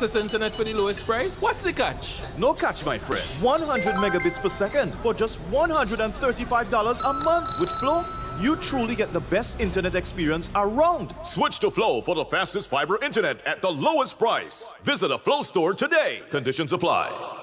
fastest internet for the lowest price? What's the catch? No catch, my friend. 100 megabits per second for just $135 a month with Flow. You truly get the best internet experience around. Switch to Flow for the fastest fiber internet at the lowest price. Visit a Flow store today. Conditions apply.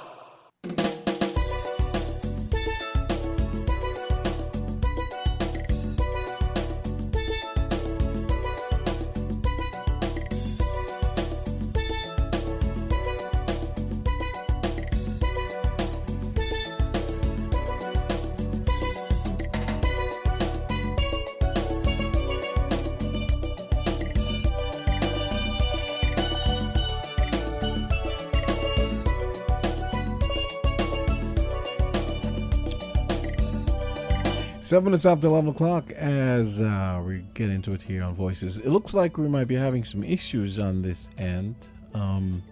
7 minutes after 11 o'clock as uh, we get into it here on Voices. It looks like we might be having some issues on this end um,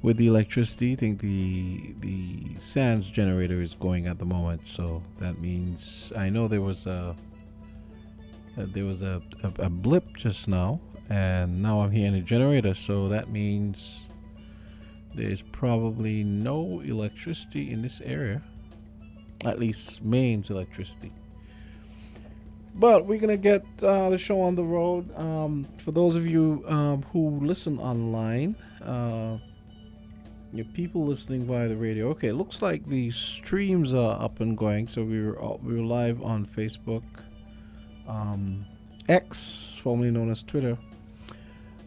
with the electricity. I think the the SANS generator is going at the moment, so that means I know there was a uh, there was a, a, a blip just now, and now I'm hearing a generator, so that means there's probably no electricity in this area, at least mains electricity. But we're gonna get uh, the show on the road. Um, for those of you um, who listen online, uh, your people listening via the radio. Okay, it looks like the streams are up and going. So we were we were live on Facebook, um, X, formerly known as Twitter,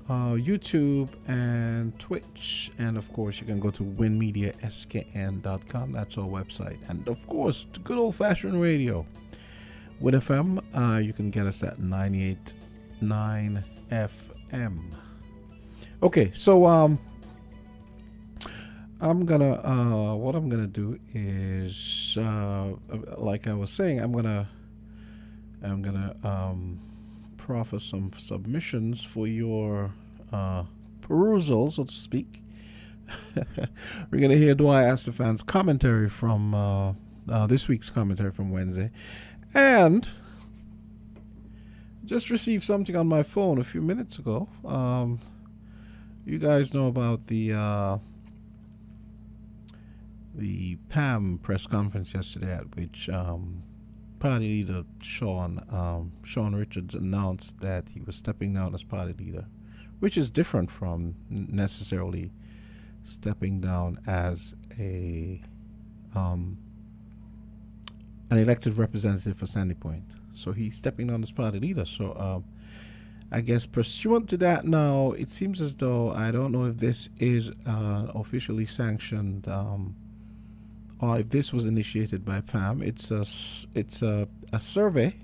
uh, YouTube, and Twitch. And of course, you can go to winnmediaskn.com. That's our website. And of course, good old fashioned radio. With FM, uh, you can get us at 98.9 FM. Okay, so um, I'm gonna uh, what I'm gonna do is uh, like I was saying, I'm gonna I'm gonna um, proffer some submissions for your uh, perusal, so to speak. We're gonna hear Dwight Astaphan's commentary from uh, uh, this week's commentary from Wednesday, and just received something on my phone a few minutes ago. Um, you guys know about the uh, the PAM press conference yesterday, at which um, party leader Shawn um, Shawn Richards announced that he was stepping down as party leader, which is different from necessarily stepping down as a um, an elected representative for Sandy Point. So he's stepping down as party leader. So um, I guess pursuant to that now, it seems as though I don't know if this is uh, officially sanctioned um, or if this was initiated by PAM. It's a it's a, a survey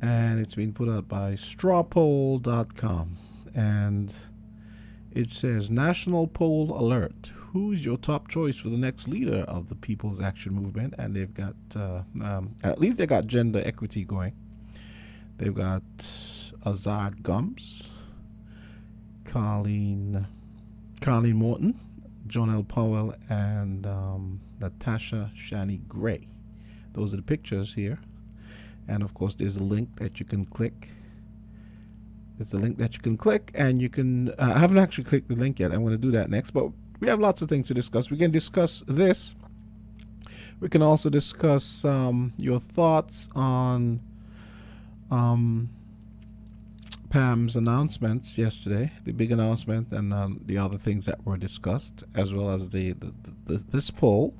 and it's been put out by strawpoll.com and it says national poll alert who's your top choice for the next leader of the People's Action Movement? And they've got, uh, um, at least they got gender equity going. They've got Azad Gumbs, Carleen, Colleen Morton, John L. Powell, and um, Natasha Shani Gray. Those are the pictures here. And of course, there's a link that you can click. There's a link that you can click, and you can. Uh, I haven't actually clicked the link yet. I'm going to do that next. But we have lots of things to discuss. We can discuss this. We can also discuss um, your thoughts on um, Pam's announcements yesterday, the big announcement, and um, the other things that were discussed, as well as the, the, the this poll.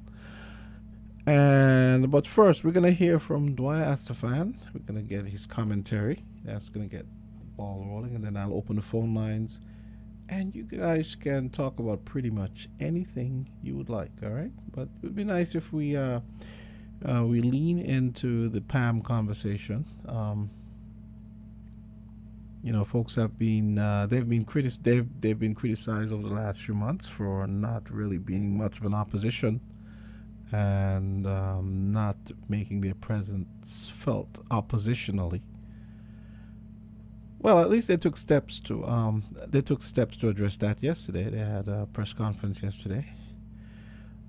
And but first, we're gonna hear from Dwight Astaphan. We're gonna get his commentary. That's gonna get the ball rolling, and then I'll open the phone lines and you guys can talk about pretty much anything you would like all right? But it would be nice if we uh, uh, we lean into the pam conversation. Um, you know folks have been uh, they've been critic they've they've been criticized over the last few months for not really being much of an opposition and um, not making their presence felt oppositionally well, at least they took steps to um, they took steps to address that yesterday. They had a press conference yesterday.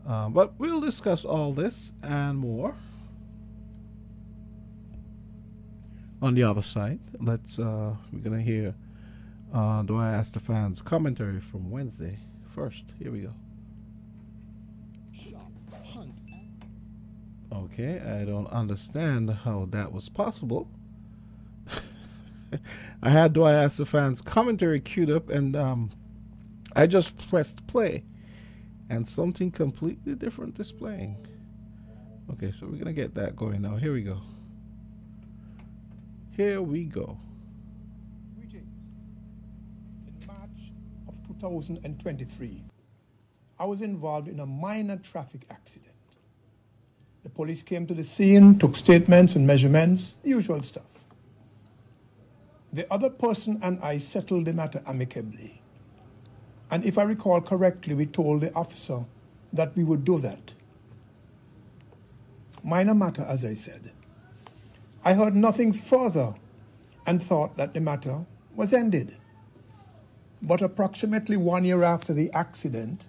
Uh, but we'll discuss all this and more on the other side. Let's uh, we're gonna hear Uh, Dwight Astaphan's commentary from Wednesday first? Here we go. Okay, I don't understand how that was possible. I had Dwight Astaphan's commentary queued up and um, I just pressed play and something completely different displaying. Okay, so we're going to get that going now. Here we go. Here we go. Greetings. In March of 2023, I was involved in a minor traffic accident. The police came to the scene, took statements and measurements, the usual stuff. The other person and I settled the matter amicably. And if I recall correctly, we told the officer that we would do that. Minor matter, as I said. I heard nothing further and thought that the matter was ended. But approximately one year after the accident,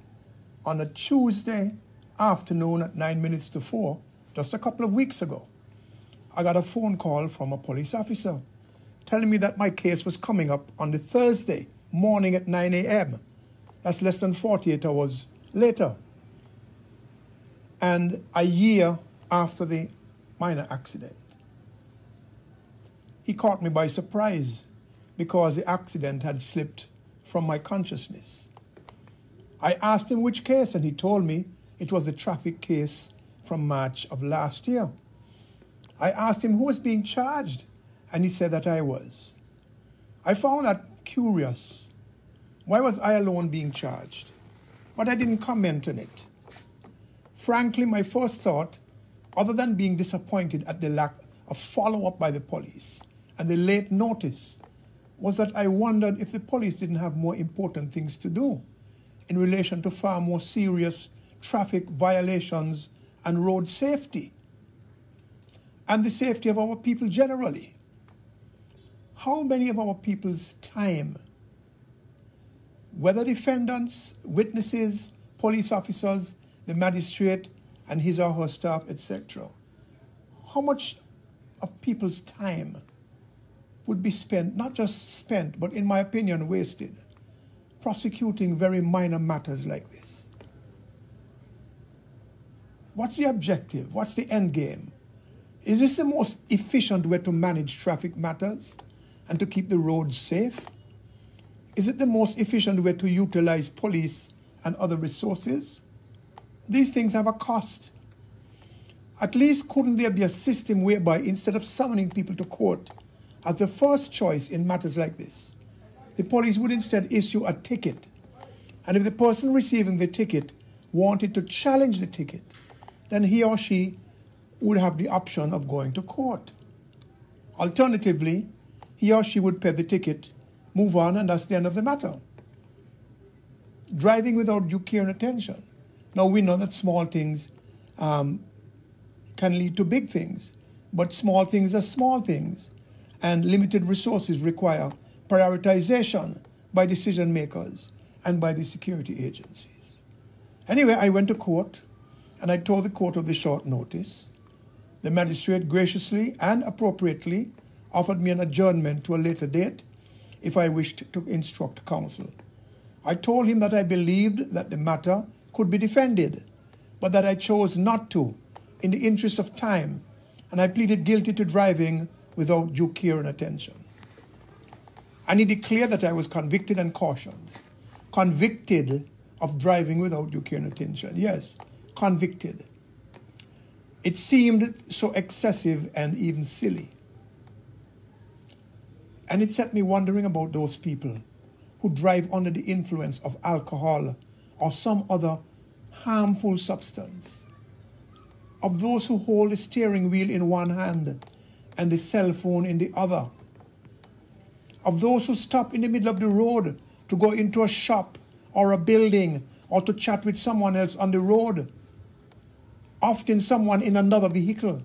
on a Tuesday afternoon at nine minutes to four, just a couple of weeks ago, I got a phone call from a police officer telling me that my case was coming up on the Thursday morning at 9 a.m. That's less than 48 hours later. And a year after the minor accident. He caught me by surprise because the accident had slipped from my consciousness. I asked him which case, and he told me it was a traffic case from March of last year. I asked him who was being charged, and he said that I was. I found that curious. Why was I alone being charged? But I didn't comment on it. Frankly, my first thought, other than being disappointed at the lack of follow up by the police and the late notice, was that I wondered if the police didn't have more important things to do in relation to far more serious traffic violations and road safety and the safety of our people generally how many of our people's time, whether defendants, witnesses, police officers, the magistrate, and his or her staff, etc., how much of people's time would be spent, not just spent, but in my opinion, wasted, prosecuting very minor matters like this? What's the objective? What's the end game? Is this the most efficient way to manage traffic matters? And to keep the roads safe? Is it the most efficient way to utilize police and other resources? These things have a cost. At least couldn't there be a system whereby instead of summoning people to court as the first choice in matters like this, the police would instead issue a ticket. And if the person receiving the ticket wanted to challenge the ticket, then he or she would have the option of going to court. Alternatively, he or she would pay the ticket, move on, and that's the end of the matter. Driving without due care and attention. Now, we know that small things um, can lead to big things, but small things are small things, and limited resources require prioritization by decision makers and by the security agencies. Anyway, I went to court and I told the court of the short notice. The magistrate graciously and appropriately offered me an adjournment to a later date if I wished to instruct counsel. I told him that I believed that the matter could be defended, but that I chose not to in the interest of time, and I pleaded guilty to driving without due care and attention. And he declared that I was convicted and cautioned. Convicted of driving without due care and attention. Yes, convicted. It seemed so excessive and even silly. And it set me wondering about those people who drive under the influence of alcohol or some other harmful substance. Of those who hold the steering wheel in one hand and the cell phone in the other. Of those who stop in the middle of the road to go into a shop or a building or to chat with someone else on the road. Often someone in another vehicle.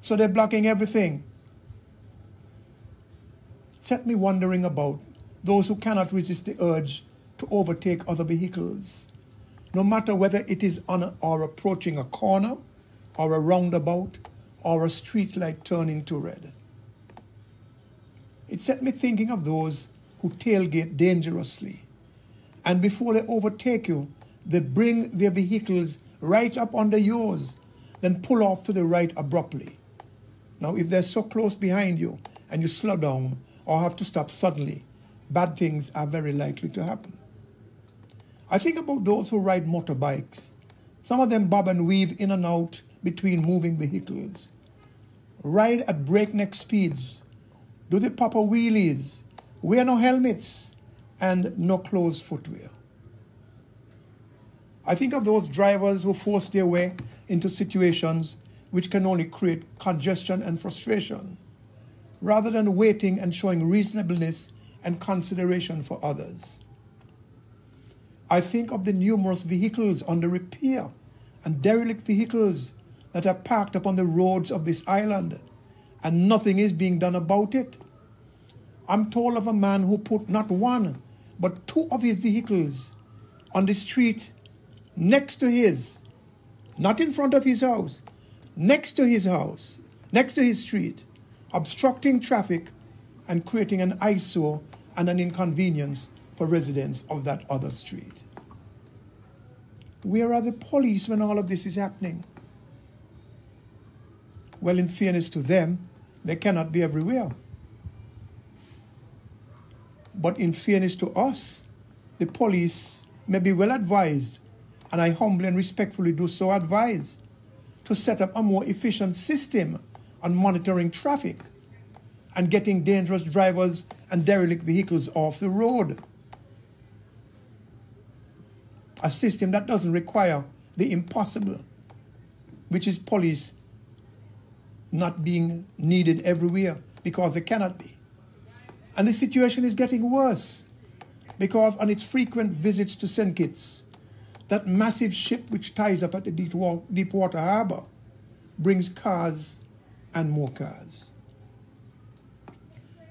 So they're blocking everything set me wondering about those who cannot resist the urge to overtake other vehicles, no matter whether it is on or approaching a corner, or a roundabout, or a street light turning to red. It set me thinking of those who tailgate dangerously. And before they overtake you, they bring their vehicles right up under yours, then pull off to the right abruptly. Now, if they're so close behind you and you slow down or have to stop suddenly, bad things are very likely to happen. I think about those who ride motorbikes. Some of them bob and weave in and out between moving vehicles, ride at breakneck speeds, do the proper wheelies, wear no helmets, and no closed footwear. I think of those drivers who force their way into situations which can only create congestion and frustration, rather than waiting and showing reasonableness and consideration for others. I think of the numerous vehicles under repair and derelict vehicles that are parked upon the roads of this island, and nothing is being done about it. I'm told of a man who put not one, but two of his vehicles on the street next to his, not in front of his house, next to his house, next to his street, obstructing traffic and creating an eyesore and an inconvenience for residents of that other street. Where are the police when all of this is happening? Well, in fairness to them, they cannot be everywhere. But in fairness to us, the police may be well advised, and I humbly and respectfully do so advise, to set up a more efficient system on monitoring traffic and getting dangerous drivers and derelict vehicles off the road. A system that doesn't require the impossible, which is police not being needed everywhere because they cannot be. And the situation is getting worse because on its frequent visits to St. Kitts, that massive ship which ties up at the Deepwater Harbor brings cars and more cars.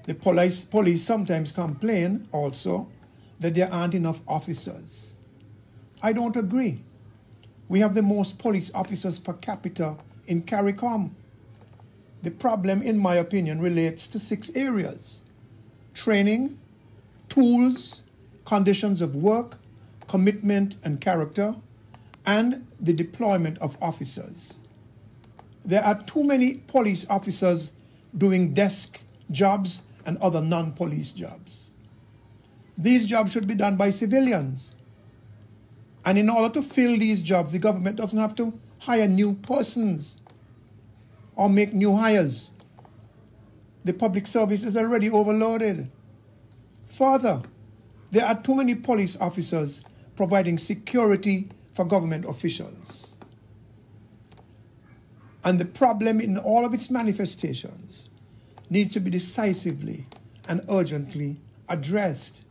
The police, police sometimes complain also that there aren't enough officers. I don't agree. We have the most police officers per capita in CARICOM. The problem, in my opinion, relates to six areas training, tools, conditions of work, commitment and character, and the deployment of officers. There are too many police officers doing desk jobs and other non police jobs. These jobs should be done by civilians. And in order to fill these jobs, the government doesn't have to hire new persons or make new hires. The public service is already overloaded. Further, there are too many police officers providing security for government officials. And the problem in all of its manifestations needs to be decisively and urgently addressed.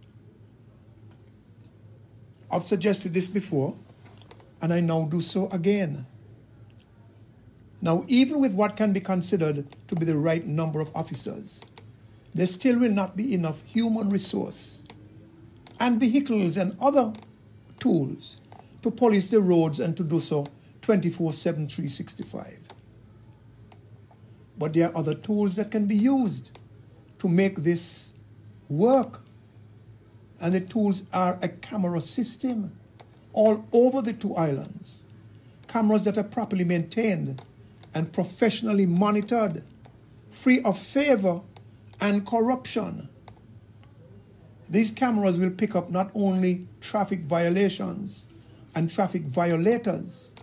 I've suggested this before, and I now do so again. Now, even with what can be considered to be the right number of officers, there still will not be enough human resource and vehicles and other tools to police the roads and to do so 24 7 365. But there are other tools that can be used to make this work. And the tools are a camera system all over the two islands. Cameras that are properly maintained and professionally monitored, free of favor and corruption. These cameras will pick up not only traffic violations and traffic violators,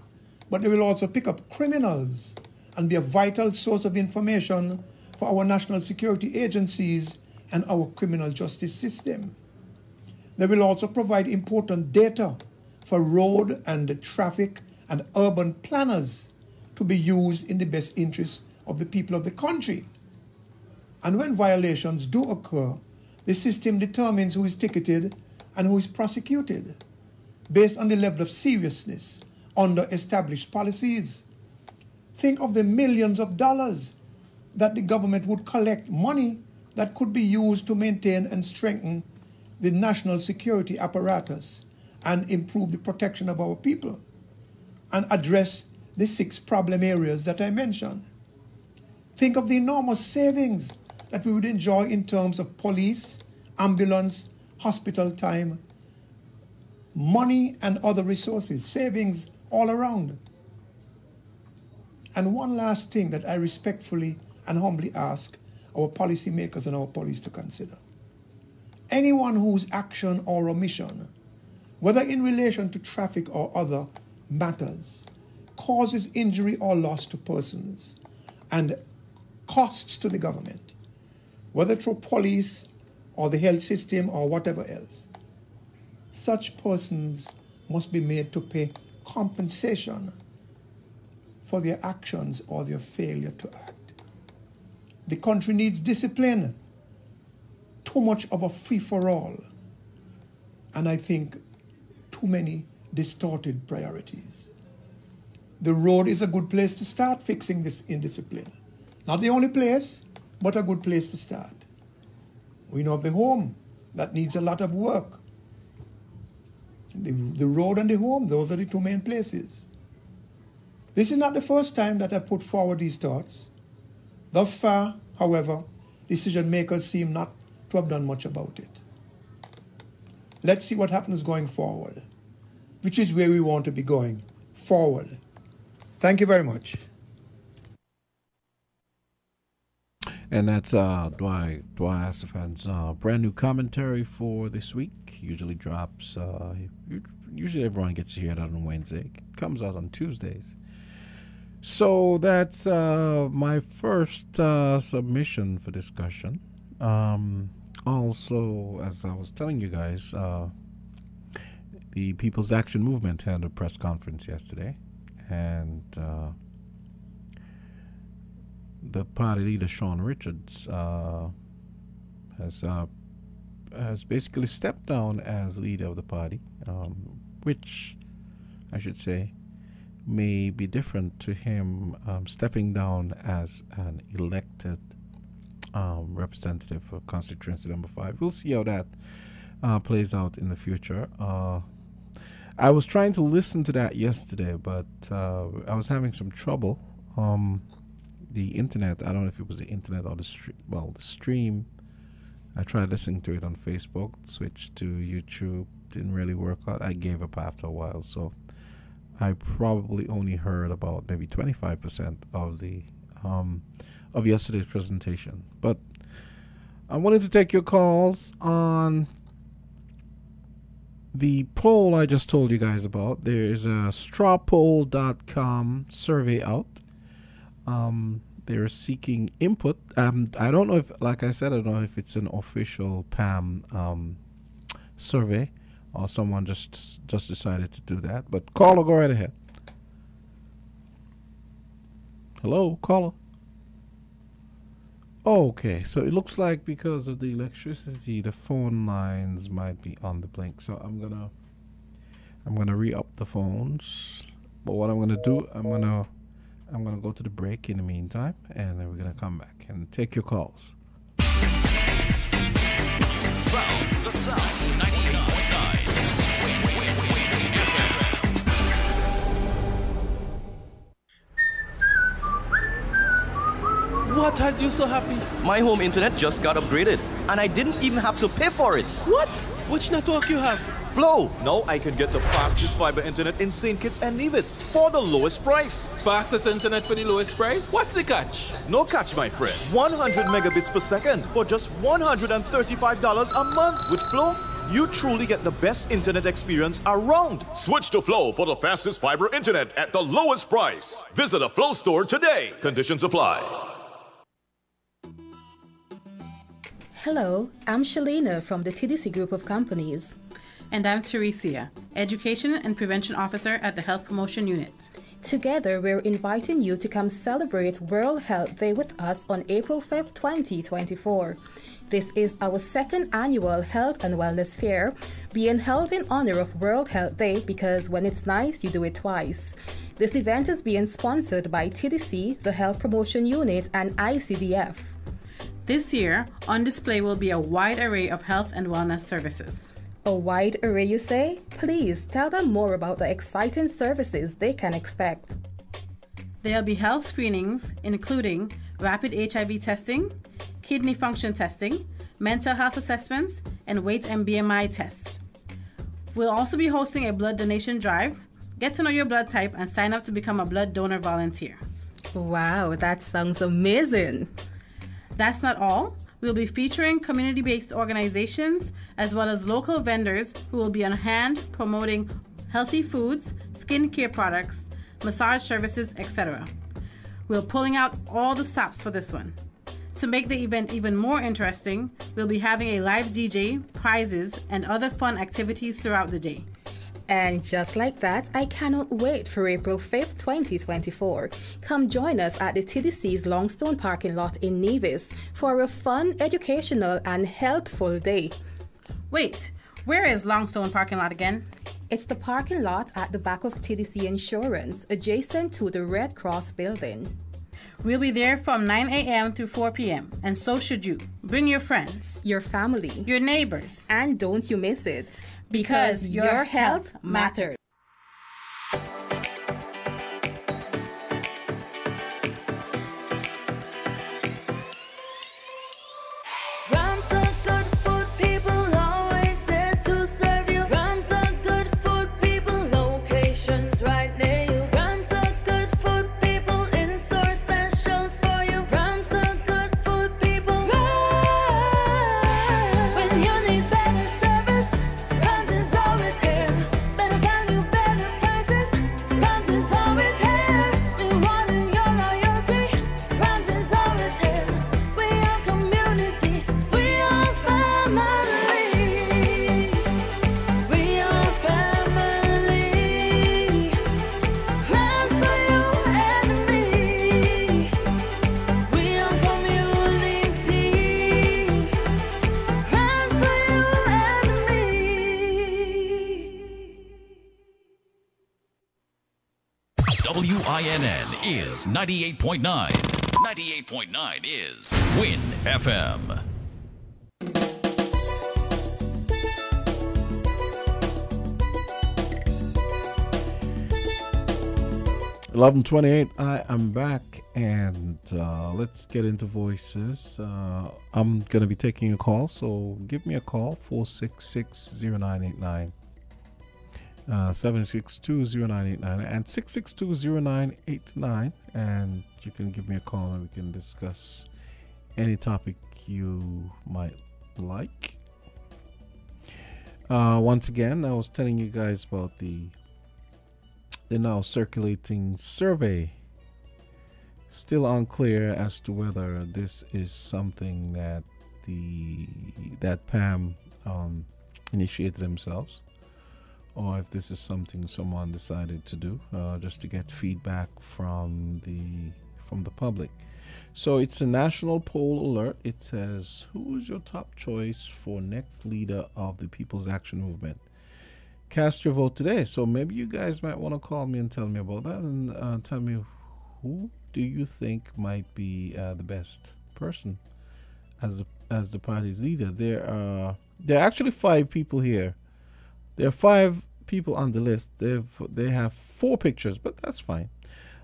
but they will also pick up criminals and be a vital source of information for our national security agencies and our criminal justice system. They will also provide important data for road and traffic and urban planners to be used in the best interest of the people of the country. And when violations do occur, the system determines who is ticketed and who is prosecuted based on the level of seriousness under established policies. Think of the millions of dollars that the government would collect money that could be used to maintain and strengthen the national security apparatus and improve the protection of our people and address the six problem areas that I mentioned. Think of the enormous savings that we would enjoy in terms of police ambulance, hospital time, money and other resources, savings all around. And one last thing that I respectfully and humbly ask our policymakers and our police to consider. Anyone whose action or omission, whether in relation to traffic or other matters, causes injury or loss to persons and costs to the government, whether through police or the health system or whatever else, such persons must be made to pay compensation for their actions or their failure to act. The country needs discipline, too much of a free for all, and I think too many distorted priorities. The road is a good place to start fixing this indiscipline. Not the only place, but a good place to start. We know of the home that needs a lot of work. The, the road and the home, those are the two main places. This is not the first time that I've put forward these thoughts. Thus far, however, decision makers seem not to have done much about it. Let's see what happens going forward, which is where we want to be going forward. Thank you very much. And that's uh, Dwight, Dwight Astaphan's uh, brand new commentary for this week. Usually drops, uh, usually everyone gets to hear it on Wednesday. It comes out on Tuesdays. So that's uh, my first uh, submission for discussion. Um, also, as I was telling you guys, uh, the People's Action Movement had a press conference yesterday, and uh, the party leader Shawn Richards uh, has uh, has basically stepped down as leader of the party, um, which I should say may be different to him um, stepping down as an elected um, representative for constituency number five. We'll see how that uh, plays out in the future. Uh, I was trying to listen to that yesterday, but uh, I was having some trouble. Um, the internet. I don't know if it was the internet or the stream. Well, the stream. I tried listening to it on Facebook, switched to YouTube, didn't really work out. I gave up after a while, so I probably only heard about maybe 25% of the um, of yesterday's presentation. But I wanted to take your calls on the poll I just told you guys about. There's a strawpoll.com survey out um, they're seeking input. Um, I don't know if, like I said, I don't know if it's an official PAM um, survey or someone just just decided to do that. But caller, go right ahead. Hello, caller. Okay, so it looks like because of the electricity, the phone lines might be on the blink. So I'm gonna, I'm gonna re-up the phones. But what I'm gonna do, I'm gonna I'm to go to the break in the meantime, and then we're to come back and take your calls. What has you so happy? My home internet just got upgraded, and I didn't even have to pay for it. What? Which network you have? Flow. Now I can get the fastest fiber internet in St. Kitts and Nevis for the lowest price. Fastest internet for the lowest price? What's the catch? No catch, my friend. 100 megabits per second for just $135 a month with Flow. You truly get the best internet experience around. Switch to Flow for the fastest fiber internet at the lowest price. Visit a Flow store today. Conditions apply. Hello, I'm Shalina from the TDC Group of Companies. And I'm Teresia, Education and Prevention Officer at the Health Promotion Unit. Together, we're inviting you to come celebrate World Health Day with us on April 5th, 2024. This is our second annual Health and Wellness Fair, being held in honor of World Health Day because when it's nice, you do it twice. This event is being sponsored by TDC, the Health Promotion Unit, and ICDF. This year, on display will be a wide array of health and wellness services. A wide array, you say? Please tell them more about the exciting services they can expect. There'll be health screenings, including rapid HIV testing, kidney function testing, mental health assessments, and weight and BMI tests. We'll also be hosting a blood donation drive. Get to know your blood type and sign up to become a blood donor volunteer. Wow, that sounds amazing. That's not all. We'll be featuring community based organizations as well as local vendors who will be on hand promoting healthy foods, skincare products, massage services, etc. We're pulling out all the stops for this one. To make the event even more interesting, we'll be having a live DJ, prizes, and other fun activities throughout the day. And just like that, I cannot wait for April 5th, 2024. Come join us at the TDC's Longstone parking lot in Nevis for a fun, educational, and healthful day. Wait, where is Longstone parking lot again? It's the parking lot at the back of TDC Insurance, adjacent to the Red Cross building. We'll be there from 9 a.m. through 4 p.m., and so should you. Bring your friends, your family, your neighbors, and don't you miss it because, your health matters. Is 98.9. 98.9 is WINN FM. Eleven twenty-eight. I am back, and uh, let's get into voices. Uh, I'm gonna be taking a call, so give me a call four six six zero nine eight nine. Uh, 7620989 and 6620989 and you can give me a call and we can discuss any topic you might like. Uh, once again i was telling you guys about the the now circulating survey. Still unclear as to whether this is something that the that pam um, initiated themselves or if this is something someone decided to do uh, just to get feedback from the from the public. So it's a national poll alert. It says, "Who is your top choice for next leader of the People's Action Movement?" Cast your vote today. So maybe you guys might want to call me and tell me about that, and uh, tell me who do you think might be uh, the best person as the, as the party's leader. There are there are actually five people here there are five people on the list. They've they have four pictures, but that's fine.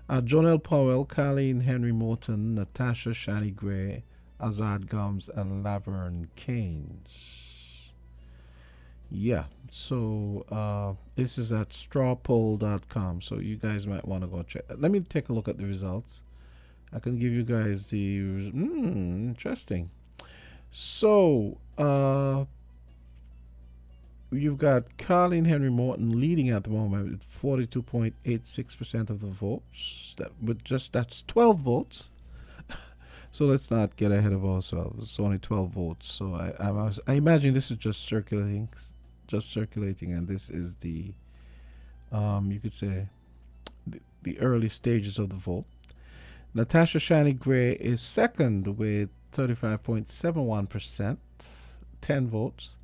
Uh, Jonelle Powell, Colleen Henry Morton, Natasha Shani Gray, Azad Gumbs, and Laverne Keynes. Yeah, so uh, this is at strawpoll.com, so you guys might want to go check. Let me take a look at the results. I can give you guys the. Mm, interesting. So, uh, you've got Colleen Henry Morton leading at the moment with 42.86% of the votes. That but just that's 12 votes. so let's not get ahead of ourselves. It's only 12 votes. So I, I, I imagine this is just circulating, just circulating, and this is the, um, you could say, the, the early stages of the vote. Natasha Shani Gray is second with 35.71%, 10 votes.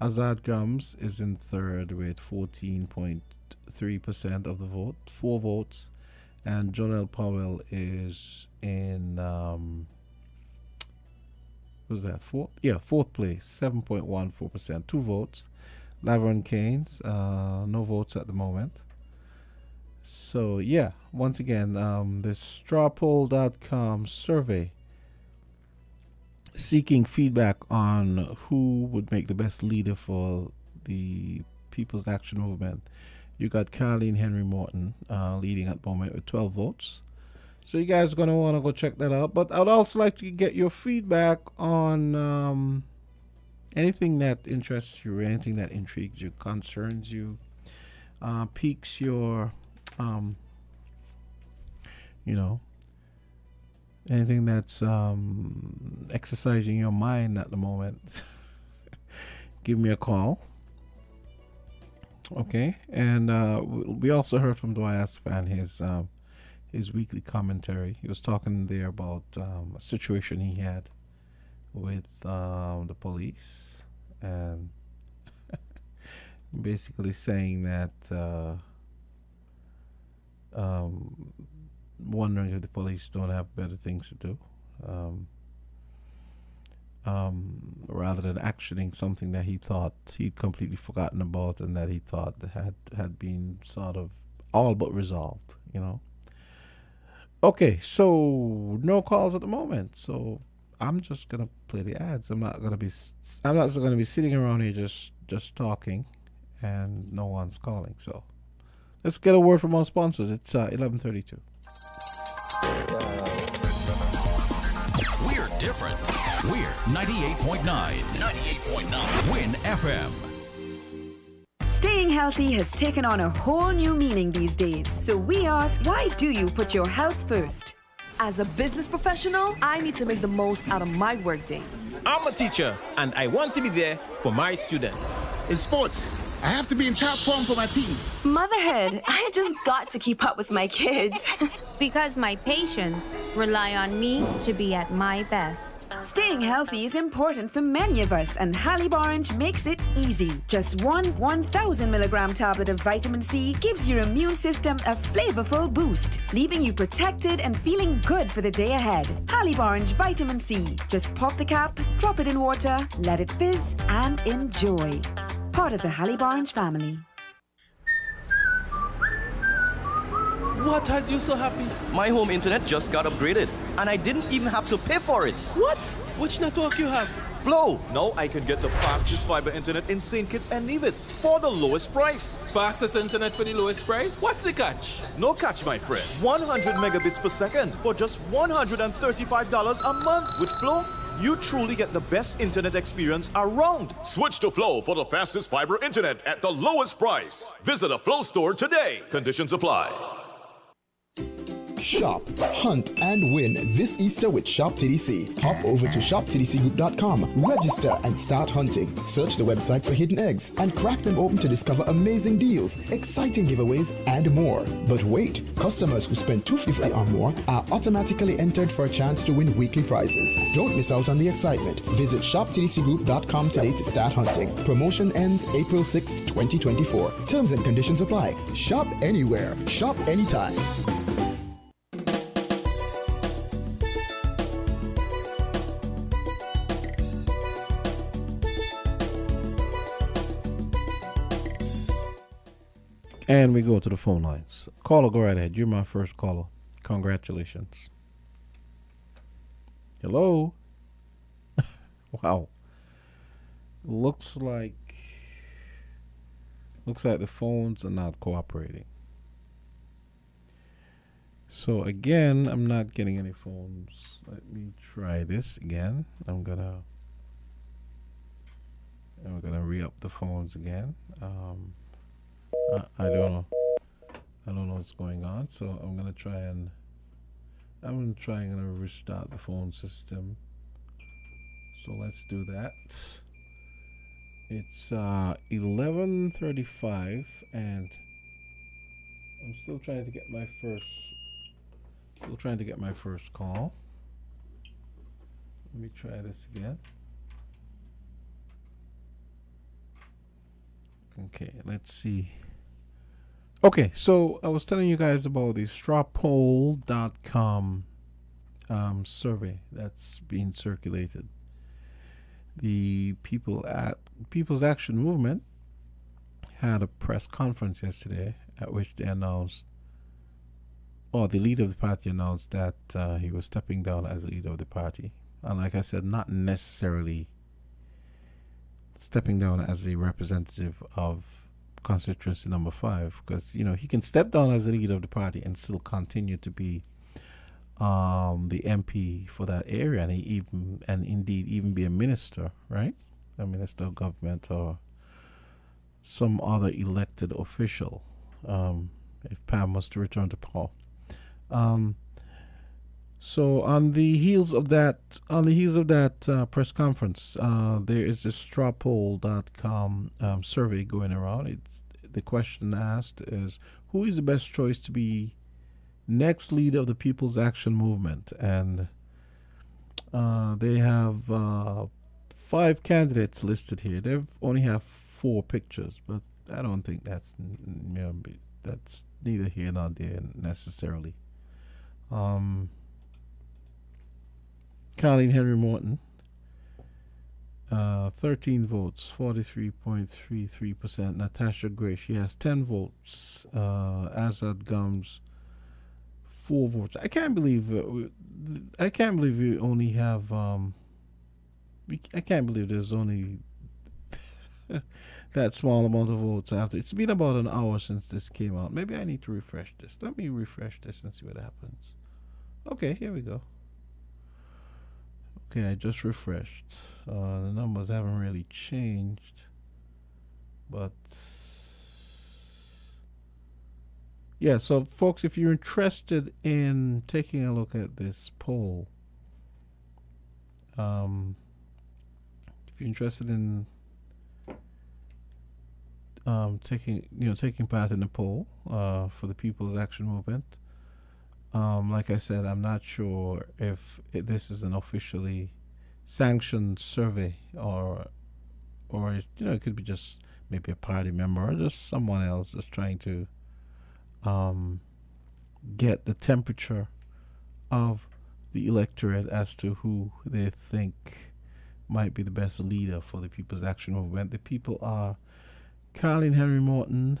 Azad Gumbs is in third with 14.3% of the vote, four votes. And Jonelle Powell is in, um, was that, fourth? Yeah, fourth place, 7.14%, two votes. Laverne Keynes, uh, no votes at the moment. So, yeah, once again, um, the strawpoll.com survey seeking feedback on who would make the best leader for the People's Action Movement. You got Caroline Henry Morton uh, leading at the moment with 12 votes. So you guys are going to want to go check that out. But I'd also like to get your feedback on um, anything that interests you, anything that intrigues you, concerns you, uh, piques your, um, you know, anything that's um, exercising your mind at the moment. Give me a call. Okay, and uh, we also heard from Dwight Fan his um, his weekly commentary. He was talking there about um, a situation he had with um, the police and basically saying that uh, um, wondering if the police don't have better things to do. Um, um, rather than actioning something that he thought he'd completely forgotten about and that he thought had had been sort of all but resolved, you know. Okay, so no calls at the moment. So I'm just gonna play the ads. I'm not gonna be. I'm not gonna be sitting around here just just talking, and no one's calling. So let's get a word from our sponsors. It's uh, 11:32. We're different. We're 98.9. 98.9 WINN FM. Staying healthy has taken on a whole new meaning these days. So we ask, why do you put your health first? As a business professional, I need to make the most out of my work days. I'm a teacher and I want to be there for my students. In sports, I have to be in top form for my team. Motherhood, I just got to keep up with my kids. because my patients rely on me to be at my best. Staying healthy is important for many of us, and Haliborange makes it easy. Just one 1,000 milligram tablet of vitamin C gives your immune system a flavorful boost, leaving you protected and feeling good for the day ahead. Haliborange Vitamin C. Just pop the cap, drop it in water, let it fizz, and enjoy. Part of the Haliborange family. What has you so happy? My home internet just got upgraded, and I didn't even have to pay for it. What? Which network you have? Flow. Now I can get the fastest fiber internet in St. Kitts and Nevis for the lowest price. Fastest internet for the lowest price? What's the catch? No catch, my friend. 100 megabits per second for just $135 a month with Flow. You truly get the best internet experience around. Switch to Flow for the fastest fiber internet at the lowest price. Visit a Flow store today. Conditions apply. Shop, hunt, and win this Easter with Shop TDC. Hop over to shoptdcgroup.com, register, and start hunting. Search the website for hidden eggs and crack them open to discover amazing deals, exciting giveaways, and more. But wait, customers who spend 250 or more are automatically entered for a chance to win weekly prizes. Don't miss out on the excitement. Visit shoptdcgroup.com today to start hunting. Promotion ends April 6, 2024. Terms and conditions apply. Shop anywhere, shop anytime. And we go to the phone lines. Caller, go right ahead. You're my first caller. Congratulations. Hello. wow. Looks like looks like the phones are not cooperating. So again, I'm not getting any phones. Let me try this again. I'm gonna I'm gonna re-up the phones again. Um, I, I don't know. I don't know what's going on. So I'm gonna try and I'm gonna try and gonna restart the phone system. So let's do that. It's uh 11:35 and I'm still trying to get my first still trying to get my first call. Let me try this again. Okay, let's see. Okay, so I was telling you guys about the strawpoll.com um, survey that's being circulated. The people at People's Action Movement had a press conference yesterday at which they announced, or the leader of the party announced that uh, he was stepping down as leader of the party. And like I said, not necessarily stepping down as the representative of constituency number five, because you know he can step down as the leader of the party and still continue to be um, the MP for that area, and he even and indeed even be a minister, right? A minister of government or some other elected official, um, if Pam was to return to power. Um, so on the heels of that, on the heels of that uh, press conference, uh, there is this strawpoll.com um, survey going around. It's the question asked is who is the best choice to be next leader of the People's Action Movement, and uh, they have uh, five candidates listed here. They only have four pictures, but I don't think that's you know, that's neither here nor there necessarily. Um, Carlene Henry Morton, uh, 13 votes, 43.33%. Natasha Gray, she has 10 votes. Uh, Azad Gumbs, 4 votes. I can't believe, uh, I can't believe we only have, um, I can't believe there's only that small amount of votes after. It's been about an hour since this came out. Maybe I need to refresh this. Let me refresh this and see what happens. Okay, here we go. Okay, I just refreshed. Uh, the numbers haven't really changed, but yeah. So, folks, if you're interested in taking a look at this poll, um, if you're interested in um, taking you know taking part in the poll uh, for the People's Action Movement, um, like I said, I'm not sure if it, this is an officially sanctioned survey or, or you know, it could be just maybe a party member or just someone else just trying to um, get the temperature of the electorate as to who they think might be the best leader for the People's Action Movement. The people are Carlene Henry Morton,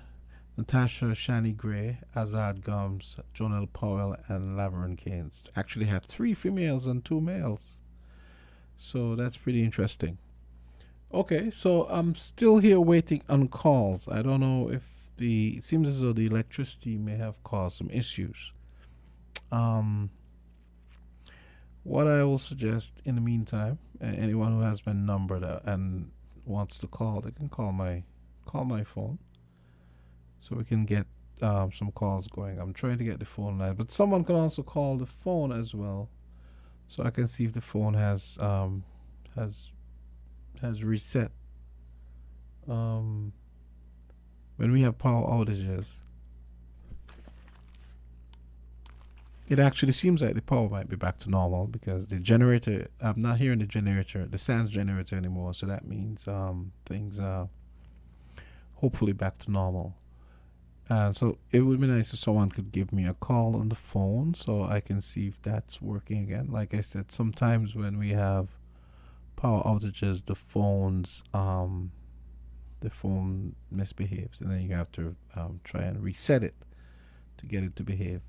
Natasha Shani Gray, Azad Gumbs, Jonel Powell, and Laverne Keynes. Actually, have three females and two males. So that's pretty interesting. Okay, so I'm still here waiting on calls. I don't know if the it seems as though the electricity may have caused some issues. Um, what I will suggest in the meantime, anyone who has been numbered uh, and wants to call, they can call my call my phone so we can get um, some calls going. I'm trying to get the phone line, but someone can also call the phone as well, so I can see if the phone has um, has has reset. Um, when we have power outages, it actually seems like the power might be back to normal because the generator. I'm not hearing the generator, the SANS generator anymore. So that means um, things are hopefully back to normal. And so it would be nice if someone could give me a call on the phone so I can see if that's working again. Like I said, sometimes when we have power outages, the phones, um, the phone misbehaves, and then you have to um, try and reset it to get it to behave.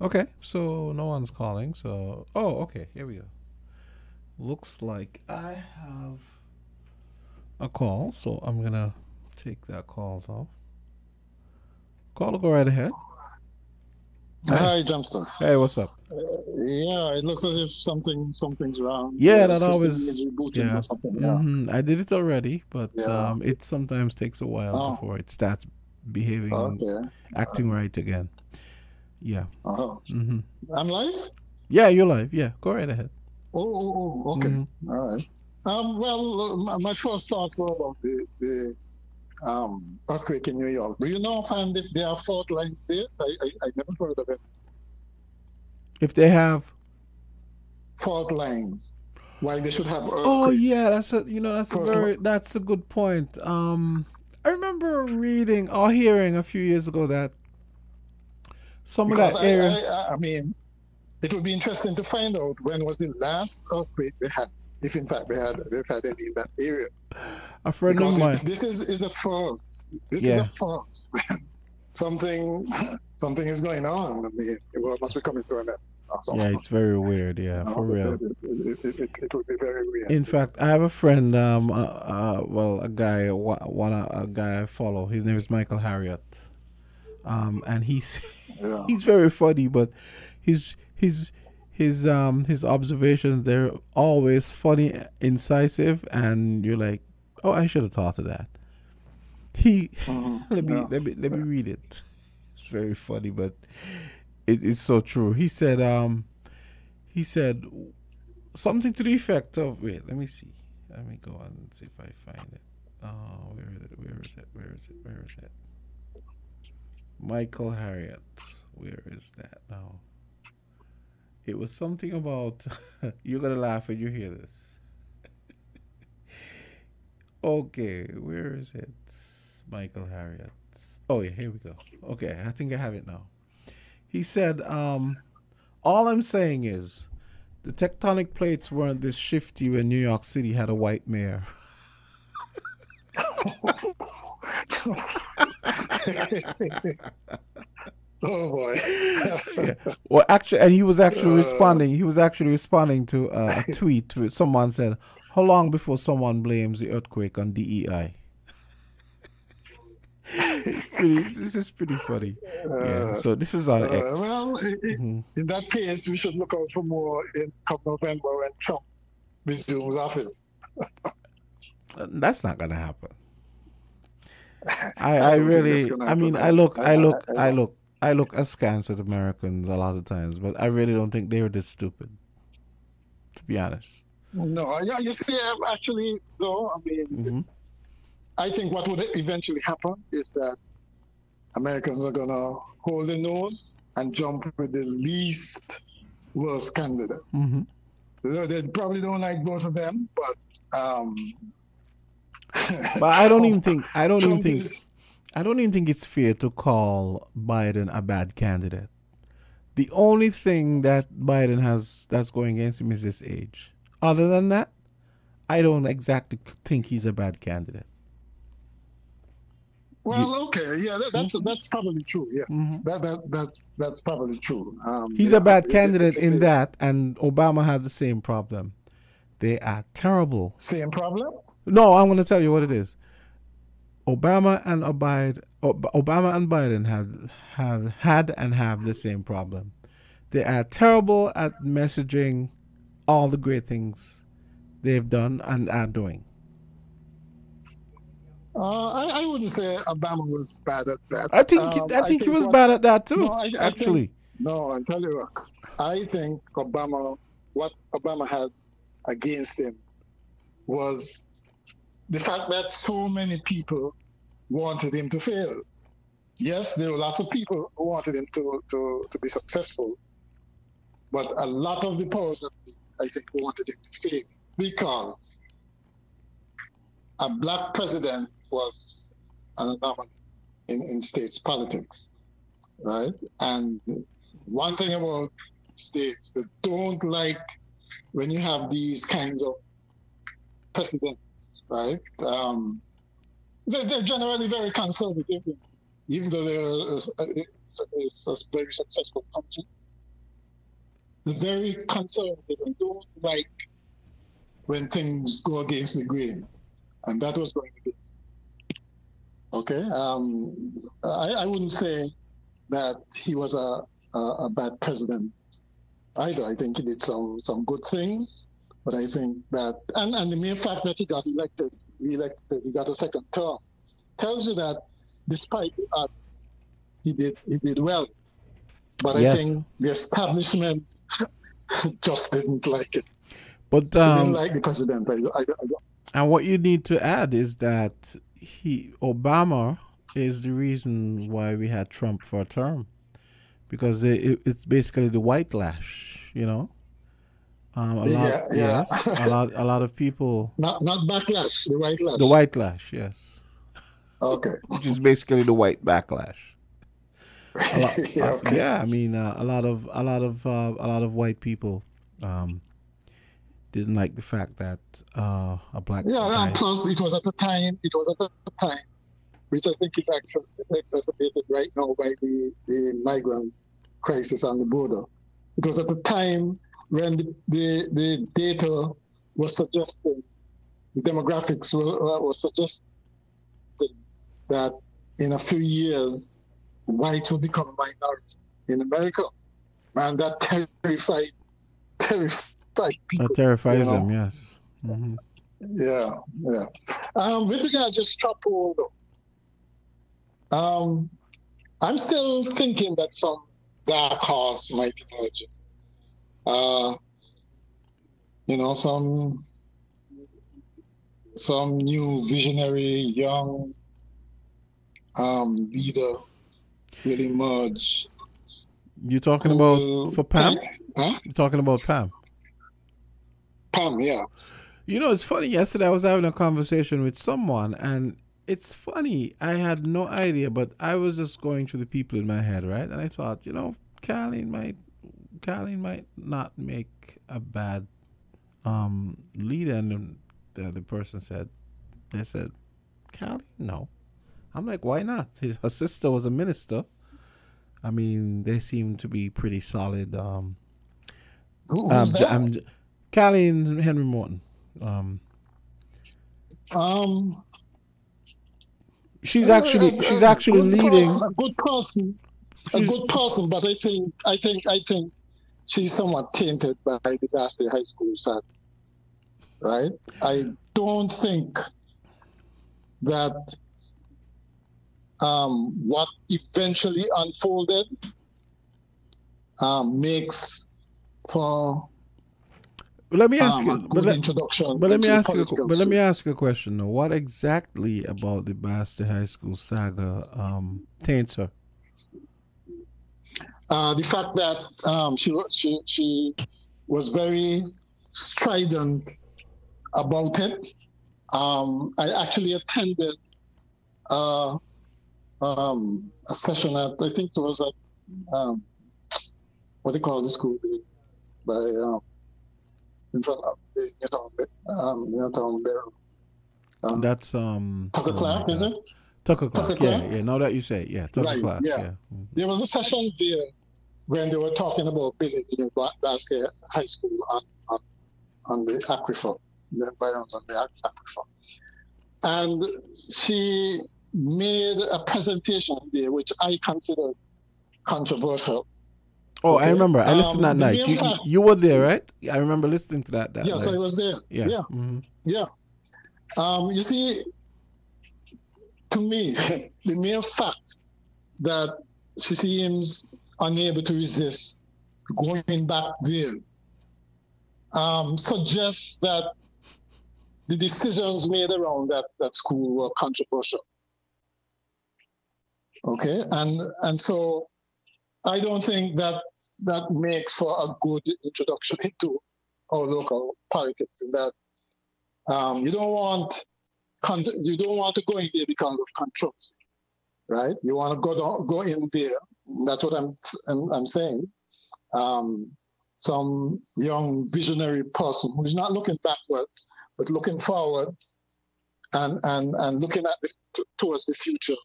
Okay, so no one's calling. So oh, okay, here we go. Looks like I have a call, so I'm gonna take that call off. Call, go right ahead. Hi, Johnston. Hey, what's up? Uh, yeah, it looks as if something something's wrong. Yeah, that always. is rebooting Yeah, or something. Yeah. Mhm, I did it already, but Yeah. um, it sometimes takes a while Oh. before it starts behaving, Okay. acting right again. Yeah. Uh-huh. hmm I'm live. Yeah, you're live. Yeah, go right ahead. Oh, oh, oh okay. Mhm. All right. Um, well, uh, my, my first thought was about the, the um, earthquake in New York. Do you know offhand if there are fault lines there? I, I, I never heard of it. If they have. Fault lines. Why they should have earthquake. Oh yeah, that's a you know that's a very that's a good point. Um, I remember reading or hearing a few years ago that some Because of that I, area. I, I mean, it would be interesting to find out when was the last earthquake they had, if in fact they had they've had any in that area. a friend because of mine. this is is a first. This Yeah. is a first. something something is going on. I mean, it must be coming to an end. Yeah, it's very weird. Yeah, No, for real. It, it, it, it, would be very weird. In fact, I have a friend, um, uh, uh, well, a guy, one, one a guy I follow. His name is Michael Harriot, um, and he's Yeah. he's very funny, but his his his um his observations they're always funny, incisive, and you're like, oh, I should have thought of that. He let me let me let me read it. It's very funny, but it is so true. He said, um, he said something to the effect of wait let me see. Let me go on and see if i find it. Oh where is it? Where is it? Where is it? Where is it? Michael Harriot where is that? Now it was something about you're gonna laugh when you hear this. Okay where is it? Michael Harriot oh yeah here we go. Okay i think i have it now. He said um all i'm saying is the tectonic plates weren't this shifty when New York City had a white mayor. oh boy. Well, actually, and he was actually Uh. responding. He was actually responding to uh, a tweet where someone said, "How long before someone blames the earthquake on DEI?" pretty, this is pretty funny. yeah. So this is on Uh, X. well, Mhm. in that case, we should look out for more in come November when Trump resumes office. Uh, That's not gonna happen. I, I I really, I mean. I look, I- look, I I look, I look askance at Americans a lot of times, but I really don't think they were this stupid. To be honest. No, yeah, you see, um, actually, though, I mean, hmm I think what would eventually happen is that Americans are gonna hold their nose and jump with the least worst candidate. hmm They probably don't like both of them, but um, But I don't even think, I don't even think, is- I don't even think it's fair to call Biden a bad candidate. The only thing that Biden has that's going against him is his age. Other than that, I don't exactly think he's a bad candidate. well, okay, yeah, that, that's that's probably true. Yes, that, that that's that's probably true. Um, He's yeah, a bad it- candidate it's- in that, and Obama had the same problem. They are terrible. Same problem. No, I'm going to tell you what it is. Obama and Biden, Obama and Biden had have had and have the same problem. They are terrible at messaging all the great things they've done and are doing. Uh, I, I wouldn't say Obama was bad at that. I think he- Um, I think he was what- bad at that too, No, I, I actually. think, no, I tell you what. I think Obama, what Obama had against him was the fact that so many people wanted him to fail. Yes, there were lots of people who wanted him to, to, to be successful, but a lot of the powers that be, I think, wanted him to fail because a black president was an anomaly in, in states politics, right? And one thing about states that don't like when you have these kinds of right? Um, they're, they're generally very conservative, even though they're a, a, a very successful country. They're very conservative and don't like when things go against the grain, and that was going to be okay. Um, I, I wouldn't say that he was a, a, a bad president either. I think he did some some good things, but I think that and, and the mere fact that he got elected, re-elected, he got a second term, tells you that despite the odds, he did he did well. But Yes. I think the establishment just didn't like it. But um, didn't like the president. I, I, I don't. And what you need to add is that he Obama is the reason why we had Trump for a term, because it- it's basically the white lash, you know. Um, a lot, Yeah, yeah. yes, a lot, a lot of people. Not not backlash, the white lash. The white lash, yes, Okay. which is basically the white backlash. Lot, Yeah, uh, yeah, I mean, uh, a lot of a lot of uh, a lot of white people um, didn't like the fact that uh, a black Yeah, guy. and plus it was at the time. It was at the time, which I think is actually exacerbated right now by the the migrant crisis on the border. It was at the time when the, the, the data was suggesting, the demographics were, were suggesting that in a few years, whites will become a minority in America. And that terrified, terrified people. That terrifies you know? them, yes. Mhm. Yeah, yeah. Um, with regard to strap hold, though, um, I'm still thinking that some dark horse my emerge. Uh, you know, some some new visionary young um, leader will emerge. You're talking about will for Pam? huh? You talking about Pam? Pam, yeah. You know, it's funny. Yesterday, I was having a conversation with someone, and it's funny. I had no idea, but I was just going through the people in my head, right? And I thought, you know, Carlene might, Carlene might not make a bad um, leader. And the, the person said, they said, Carlene, no. I'm like, why not? His, her sister was a minister. I mean, they seem to be pretty solid. Um, Who- um, who's J- that? um, J- Carlene Henry Morton. Um, Um, she's actually uh, she's uh, actually leading. person, a good person, a good person, but I think I think I think she's somewhat tainted by the Basseterre High School side, right? I don't think that um, what eventually unfolded um, makes for Let me ask um, you. a But good let, introduction. but let me ask you. a political que- But let me ask you a question though. What exactly about the Basseterre High School saga um, taints her? uh, the fact that um, she she she was very strident about it. Um, I actually attended uh, um, a session at I think it was at um, what they call the school by um, in front of the Newtown um, Newtown Barrow. Um, That's um. Tucker oh Clark, is it? Tucker Clark. Tucker yeah, Clark? yeah. Now that you say, it, yeah, Tucker Right, Clark. yeah. Yeah. There was a session there when they were talking about building the new Ba- Basseterre High School on, on, on the aquifer, the environs on the aqu- aquifer. And she made a presentation there, which I considered controversial. Oh, I remember. I listened Um, that night. You, fact- you were there, right? I remember listening to that. that yes, night. I was there. Yeah. Yeah. mhm. Yeah. Um, you see, to me, the mere fact that she seems unable to resist going back there um, suggests that the decisions made around that, that school were controversial. Okay, and and so I don't think that that makes for a good introduction into our local politics. In that um, you don't want you don't want to go in there because of controversy, right? You want to go go in there. That's what I'm I'm, I'm saying. Um, some young visionary person who's not looking backwards but looking forward and and and looking at the, towards the future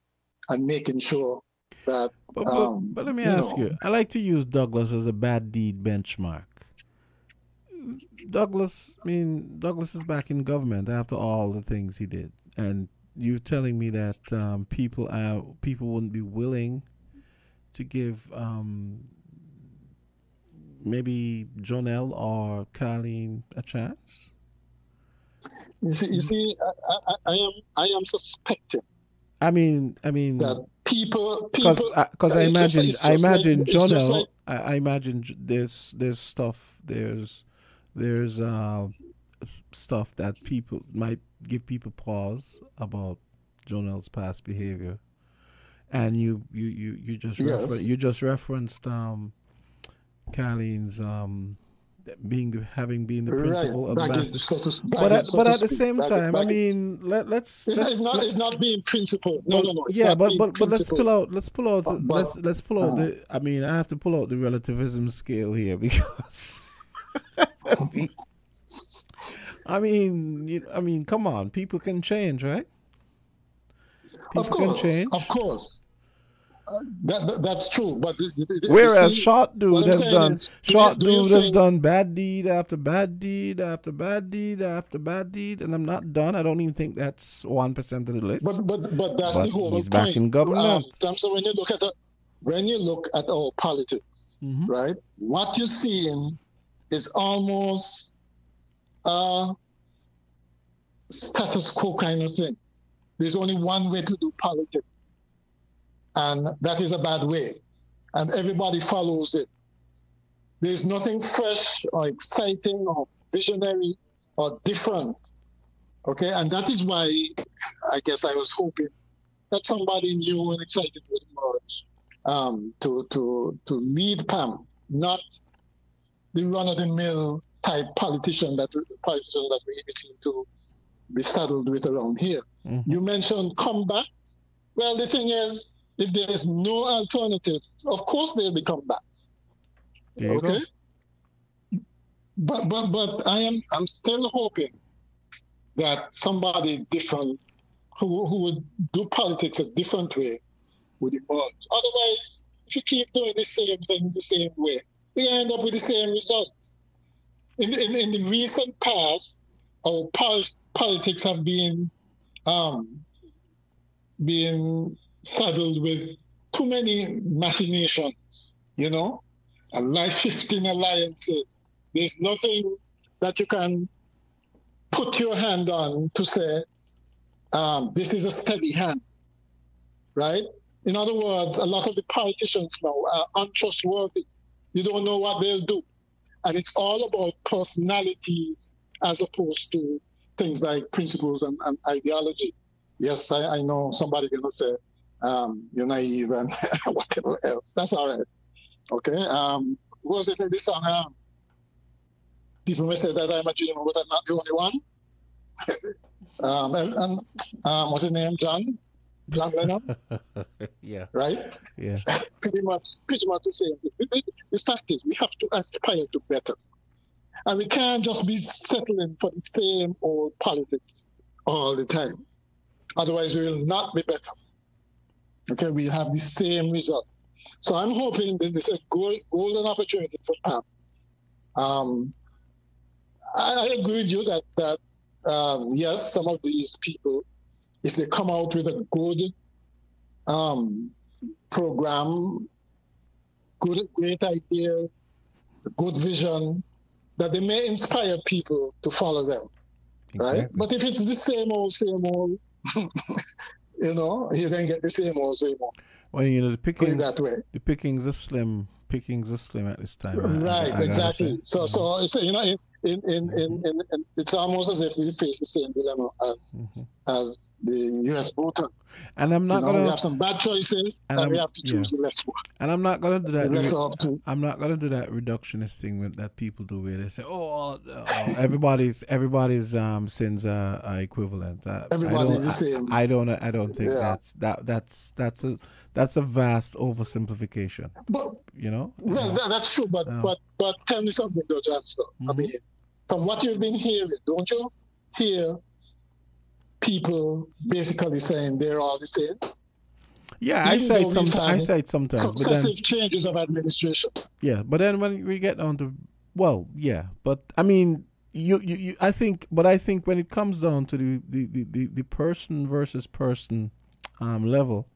and making sure that But, but, um, but let me you ask know, you. I like to use Douglas as a bad deed benchmark. Douglas, I mean, Douglas is back in government after all the things he did, and you're telling me that um, people are people wouldn't be willing to give um, maybe Jonelle or Carlene a chance. You see, you see, I, I, I am I am suspecting I mean, I mean, that people people because I it's just- imagine I just like- imagine it's Jonelle. like- I, I imagine there's there's stuff there's there's uh stuff that people might give people pause about Jonelle's past behavior, and you you you you just refer- Yes. you just referenced um Carlene's um being the having been the Right, principal of the baggage, so to s- but at, so but at the same baggage, time, I mean, let, let's It's, let's it's not let- it's not being principled. No, no, no. Yeah, but but but let's pull out let's pull out Uh, but- let's let's pull out uh. the I mean I have to pull out the relativism scale here because I mean you, I mean come on people can change right Of People can course, change. of course. That, that that's true, but Whereas see, short dude has done is, do you- short do dude has think- done bad deed after bad deed after bad deed after bad deed, and I'm not done. I don't even think that's one percent of the list. But but but that's But the whole he's point. back in government. Um, so when you look at the, when you look at our politics, Mm-hmm. right? What you're seeing is almost uh status quo kind of thing. There's only one way to do politics, and that is a bad way, and everybody follows it. There's nothing fresh or exciting or visionary or different. Okay, and that is why I guess I was hoping that somebody new and excited would emerge um, to to to lead PAM, not the run-of-the-mill type politician that politician that we seem to be saddled with around here. You mentioned combat. Well, the thing is, if there is no alternative, of course they'll be comebacks. There you go. okay. But but but I am I'm still hoping that somebody different who who would do politics a different way would emerge. Otherwise, if you keep doing the same things the same way, we end up with the same results. In in, in the recent past, our pol- politics have been um, being saddled with too many machinations, you know, and life shifting alliances. There's nothing that you can put your hand on to say, um, this is a steady hand, right? In other words, a lot of the politicians now are untrustworthy. You don't know what they'll do. And it's all about personalities as opposed to things like principles and, and ideology. Yes, I, I know somebody gonna say um, you're naive and whatever else. That's all right. Okay. Um, what was it in this song? Um, people may say that I'm a dreamer, but I'm not the only one. um, and, and um, what's his name? John? John Lennon? yeah. right? Yeah. pretty much, pretty much the same thing. The, fact is, we have to aspire to better, and we can't just be settling for the same old politics all the time. Otherwise, we will not be better. Okay, we have the same result. So I'm hoping that this is a gold, golden opportunity for PAM. Um, I, I agree with you that that um, yes, some of these people, if they come out with a good um, program, good, great ideas, good vision, that they may inspire people to follow them, right? But if it's the same old, same old, you know, going to get the same old, same old. Well, you know the pickings. that way. The pickings are slim. Pickings are slim at this time. Uh, I- I- I Right, exactly. So, so, mm-hmm. so you know, in in, in, in, in, it's almost as if we face the same dilemma as as the U.S. voter. And I'm not you know, gonna. we have some bad choices, And and, we have to choose yeah. the less one. And I'm not gonna do that. The of two. I'm not gonna do that reductionist thing with, that people do where they say, "Oh, all- oh, everybody's everybody's um sins are, are equivalent." Uh, I Everybody's don't- the same. I, I don't. I don't think Yeah. that's that. That's that's a that's a vast oversimplification. But You know. well, that, that's true. But Yeah. but but tell me something, though, Johnston. I Mhm. mean, from what you've been hearing, don't you hear people basically saying they're all the same? Yeah, I say sometimes. I say sometimes, but then Successive changes of administration. Yeah, but then when we get down to well, yeah, but I mean, you, you, you I think, but I think when it comes down to the the, the, the, the person versus person um, level,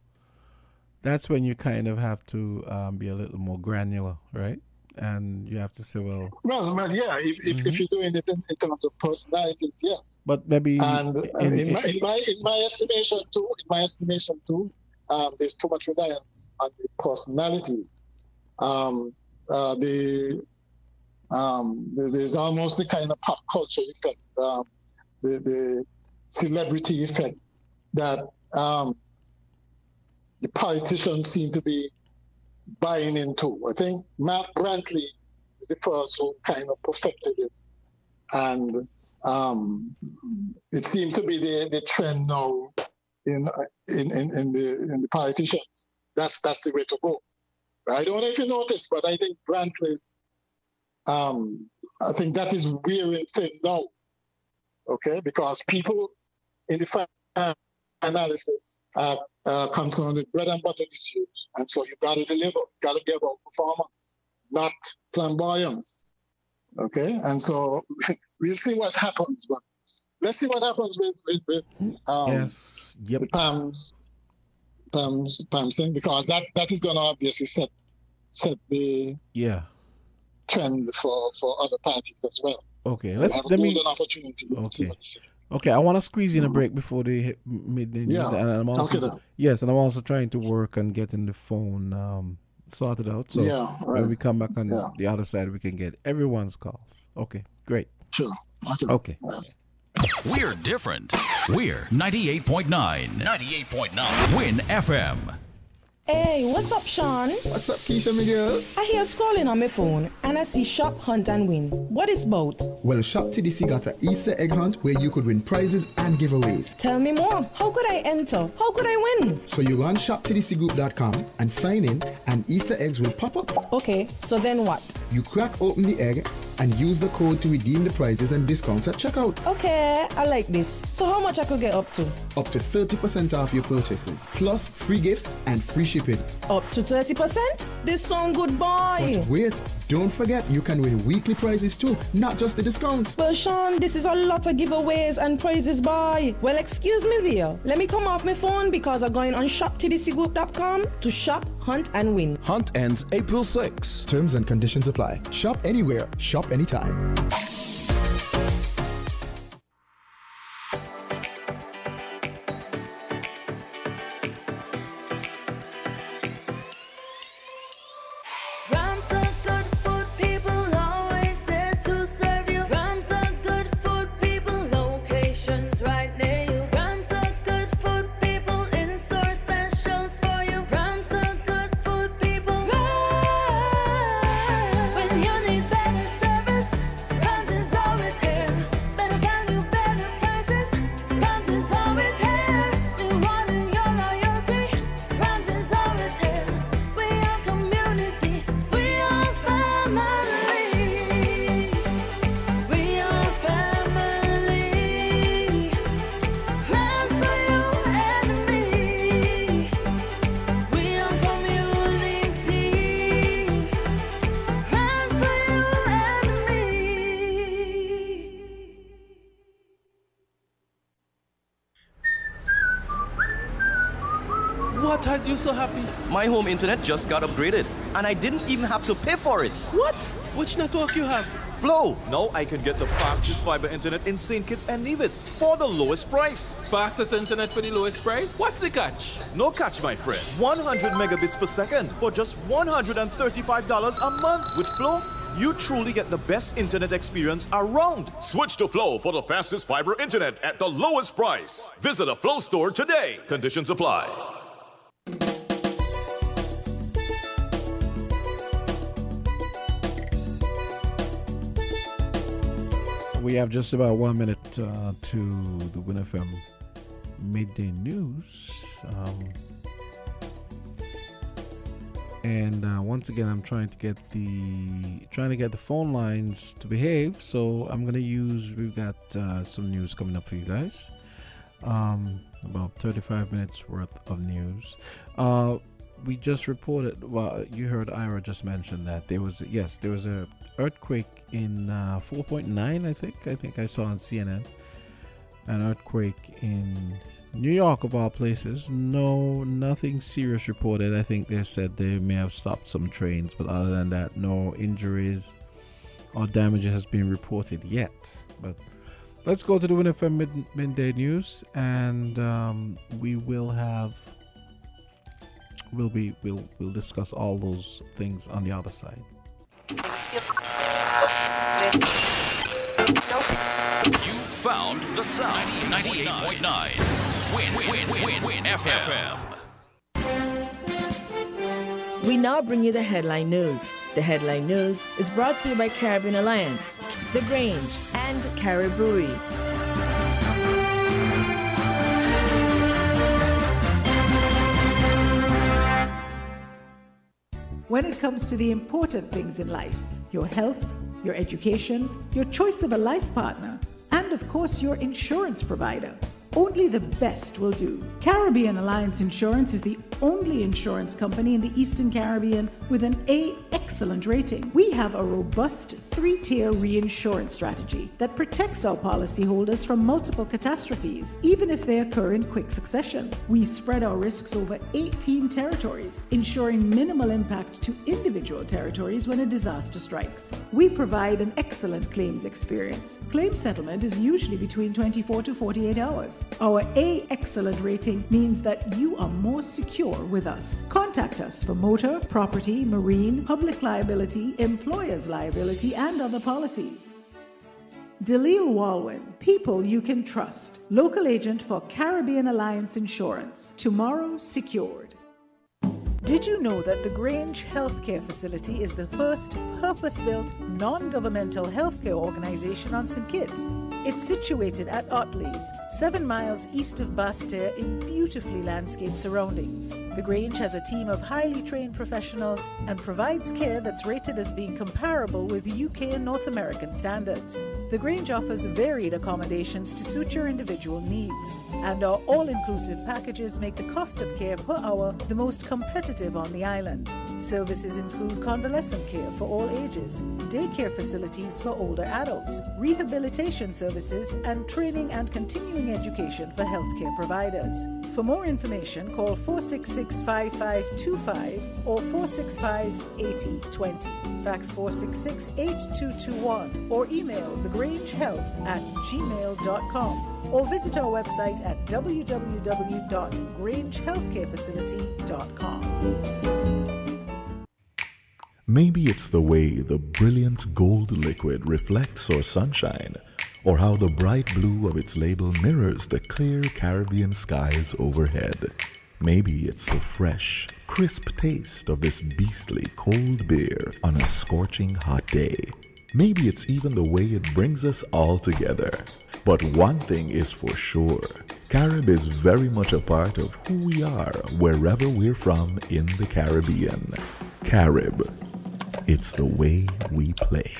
that's when you kind of have to um, be a little more granular, right? And you have to say, well, Well, well, yeah. If, if, if you're doing it in, in terms of personalities, yes. but maybe And uh, in- in, my, in my in my estimation too, in my estimation too, um, there's too much reliance on the personalities. Um, uh, the um, the- there's almost the kind of pop culture effect, um, the the celebrity effect that um, the politicians seem to be buying into. I think Mark Brantley is the first who kind of perfected it, and um, it seemed to be the, the trend now in, in in in the in the politicians. That's that's the way to go. I don't know if you noticed, but I think Brantley's. Um, I think that is wearing thin now. Okay, because people in the analysis are uh, concerned with bread and butter issues. And so you got to deliver, got to give out performance, not flamboyance. Okay, and so we'll see what happens, but let's see what happens with with, with um, yes. yep. Pam's Pam's Pam's thing because that that is going to obviously set set the yeah trend for for other parties as well. Okay, let's have a let me. opportunity. Okay. What you say. Okay, I want to squeeze in a break before they hit midday. news, Yeah. and I'm also yes, and I'm also trying to work on getting the phone um, sorted out. So Yeah, when we come back on Yeah. the other side, we can get everyone's calls. Okay, great. Sure. Okay. We're different. We're 98.9. 98.9. WINN FM. Hey, what's up, Shawn? What's up, Keisha, my girl? I hear scrolling on my phone and I see Shop, Hunt, and Win. What is both? Well, Shop TDC got an Easter egg hunt where you could win prizes and giveaways. Tell me more. How could I enter? How could I win? So you go on shoptdcgroup.com and sign in, and Easter eggs will pop up. Okay, so then what? You crack open the egg and use the code to redeem the prizes and discounts at checkout. Okay, I like this. So how much I could get up to? Up to 30% off your purchases, plus free gifts and free shipping. Up to 30%? This sound good, boy. But wait, don't forget you can win weekly prizes too, not just the discounts. Well, Shawn, this is a lot of giveaways and prizes, boy. Well, excuse me there. Let me come off my phone because I'm going on shoptdcgroup.com to shop, hunt, and win. Hunt ends April 6. Terms and conditions apply. Shop anywhere, shop anytime. My home internet just got upgraded, and I didn't even have to pay for it. What? Which network you have? Flow. Now I can get the fastest fiber internet in St. Kitts and Nevis for the lowest price. Fastest internet for the lowest price? What's the catch? No catch, my friend. 100 megabits per second for just $135 a month. With Flow, you truly get the best internet experience around. Switch to Flow for the fastest fiber internet at the lowest price. Visit a Flow store today. Conditions apply. We have just about one minute uh, to the WINN FM midday news. Um, and uh, once again, I'm trying to get the trying to get the phone lines to behave. So I'm gonna use. We've got uh, some news coming up for you guys. Um, about 35 minutes worth of news. Uh, we just reported. Well, you heard Ira just mention that there was yes, there was a earthquake in uh, 4.9. I think. I think I saw on CNN an earthquake in New York of all places. No, nothing serious reported. I think they said they may have stopped some trains, but other than that, no injuries or damage has been reported yet. But let's go to the WINN FM mid- midday news, and um, we will have we'll be we'll we'll discuss all those things on the other side. You found the sound. 98.9. Win, win, win, win, win, FM. We now bring you the headline news. The headline news is brought to you by Caribbean Alliance, The Grange, and Carib When it comes to the important things in life, your health, your education, your choice of a life partner, and of course your insurance provider, Only the best will do. Caribbean Alliance Insurance is the only insurance company in the Eastern Caribbean with an A excellent rating. We have a robust three tier reinsurance strategy that protects our policyholders from multiple catastrophes, even if they occur in quick succession. We spread our risks over 18 territories, ensuring minimal impact to individual territories when a disaster strikes. We provide an excellent claims experience. Claim settlement is usually between 24 to 48 hours. Our A excellent rating means that you are more secure with us. Contact us for motor, property, marine, public liability, employer's liability, and other policies. Delisle Walwyn, people you can trust. Local agent for Caribbean Alliance Insurance. Tomorrow secured. Did you know that the Grange Healthcare Facility is the first purpose built non governmental healthcare organization on St. Kitts? It's situated at Ottley's, seven miles east of Basseterre in beautifully landscaped surroundings. The Grange has a team of highly trained professionals and provides care that's rated as being comparable with UK and North American standards. The Grange offers varied accommodations to suit your individual needs, and our all inclusive packages make the cost of care per hour the most competitive on the island. Services include convalescent care for all ages, daycare facilities for older adults, rehabilitation services, and training and continuing education for healthcare providers. For more information, call 466 5525 or 465 8020. Fax 466 8221 or email thegrangehealth at gmail.com or visit our website at www.grangehealthcarefacility.com. Maybe it's the way the brilliant gold liquid reflects our sunshine, or how the bright blue of its label mirrors the clear Caribbean skies overhead. Maybe it's the fresh, crisp taste of this beastly cold beer on a scorching hot day. Maybe it's even the way it brings us all together. But one thing is for sure Carib is very much a part of who we are wherever we're from in the Caribbean. Carib. It's the way we play.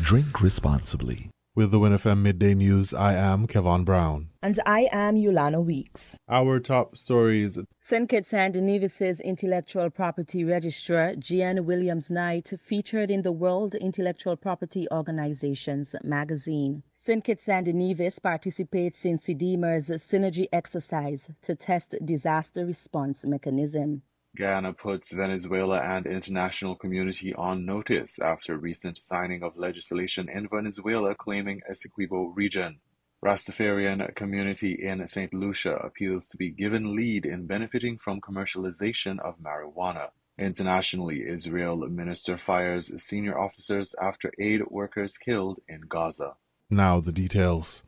Drink responsibly. With the WINN FM Midday News, I am Kevon Brown. And I am Yulana Weeks. Our top stories St. Kitts and Nevis's intellectual property registrar, Gian Williams Knight, featured in the World Intellectual Property Organization's magazine. Kitts and Nevis participates in CDEMA's synergy exercise to test disaster response mechanism. Guyana puts Venezuela and international community on notice after recent signing of legislation in Venezuela claiming Essequibo region. Rastafarian community in St. Lucia appeals to be given lead in benefiting from commercialization of marijuana. Internationally, Israel minister fires senior officers after aid workers killed in Gaza. Now the details.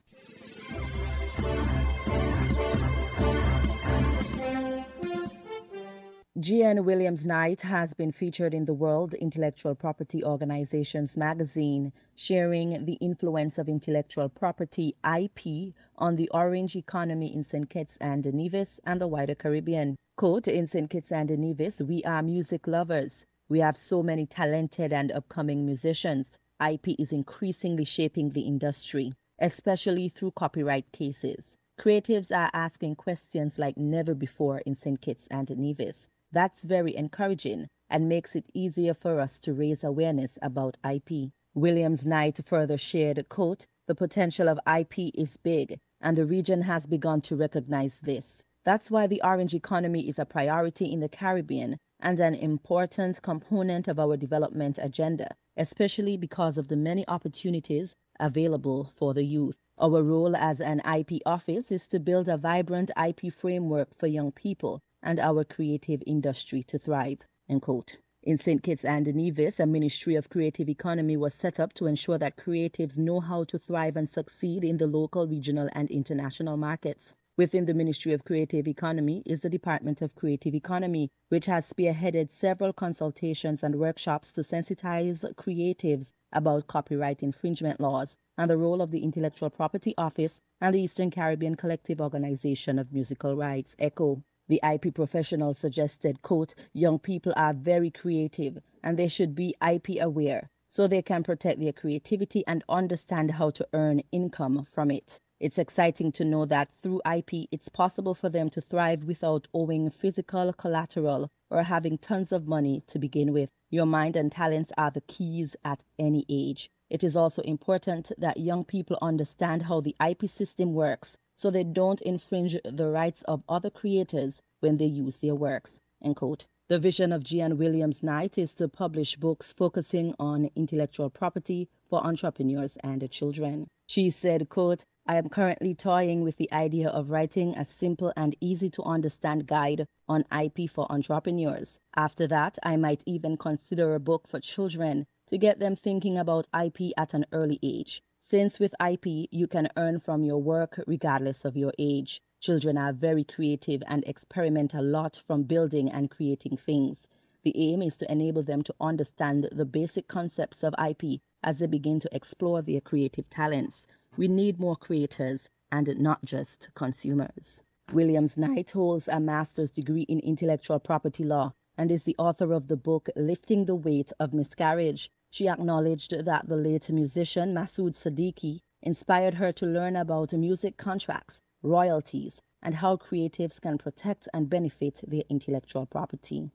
Gian Williams Knight has been featured in the World Intellectual Property Organization's magazine, sharing the influence of intellectual property IP on the orange economy in St. Kitts and Nevis and the wider Caribbean. Quote, in St. Kitts and Nevis, we are music lovers. We have so many talented and upcoming musicians. IP is increasingly shaping the industry, especially through copyright cases. Creatives are asking questions like never before in St. Kitts and Nevis. That's very encouraging and makes it easier for us to raise awareness about IP. Williams Knight further shared, quote, the potential of IP is big, and the region has begun to recognize this. That's why the orange economy is a priority in the Caribbean and an important component of our development agenda, especially because of the many opportunities available for the youth. Our role as an IP office is to build a vibrant IP framework for young people and our creative industry to thrive. End quote. In St. Kitts and Nevis, a Ministry of Creative Economy was set up to ensure that creatives know how to thrive and succeed in the local, regional, and international markets. Within the Ministry of Creative Economy is the Department of Creative Economy, which has spearheaded several consultations and workshops to sensitize creatives about copyright infringement laws and the role of the Intellectual Property Office and the Eastern Caribbean Collective Organization of Musical Rights, ECCO. The IP professional suggested, quote, young people are very creative and they should be IP aware so they can protect their creativity and understand how to earn income from it. It's exciting to know that through IP, it's possible for them to thrive without owing physical collateral or having tons of money to begin with. Your mind and talents are the keys at any age. It is also important that young people understand how the IP system works so they don't infringe the rights of other creators when they use their works. End quote. The vision of Gian Williams Knight is to publish books focusing on intellectual property for entrepreneurs and children. She said, quote, I am currently toying with the idea of writing a simple and easy to understand guide on IP for entrepreneurs. After that, I might even consider a book for children to get them thinking about IP at an early age. Since with IP, you can earn from your work regardless of your age. Children are very creative and experiment a lot from building and creating things. The aim is to enable them to understand the basic concepts of IP as they begin to explore their creative talents. We need more creators and not just consumers. Williams Knight holds a master's degree in intellectual property law and is the author of the book Lifting the Weight of Miscarriage. She acknowledged that the late musician Masood Siddiqui inspired her to learn about music contracts, royalties, and how creatives can protect and benefit their intellectual property.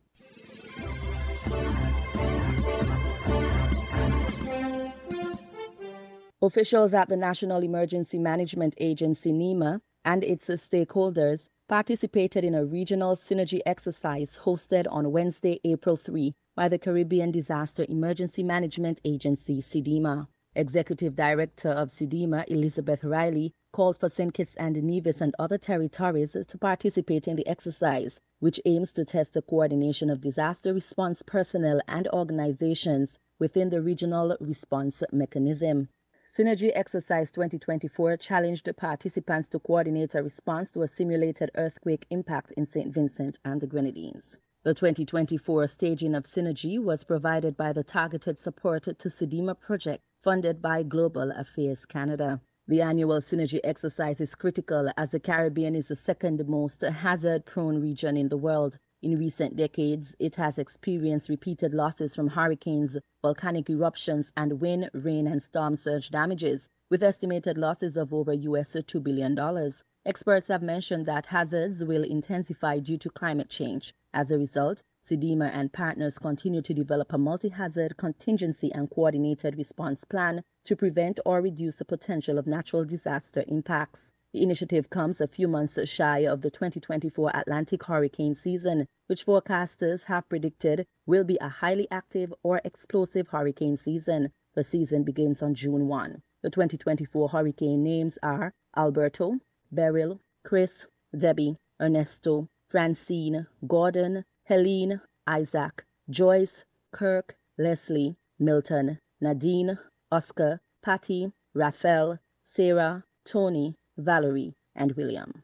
Officials at the National Emergency Management Agency, NEMA, and its stakeholders participated in a regional synergy exercise hosted on Wednesday, April 3 by the Caribbean Disaster Emergency Management Agency, CDEMA. Executive Director of CDEMA, Elizabeth Riley, called for St. Kitts and Nevis and other territories to participate in the exercise, which aims to test the coordination of disaster response personnel and organizations within the regional response mechanism. Synergy Exercise 2024 challenged participants to coordinate a response to a simulated earthquake impact in St. Vincent and the Grenadines. The 2024 staging of Synergy was provided by the Targeted Support to CDEMA project funded by Global Affairs Canada. The annual Synergy exercise is critical as the Caribbean is the second most hazard prone region in the world. In recent decades, it has experienced repeated losses from hurricanes, volcanic eruptions, and wind, rain, and storm surge damages, with estimated losses of over US $2 billion. Experts have mentioned that hazards will intensify due to climate change. As a result, CDEMA and partners continue to develop a multi-hazard contingency and coordinated response plan to prevent or reduce the potential of natural disaster impacts. The initiative comes a few months shy of the 2024 Atlantic hurricane season, which forecasters have predicted will be a highly active or explosive hurricane season. The season begins on June 1. The 2024 hurricane names are Alberto, Beryl, Chris, Debbie, Ernesto, Francine, Gordon, Helene, Isaac, Joyce, Kirk, Leslie, Milton, Nadine, Oscar, Patty, Raphael, Sarah, Tony, Valerie, and William.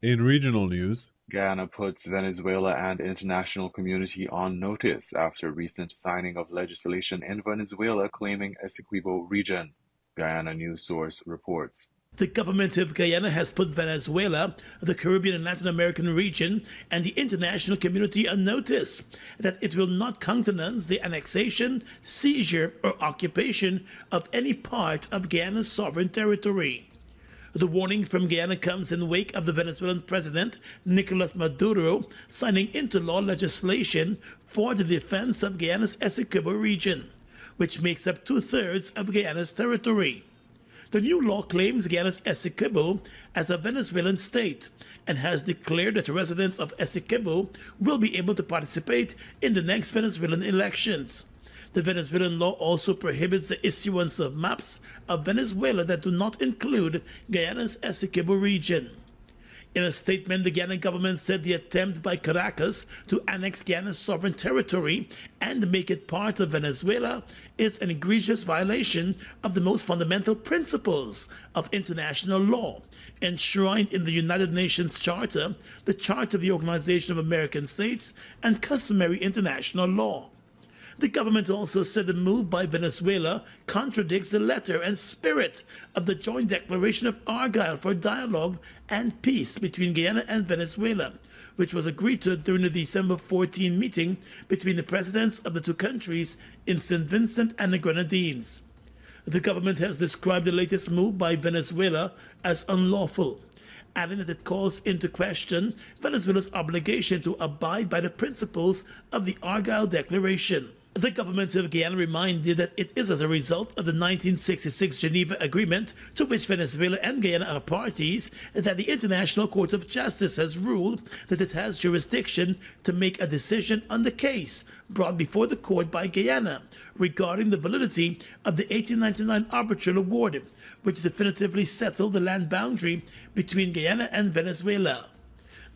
In regional news, Guyana puts Venezuela and international community on notice after recent signing of legislation in Venezuela claiming Essequibo region. Guyana news source reports. The government of Guyana has put Venezuela, the Caribbean and Latin American region, and the international community on notice that it will not countenance the annexation, seizure, or occupation of any part of Guyana's sovereign territory. The warning from Guyana comes in wake of the Venezuelan president, Nicolas Maduro, signing into law legislation for the defense of Guyana's Essequibo region, which makes up two thirds of Guyana's territory. The new law claims Guyana's Essequibo as a Venezuelan state and has declared that residents of Essequibo will be able to participate in the next Venezuelan elections. The Venezuelan law also prohibits the issuance of maps of Venezuela that do not include Guyana's Essequibo region. In a statement, the Guyana government said the attempt by Caracas to annex Guyana's sovereign territory and make it part of Venezuela is an egregious violation of the most fundamental principles of international law, enshrined in the United Nations Charter, the Charter of the Organization of American States, and customary international law. The government also said the move by Venezuela contradicts the letter and spirit of the joint declaration of Argyle for dialogue and peace between Guyana and Venezuela, which was agreed to during the December 14 meeting between the presidents of the two countries in St. Vincent and the Grenadines. The government has described the latest move by Venezuela as unlawful, adding that it calls into question Venezuela's obligation to abide by the principles of the Argyle Declaration. The government of Guyana reminded that it is as a result of the 1966 Geneva Agreement, to which Venezuela and Guyana are parties, that the International Court of Justice has ruled that it has jurisdiction to make a decision on the case brought before the court by Guyana regarding the validity of the 1899 arbitral award, which definitively settled the land boundary between Guyana and Venezuela.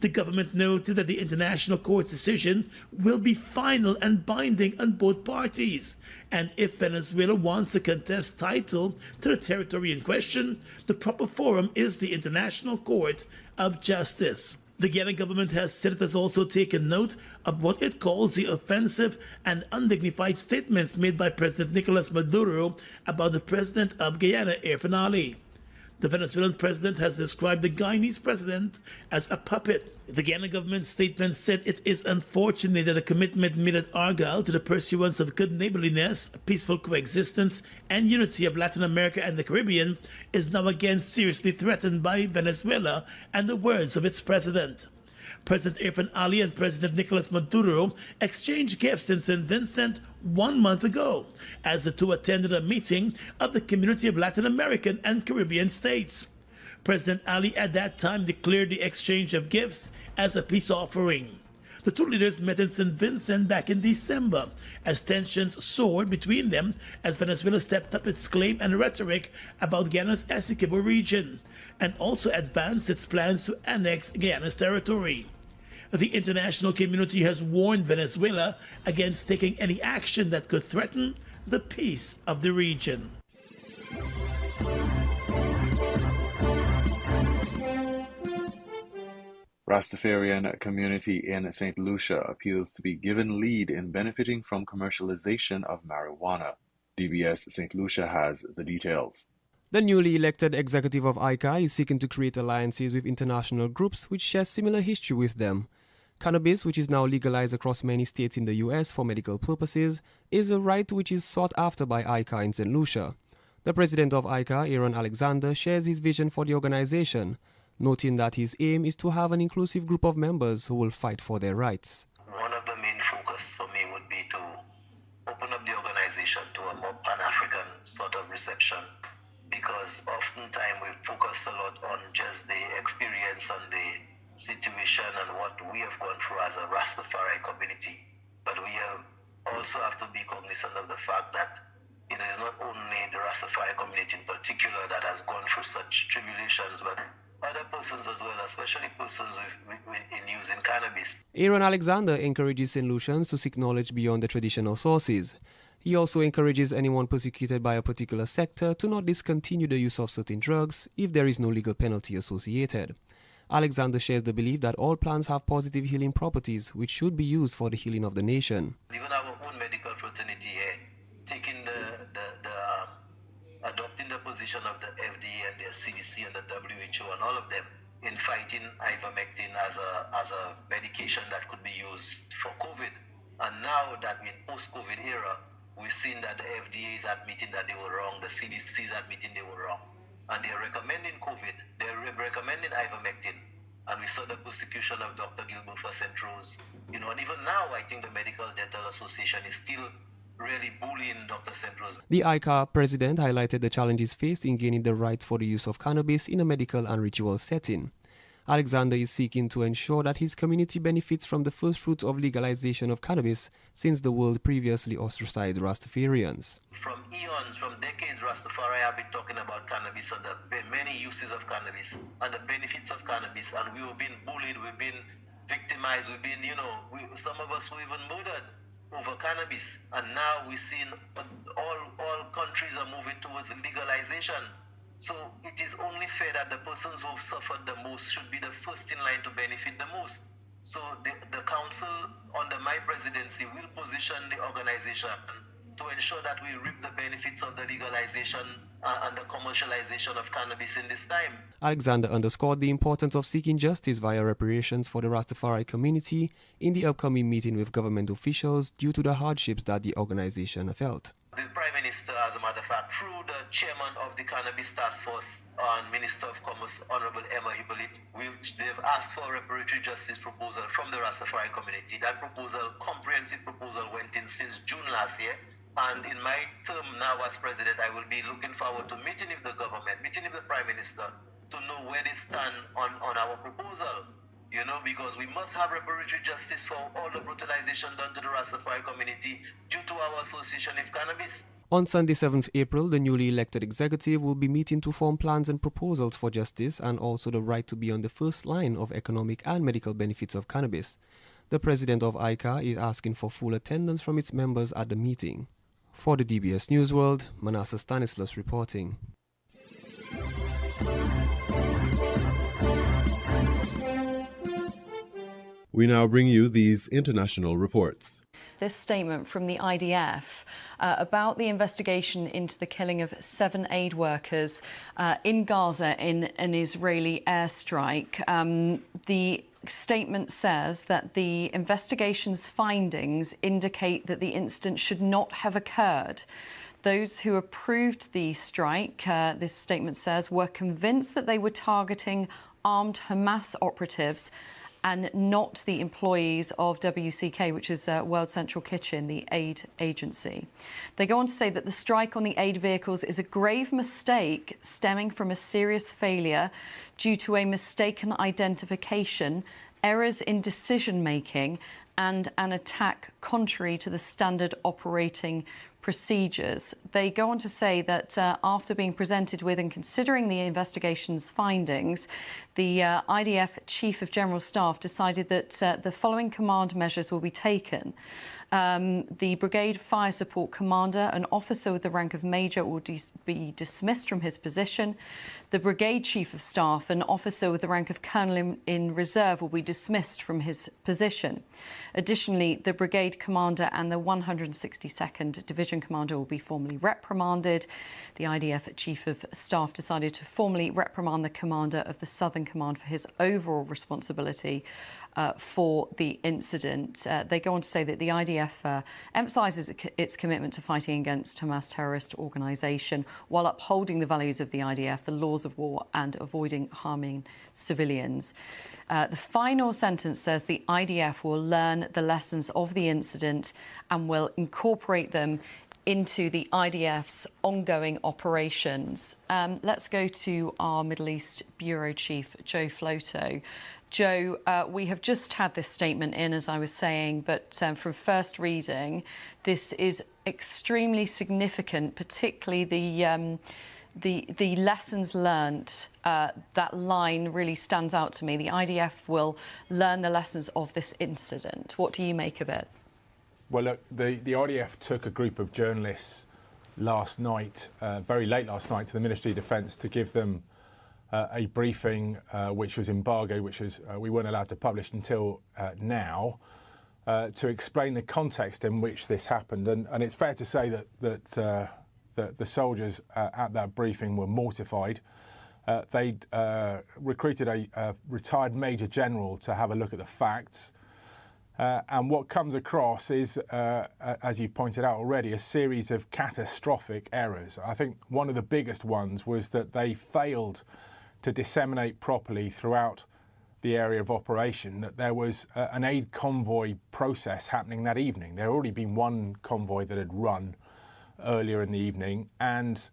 The government noted that the International Court's decision will be final and binding on both parties. And if Venezuela wants to contest title to the territory in question, the proper forum is the International Court of Justice. The Guyana government has said it has also taken note of what it calls the offensive and undignified statements made by President Nicolas Maduro about the president of Guyana, Irfan Ali. The Venezuelan president has described the Guyanese president as a puppet. The Guyana government statement said it is unfortunate that the commitment made at Argyle to the pursuance of good neighborliness, peaceful coexistence, and unity of Latin America and the Caribbean is now again seriously threatened by Venezuela and the words of its president. President Irfan Ali and President Nicolas Maduro exchanged gifts in St. Vincent one month ago as the two attended a meeting of the Community of Latin American and Caribbean States. President Ali at that time declared the exchange of gifts as a peace offering. The two leaders met in St. Vincent back in December as tensions soared between them as Venezuela stepped up its claim and rhetoric about Guyana's Essequibo region and also advanced its plans to annex Guyana's territory. The international community has warned Venezuela against taking any action that could threaten the peace of the region. Rastafarian community in St. Lucia appeals to be given lead in benefiting from commercialization of marijuana. DBS St. Lucia has the details. The newly elected executive of ICA is seeking to create alliances with international groups which share similar history with them. Cannabis, which is now legalized across many states in the US for medical purposes, is a right which is sought after by ICA in St. Lucia. The president of ICA, Aaron Alexander, shares his vision for the organization, noting that his aim is to have an inclusive group of members who will fight for their rights. One of the main focus for me would be to open up the organization to a more Pan-African sort of reception because oftentimes we focus a lot on just the experience and the situation and what we have gone through as a Rastafari community. But we have also have to be cognizant of the fact that it is not only the Rastafari community in particular that has gone through such tribulations, but other persons as well, especially persons with, with, in using cannabis. Aaron Alexander encourages St. Lucians to seek knowledge beyond the traditional sources. He also encourages anyone persecuted by a particular sector to not discontinue the use of certain drugs if there is no legal penalty associated. Alexander shares the belief that all plants have positive healing properties which should be used for the healing of the nation. Even our own medical fraternity here, taking the, the, the um, adopting the position of the FDA and the CDC and the WHO and all of them in fighting ivermectin as a as a medication that could be used for COVID. And now that in post-COVID era, we've seen that the FDA is admitting that they were wrong, the CDC is admitting they were wrong. And they're recommending COVID, they're recommending ivermectin. And we saw the persecution of Dr. Gilbert for St. Rose. You know, and even now, I think the Medical Dental Association is still really bullying Dr. St. Rose. The ICA president highlighted the challenges faced in gaining the rights for the use of cannabis in a medical and ritual setting. Alexander is seeking to ensure that his community benefits from the first fruits of legalization of cannabis since the world previously ostracized Rastafarians. From eons, from decades, Rastafari have been talking about cannabis and the many uses of cannabis and the benefits of cannabis. And we were being bullied, we've been victimized, we've been, you know, we, some of us were even murdered over cannabis. And now we're seeing all, all countries are moving towards legalization. So it is only fair that the persons who've suffered the most should be the first in line to benefit the most. So the, the council under my presidency will position the organization to ensure that we reap the benefits of the legalization uh, and the commercialization of cannabis in this time. Alexander underscored the importance of seeking justice via reparations for the Rastafari community in the upcoming meeting with government officials due to the hardships that the organization felt. The Prime Minister, as a matter of fact, through the chairman of the Cannabis Task Force and Minister of Commerce, Honorable Emma which they've asked for a reparatory justice proposal from the Rastafari community. That proposal, comprehensive proposal, went in since June last year. And in my term now as president, I will be looking forward to meeting with the government, meeting with the Prime Minister to know where they stand on, on our proposal. You know, because we must have reparatory justice for all the brutalization done to the Rastafari community due to our association with cannabis. On Sunday, 7th April, the newly elected executive will be meeting to form plans and proposals for justice and also the right to be on the first line of economic and medical benefits of cannabis. The president of ICA is asking for full attendance from its members at the meeting. For the DBS News World, Manasseh Stanislas reporting. We now bring you these international reports. This statement from the IDF uh, about the investigation into the killing of seven aid workers uh, in Gaza in an Israeli airstrike. Um, the statement says that the investigation's findings indicate that the incident should not have occurred. Those who approved the strike, uh, this statement says, were convinced that they were targeting armed Hamas operatives and not the employees of WCK, which is uh, World Central Kitchen, the aid agency. They go on to say that the strike on the aid vehicles is a grave mistake stemming from a serious failure due to a mistaken identification, errors in decision making, and an attack contrary to the standard operating procedures. They go on to say that uh, after being presented with and considering the investigation's findings, the uh, IDF Chief of General Staff decided that uh, the following command measures will be taken. Um, the Brigade Fire Support Commander, an officer with the rank of Major, will dis- be dismissed from his position. The Brigade Chief of Staff, an officer with the rank of Colonel in, in Reserve, will be dismissed from his position. Additionally, the Brigade Commander and the 162nd Division Commander will be formally reprimanded. The IDF Chief of Staff decided to formally reprimand the Commander of the Southern Command for his overall responsibility uh, for the incident. Uh, they go on to say that the IDF uh, emphasises its commitment to fighting against Hamas terrorist organisation while upholding the values of the IDF, the laws of war, and avoiding harming civilians. Uh, the final sentence says the IDF will learn the lessons of the incident and will incorporate them into the IDF's ongoing operations. Um, let's go to our Middle East Bureau Chief, Joe Floto. Joe, uh, we have just had this statement in, as I was saying, but um, from first reading, this is extremely significant, particularly the. Um, the, the lessons learnt, uh, that line really stands out to me. The IDF will learn the lessons of this incident. What do you make of it? Well, look, the, the IDF took a group of journalists last night, uh, very late last night, to the Ministry of Defence to give them uh, a briefing uh, which was embargoed, which was uh, we weren't allowed to publish until uh, now, uh, to explain the context in which this happened. And, and it's fair to say that that, that the soldiers at that briefing were mortified. they'd recruited a, a retired major general to have a look at the facts. Uh, and what comes across is, uh, as you've pointed out already, a series of catastrophic errors. I think one of the biggest ones was that they failed to disseminate properly throughout the area of operation that there was uh, an aid convoy process happening that evening. There had already been one convoy that had run earlier in the evening, and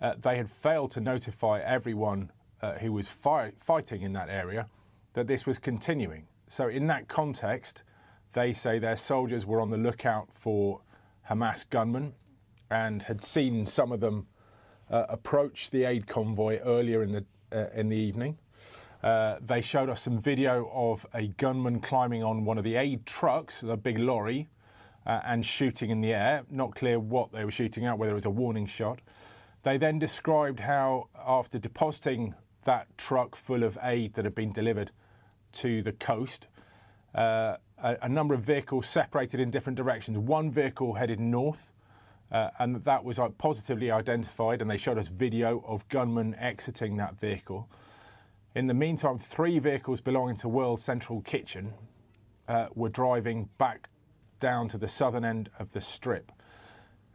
uh, they had failed to notify everyone uh, who was fi- fighting in that area that this was continuing. So, in that context, they say their soldiers were on the lookout for Hamas gunmen and had seen some of them uh, approach the aid convoy earlier in the uh, in the evening. Uh, they showed us some video of a gunman climbing on one of the aid trucks, the big lorry, uh, and shooting in the air. Not clear what they were shooting at, whether it was a warning shot. They then described how, after depositing that truck full of aid that had been delivered to the coast, uh, a, a, number of vehicles separated in different directions. One vehicle headed north, Uh, and that was uh, positively identified, and they showed us video of gunmen exiting that vehicle. In the meantime, three vehicles belonging to World Central Kitchen uh, were driving back down to the southern end of the strip.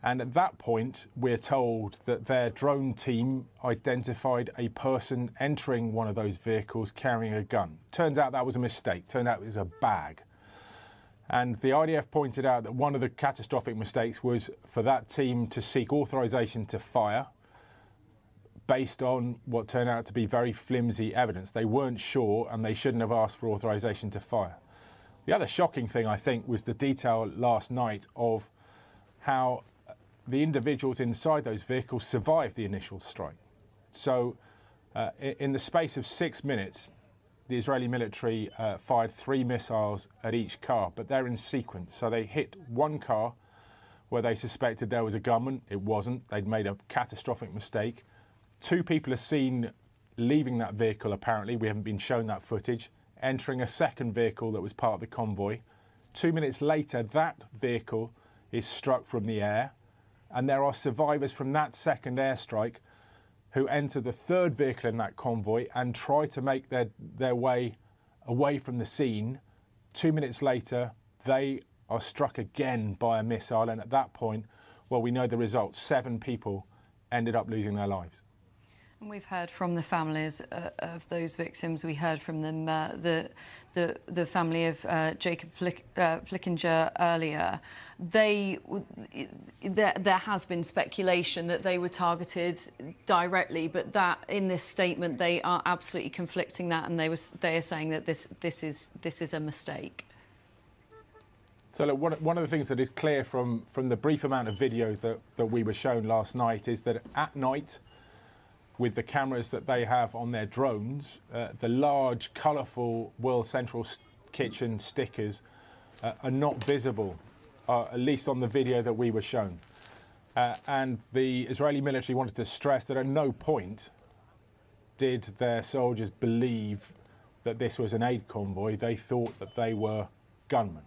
And at that point, we're told that their drone team identified a person entering one of those vehicles carrying a gun. Turns out that was a mistake. Turned out it was a bag. And the IDF pointed out that one of the catastrophic mistakes was for that team to seek authorization to fire based on what turned out to be very flimsy evidence. They weren't sure and they shouldn't have asked for authorization to fire. The other shocking thing, I think, was the detail last night of how the individuals inside those vehicles survived the initial strike. So, uh, in the space of six minutes, the Israeli military uh, fired three missiles at each car, but they're in sequence. So they hit one car where they suspected there was a gunman. It wasn't. They'd made a catastrophic mistake. Two people are seen leaving that vehicle, apparently. We haven't been shown that footage. Entering a second vehicle that was part of the convoy. Two minutes later, that vehicle is struck from the air, and there are survivors from that second airstrike who enter the third vehicle in that convoy and try to make their, their way away from the scene. Two minutes later, they are struck again by a missile, and at that point, well, we know the result. Seven people ended up losing their lives. And we've heard from the families uh, of those victims. We heard from them, uh, the, the, the family of uh, Jacob Flick, uh, Flickinger earlier. They, there, there has been speculation that they were targeted directly, but that in this statement they are absolutely conflicting that, and they was they are saying that this this is this is a mistake. So look, one, one of the things that is clear from, from the brief amount of video that, that we were shown last night is that at night, with the cameras that they have on their drones, uh, the large, colourful World Central s- Kitchen stickers uh, are not visible, uh, at least on the video that we were shown. Uh, and the Israeli military wanted to stress that at no point did their soldiers believe that this was an aid convoy. They thought that they were gunmen.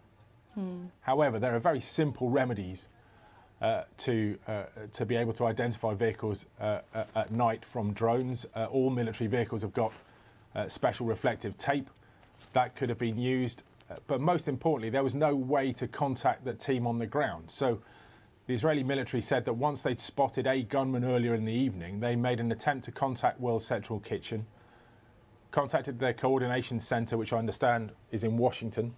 However, there are very simple remedies to uh, to be able to identify vehicles uh, uh, at night from drones. Uh, all military vehicles have got uh, special reflective tape that could have been used, Uh, but most importantly, there was no way to contact the team on the ground. So. The Israeli military said that once they'd spotted a gunman earlier in the evening, they made an attempt to contact World Central Kitchen, contacted their coordination center, which I understand is in Washington,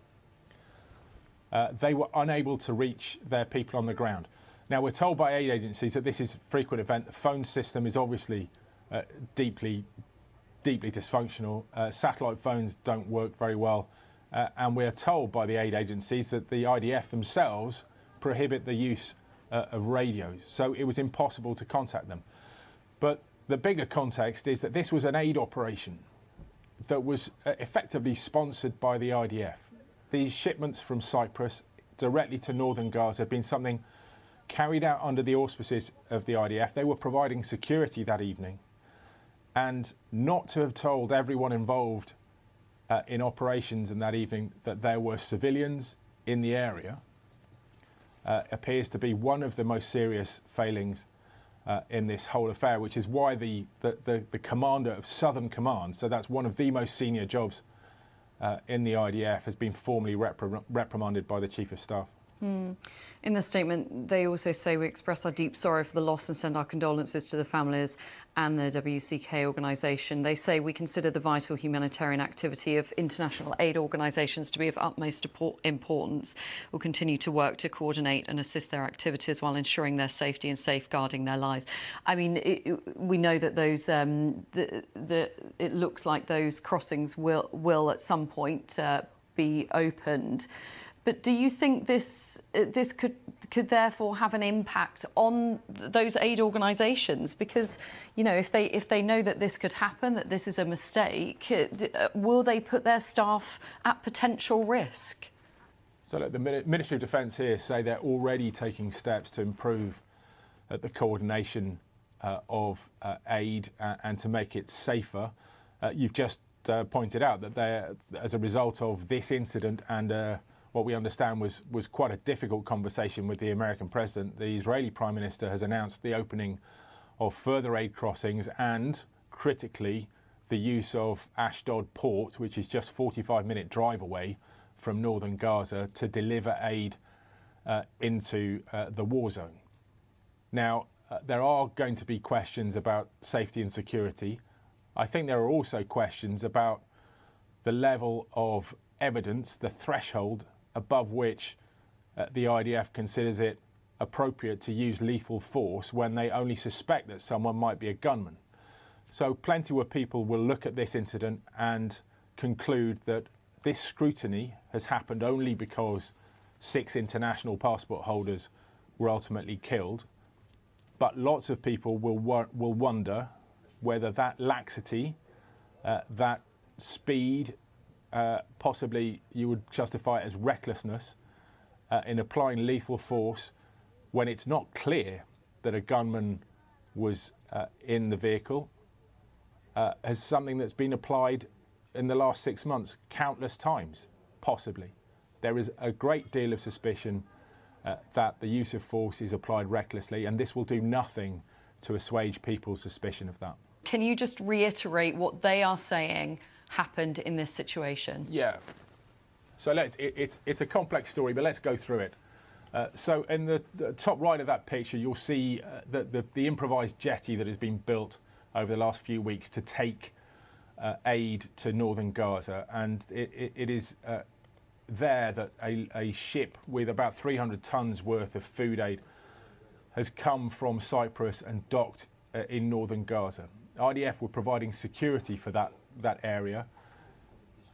uh, they were unable to reach their people on the ground. Now, we're told by aid agencies that this is a frequent event. The phone system is obviously uh, deeply, deeply dysfunctional. Uh, satellite phones don't work very well. Uh, and we're told by the aid agencies that the IDF themselves prohibit the use uh, of radios. So it was impossible to contact them. But the bigger context is that this was an aid operation that was uh, effectively sponsored by the IDF. These shipments from Cyprus directly to northern Gaza have been something carried out under the auspices of the IDF. They were providing security that evening. And not to have told everyone involved uh, in operations in that evening that there were civilians in the area uh, appears to be one of the most serious failings uh, in this whole affair, which is why the, the, the, the commander of Southern Command, so that's one of the most senior jobs uh, in the IDF, has been formally repri- reprimanded by the Chief of Staff. Hmm. In the statement, they also say we express our deep sorrow for the loss and send our condolences to the families and the WCK organisation. They say we consider the vital humanitarian activity of international aid organisations to be of utmost importance. We'll continue to work to coordinate and assist their activities while ensuring their safety and safeguarding their lives. I mean, it, it- we know that those um, the, the, it looks like those crossings will will at some point uh, be opened. But do you think this uh, this could could therefore have an impact on those aid organisations? Because you know, if they if they know that this could happen, that this is a mistake, uh, uh, will they put their staff at potential risk? So look, the Ministry of Defence here say they're already taking steps to improve uh, the coordination uh, of uh, aid and to make it safer. You've just pointed out that they, as a result of this incident and what we understand was, was quite a difficult conversation with the American president. The Israeli prime minister has announced the opening of further aid crossings and, critically, the use of Ashdod port, which is just 45 minute drive away from northern Gaza, to deliver aid uh, into uh, the war zone. Now, uh, there are going to be questions about safety and security. I think there are also questions about the level of evidence, the threshold above which uh, the IDF considers it appropriate to use lethal force when they only suspect that someone might be a gunman. So, plenty of people will look at this incident and conclude that this scrutiny has happened only because six international passport holders were ultimately killed. But lots of people will, will wonder whether that laxity, uh, that speed, uh, possibly you would justify it as recklessness uh, in applying lethal force when it's not clear that a gunman was uh, in the vehicle, uh, as something that's been applied in the last six months countless times, possibly. There is a great deal of suspicion uh, that the use of force is applied recklessly, and this will do nothing to assuage people's suspicion of that. Can you just reiterate what they are saying happened in this situation? Yeah. So let's, it, it's, it's a complex story, but let's go through it. Uh, so in the, the top right of that picture, you'll see uh, the, the, the improvised jetty that has been built over the last few weeks to take uh, aid to northern Gaza. And it, it, it is uh, there that a, a ship with about 300 tons worth of food aid has come from Cyprus and docked uh, in northern Gaza. IDF were providing security for that, that area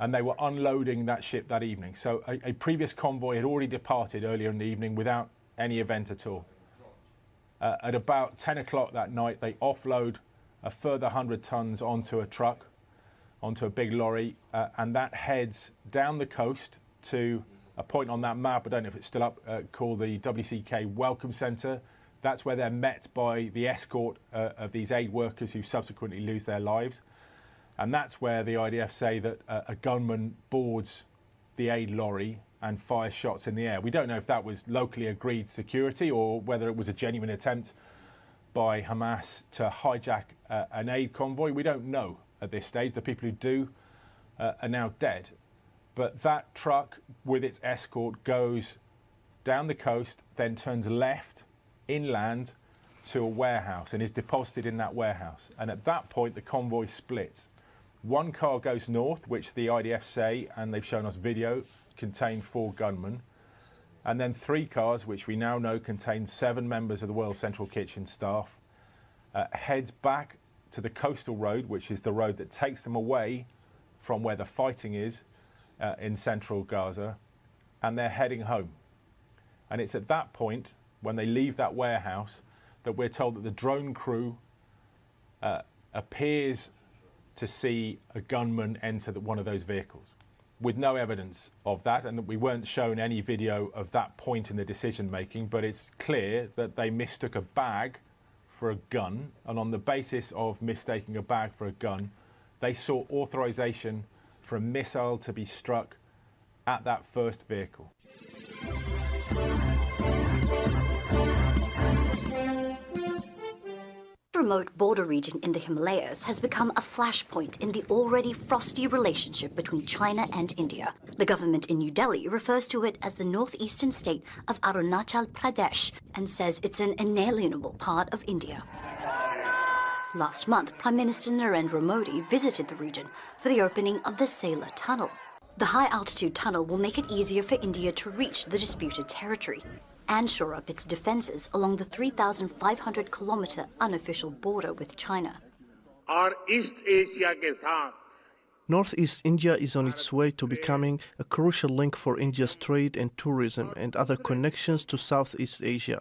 and they were unloading that ship that evening. So a, a previous convoy had already departed earlier in the evening without any event at all. Uh, at about 10 o'clock that night, they offload a further 100 tons onto a truck, onto a big lorry, uh, and that heads down the coast to a point on that map, I don't know if it's still up, uh, called the WCK Welcome Centre. That's where they're met by the escort uh, of these aid workers who subsequently lose their lives. And that's where the IDF say that uh, a gunman boards the aid lorry and fires shots in the air. We don't know if that was locally agreed security or whether it was a genuine attempt by Hamas to hijack uh, an aid convoy. We don't know at this stage. The people who do uh, are now dead. But that truck with its escort goes down the coast, then turns left inland to a warehouse and is deposited in that warehouse. And at that point, the convoy splits. One car goes north, which the IDF say, and they've shown us video, contain four gunmen. And then three cars, which we now know contain seven members of the World Central Kitchen staff, uh, heads back to the coastal road, which is the road that takes them away from where the fighting is uh, in central Gaza, and they're heading home. And it's at that point, when they leave that warehouse, that we're told that the drone crew uh, appears to see a gunman enter the, one of those vehicles with no evidence of that, and we weren't shown any video of that point in the decision making, but it's clear that they mistook a bag for a gun, and on the basis of mistaking a bag for a gun, they sought authorization for a missile to be struck at that first vehicle. Remote border region in the Himalayas has become a flashpoint in the already frosty relationship between China and India. The government in New Delhi refers to it as the northeastern state of Arunachal Pradesh and says it's an inalienable part of India. Last month, Prime Minister Narendra Modi visited the region for the opening of the Sela Tunnel. The high altitude tunnel will make it easier for India to reach the disputed territory and shore up its defenses along the 3,500 kilometer unofficial border with China. Northeast India is on its way to becoming a crucial link for India's trade and tourism and other connections to Southeast Asia.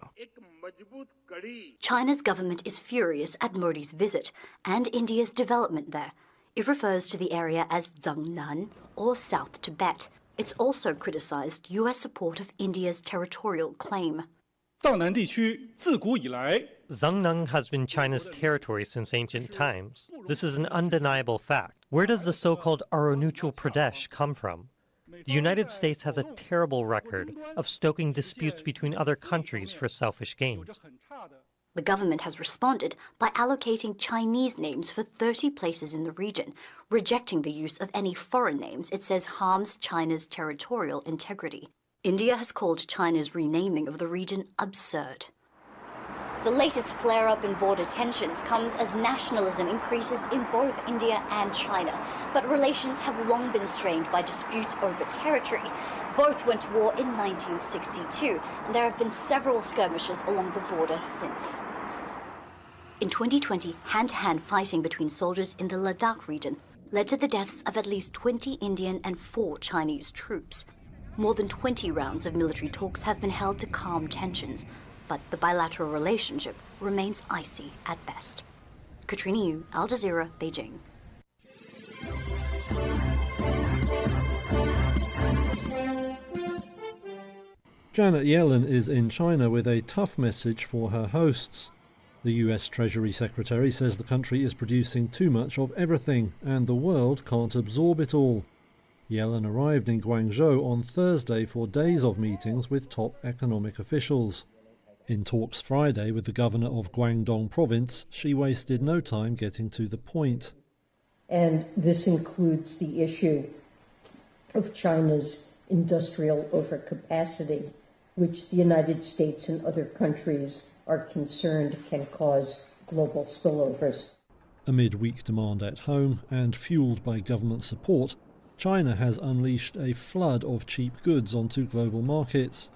China's government is furious at Modi's visit and India's development there. It refers to the area as Zangnan, or South Tibet. It's also criticized U.S. support of India's territorial claim. Zangnan has been China's territory since ancient times. This is an undeniable fact. Where does the so-called Arunachal Pradesh come from? The United States has a terrible record of stoking disputes between other countries for selfish gains. The government has responded by allocating Chinese names for 30 places in the region, rejecting the use of any foreign names it says harms China's territorial integrity. India has called China's renaming of the region absurd. The latest flare up in border tensions comes as nationalism increases in both India and China. But relations have long been strained by disputes over territory. Both went to war in 1962, and there have been several skirmishes along the border since. In 2020, hand to hand fighting between soldiers in the Ladakh region led to the deaths of at least 20 Indian and 4 Chinese troops. More than 20 rounds of military talks have been held to calm tensions, but the bilateral relationship remains icy at best. Katrina Yu, Al Jazeera, Beijing. Janet Yellen is in China with a tough message for her hosts. The US Treasury Secretary says the country is producing too much of everything and the world can't absorb it all. Yellen arrived in Guangzhou on Thursday for days of meetings with top economic officials. In talks Friday with the governor of Guangdong province, she wasted no time getting to the point. And this includes the issue of China's industrial overcapacity, which the United States and other countries are concerned can cause global spillovers. Amid weak demand at home and fueled by government support, China has unleashed a flood of cheap goods onto global markets.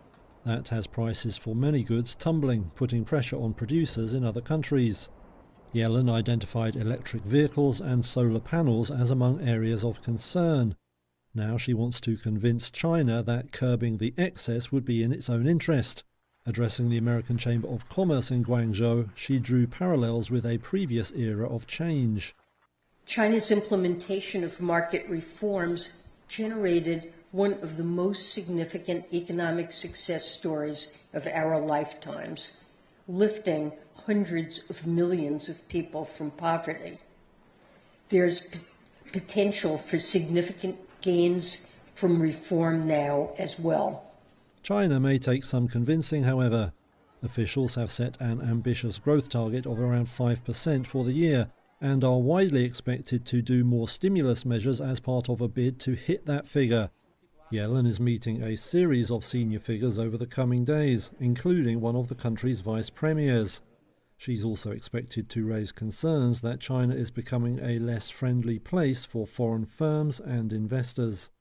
That has prices for many goods tumbling, putting pressure on producers in other countries. Yellen identified electric vehicles and solar panels as among areas of concern. Now she wants to convince China that curbing the excess would be in its own interest. Addressing the American Chamber of Commerce in Guangzhou, she drew parallels with a previous era of change. China's implementation of market reforms generated one of the most significant economic success stories of our lifetimes, lifting hundreds of millions of people from poverty. There's potential for significant gains from reform now as well. China may take some convincing, however. Officials have set an ambitious growth target of around 5% for the year and are widely expected to do more stimulus measures as part of a bid to hit that figure. Yellen is meeting a series of senior figures over the coming days, including one of the country's vice premiers. She's also expected to raise concerns that China is becoming a less friendly place for foreign firms and investors.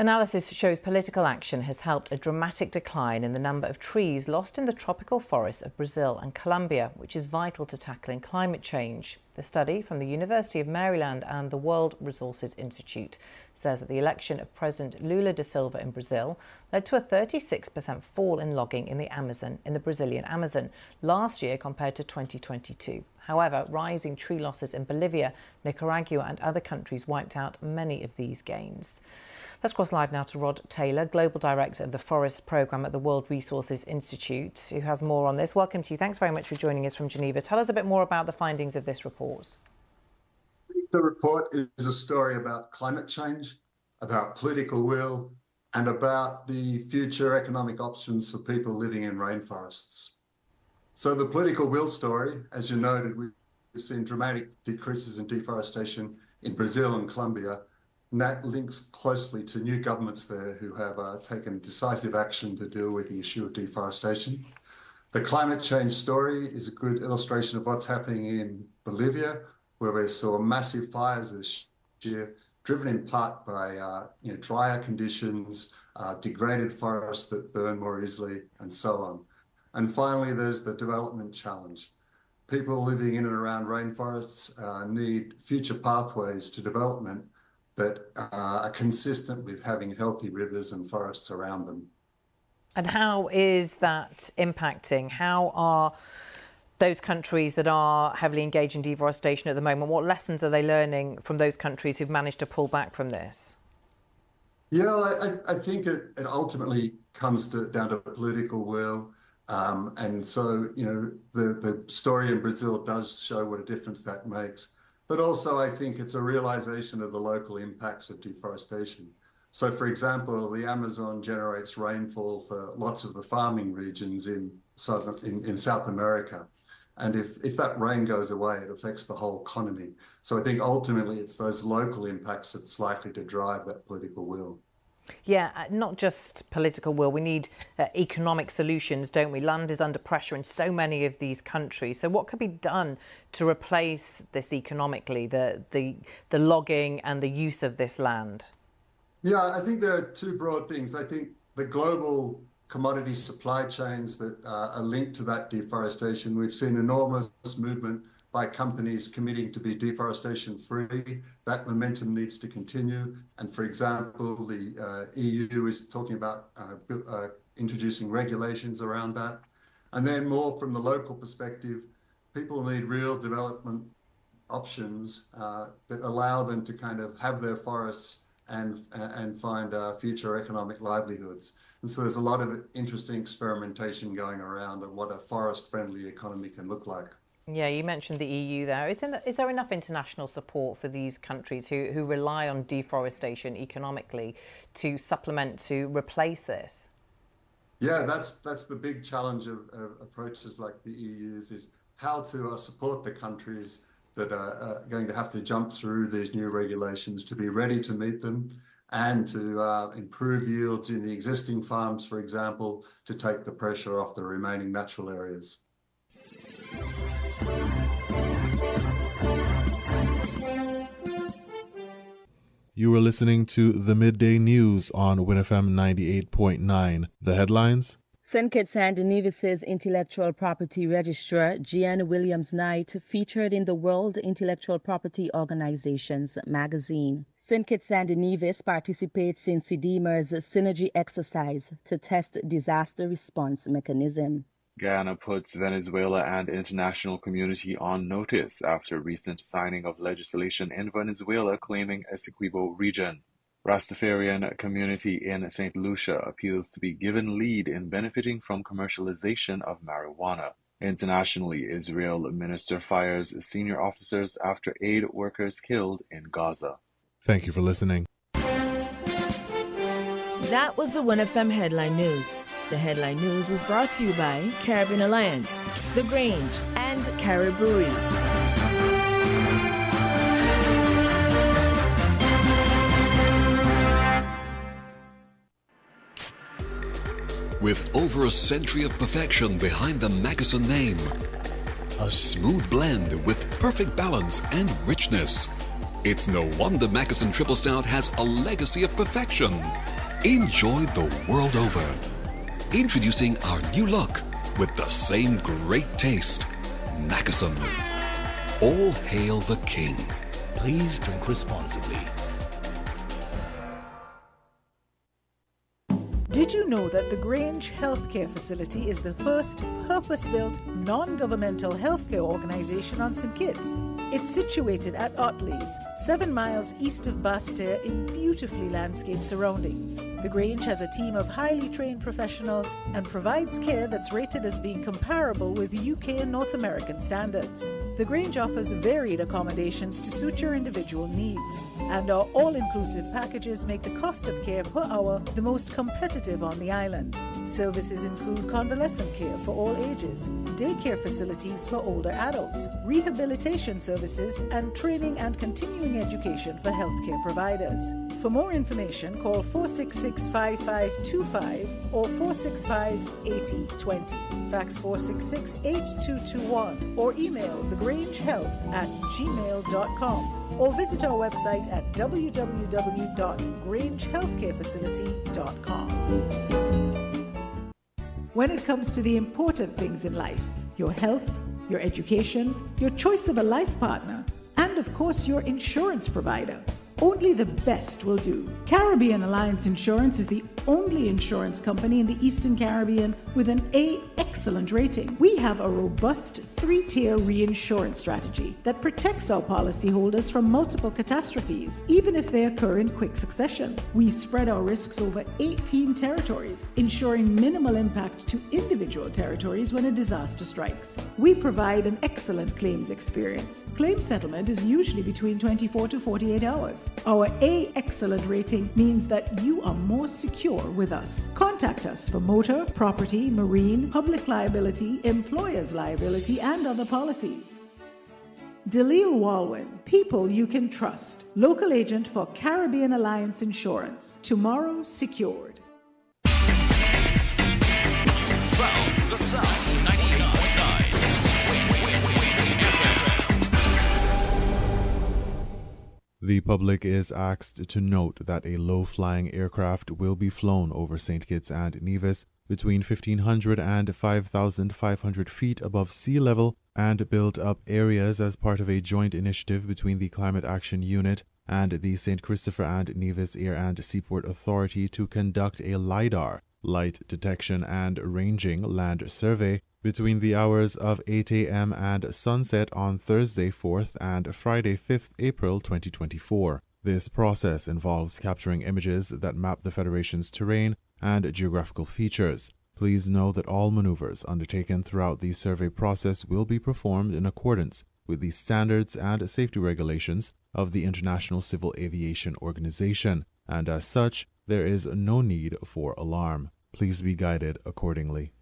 Analysis shows political action has helped a dramatic decline in the number of trees lost in the tropical forests of Brazil and Colombia, which is vital to tackling climate change. The study from the University of Maryland and the World Resources Institute says that the election of President Lula da Silva in Brazil led to a 36% fall in logging in the Amazon in the Brazilian Amazon last year compared to 2022. However, rising tree losses in Bolivia, Nicaragua and other countries wiped out many of these gains. Let's cross live now to Rod Taylor, Global Director of the Forest Programme at the World Resources Institute, who has more on this. Welcome to you. Thanks very much for joining us from Geneva. Tell us a bit more about the findings of this report. The report is a story about climate change, about political will, and about the future economic options for people living in rainforests. So, the political will story, as you noted, we've seen dramatic decreases in deforestation in Brazil and Colombia and that links closely to new governments there who have uh, taken decisive action to deal with the issue of deforestation. The climate change story is a good illustration of what's happening in Bolivia, where we saw massive fires this year, driven in part by uh, you know, drier conditions, uh, degraded forests that burn more easily, and so on. And finally, there's the development challenge. People living in and around rainforests uh, need future pathways to development that uh, are consistent with having healthy rivers and forests around them. And how is that impacting? How are those countries that are heavily engaged in deforestation at the moment, what lessons are they learning from those countries who've managed to pull back from this? Yeah, I, I think it, it ultimately comes to, down to political will. Um, and so, you know, the, the story in Brazil does show what a difference that makes. But also, I think it's a realization of the local impacts of deforestation. So, for example, the Amazon generates rainfall for lots of the farming regions in southern in, in South America. And if, if that rain goes away, it affects the whole economy. So I think ultimately it's those local impacts that's likely to drive that political will. Yeah, uh, not just political will. We need uh, economic solutions, don't we? Land is under pressure in so many of these countries. So, what could be done to replace this economically, the the the logging and the use of this land? Yeah, I think there are two broad things. I think the global commodity supply chains that uh, are linked to that deforestation. We've seen enormous movement by companies committing to be deforestation free. That momentum needs to continue. And for example, the uh, EU is talking about uh, uh, introducing regulations around that. And then more from the local perspective, people need real development options uh, that allow them to kind of have their forests and, and find uh, future economic livelihoods. And so there's a lot of interesting experimentation going around of what a forest friendly economy can look like. Yeah, you mentioned the EU there. Is, in, is there enough international support for these countries who, who rely on deforestation economically to supplement, to replace this? Yeah, that's that's the big challenge of, of approaches like the EU's is how to uh, support the countries that are uh, going to have to jump through these new regulations to be ready to meet them and to uh, improve yields in the existing farms, for example, to take the pressure off the remaining natural areas. You were listening to the midday news on WINN FM 98.9. The headlines and Nevis's intellectual property registrar, Gian Williams Knight, featured in the World Intellectual Property Organization's magazine. And Nevis participates in CDEMA's synergy exercise to test disaster response mechanism. Guyana puts Venezuela and international community on notice after recent signing of legislation in Venezuela claiming Essequibo region. Rastafarian community in St. Lucia appeals to be given lead in benefiting from commercialization of marijuana. Internationally, Israel minister fires senior officers after aid workers killed in Gaza. Thank you for listening. That was the WINN FM Headline News. The headline news was brought to you by Caribbean Alliance, The Grange, and Caribou. With over a century of perfection behind the Mackeson name, a smooth blend with perfect balance and richness. It's no wonder Mackeson Triple Stout has a legacy of perfection. Enjoy the world over. Introducing our new look with the same great taste. Mackeson. All hail the king. Please drink responsibly. Did you know that the Grange Healthcare Facility is the first purpose built non governmental healthcare organization on St. Kitts? It's situated at Ottley's, seven miles east of Basseterre in beautifully landscaped surroundings. The Grange has a team of highly trained professionals and provides care that's rated as being comparable with UK and North American standards. The Grange offers varied accommodations to suit your individual needs, and our all inclusive packages make the cost of care per hour the most competitive on the island. Services include convalescent care for all ages, daycare facilities for older adults, rehabilitation services, and training and continuing education for healthcare providers. For more information, call 466 5525 or 465 8020. Fax 466 8221 or email thegrangehealth at gmail.com or visit our website at www.grangehealthcarefacility.com. When it comes to the important things in life, your health, your education, your choice of a life partner, and of course your insurance provider, Only the best will do. Caribbean Alliance Insurance is the only insurance company in the Eastern Caribbean with an A excellent rating. We have a robust three tier reinsurance strategy that protects our policyholders from multiple catastrophes, even if they occur in quick succession. We spread our risks over 18 territories, ensuring minimal impact to individual territories when a disaster strikes. We provide an excellent claims experience. Claim settlement is usually between 24 to 48 hours. Our A excellent rating means that you are more secure with us. Contact us for motor, property, marine, public liability, employer's liability, and other policies. Delisle Walwyn, people you can trust. Local agent for Caribbean Alliance Insurance. Tomorrow secured. The The public is asked to note that a low flying aircraft will be flown over St. Kitts and Nevis between 1500 and 5500 feet above sea level and build up areas as part of a joint initiative between the Climate Action Unit and the St. Christopher and Nevis Air and Seaport Authority to conduct a LIDAR, light detection and ranging land survey between the hours of 8 a.m. and sunset on Thursday 4th and Friday 5th April 2024. This process involves capturing images that map the Federation's terrain and geographical features. Please know that all maneuvers undertaken throughout the survey process will be performed in accordance with the standards and safety regulations of the International Civil Aviation Organization, and as such, there is no need for alarm. Please be guided accordingly.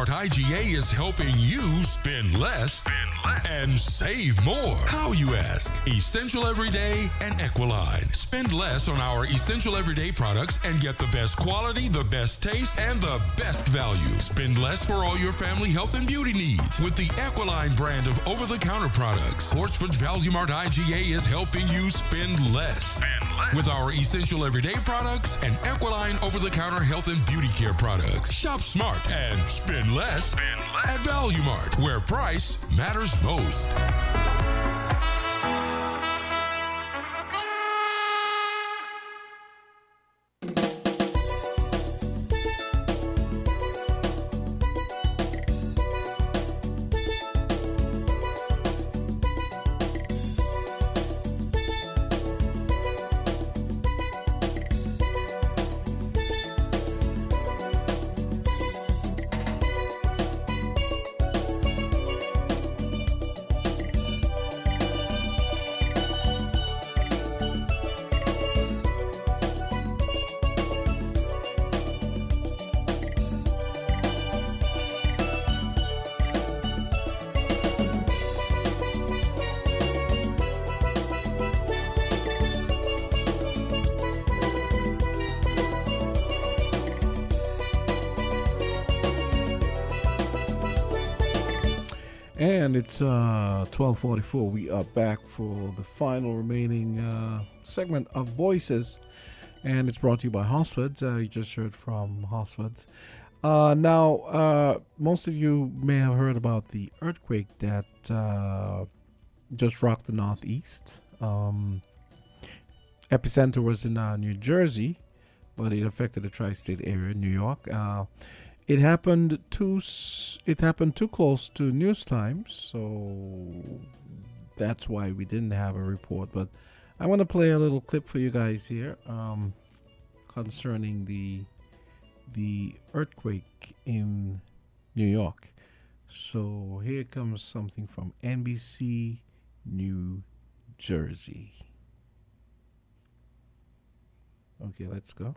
Portsmouth's Value Mart IGA is helping you spend less, spend less, and save more. How, you ask? Essential Everyday and Equaline. Spend less on our essential everyday products and get the best quality, the best taste, and the best value. Spend less for all your family health and beauty needs with the Equaline brand of over the counter products. Portsmouth Value Mart IGA is helping you spend less. With our essential everyday products and Equaline over the counter health and beauty care products. Shop smart and spend less, at Value Mart, where price matters most. Uh, 12:44. We are back for the final remaining uh, segment of Voices, and it's brought to you by Hosford. Uh, you just heard from Hosford. Uh, now, uh, most of you may have heard about the earthquake that uh, just rocked the Northeast. Um, epicenter was in New Jersey, but it affected the tri-state area, New York. It happened too. It happened too close to news times, so that's why we didn't have a report. But I want to play a little clip for you guys here um, concerning the the earthquake in New York. So here comes something from NBC New Jersey. Okay, let's go.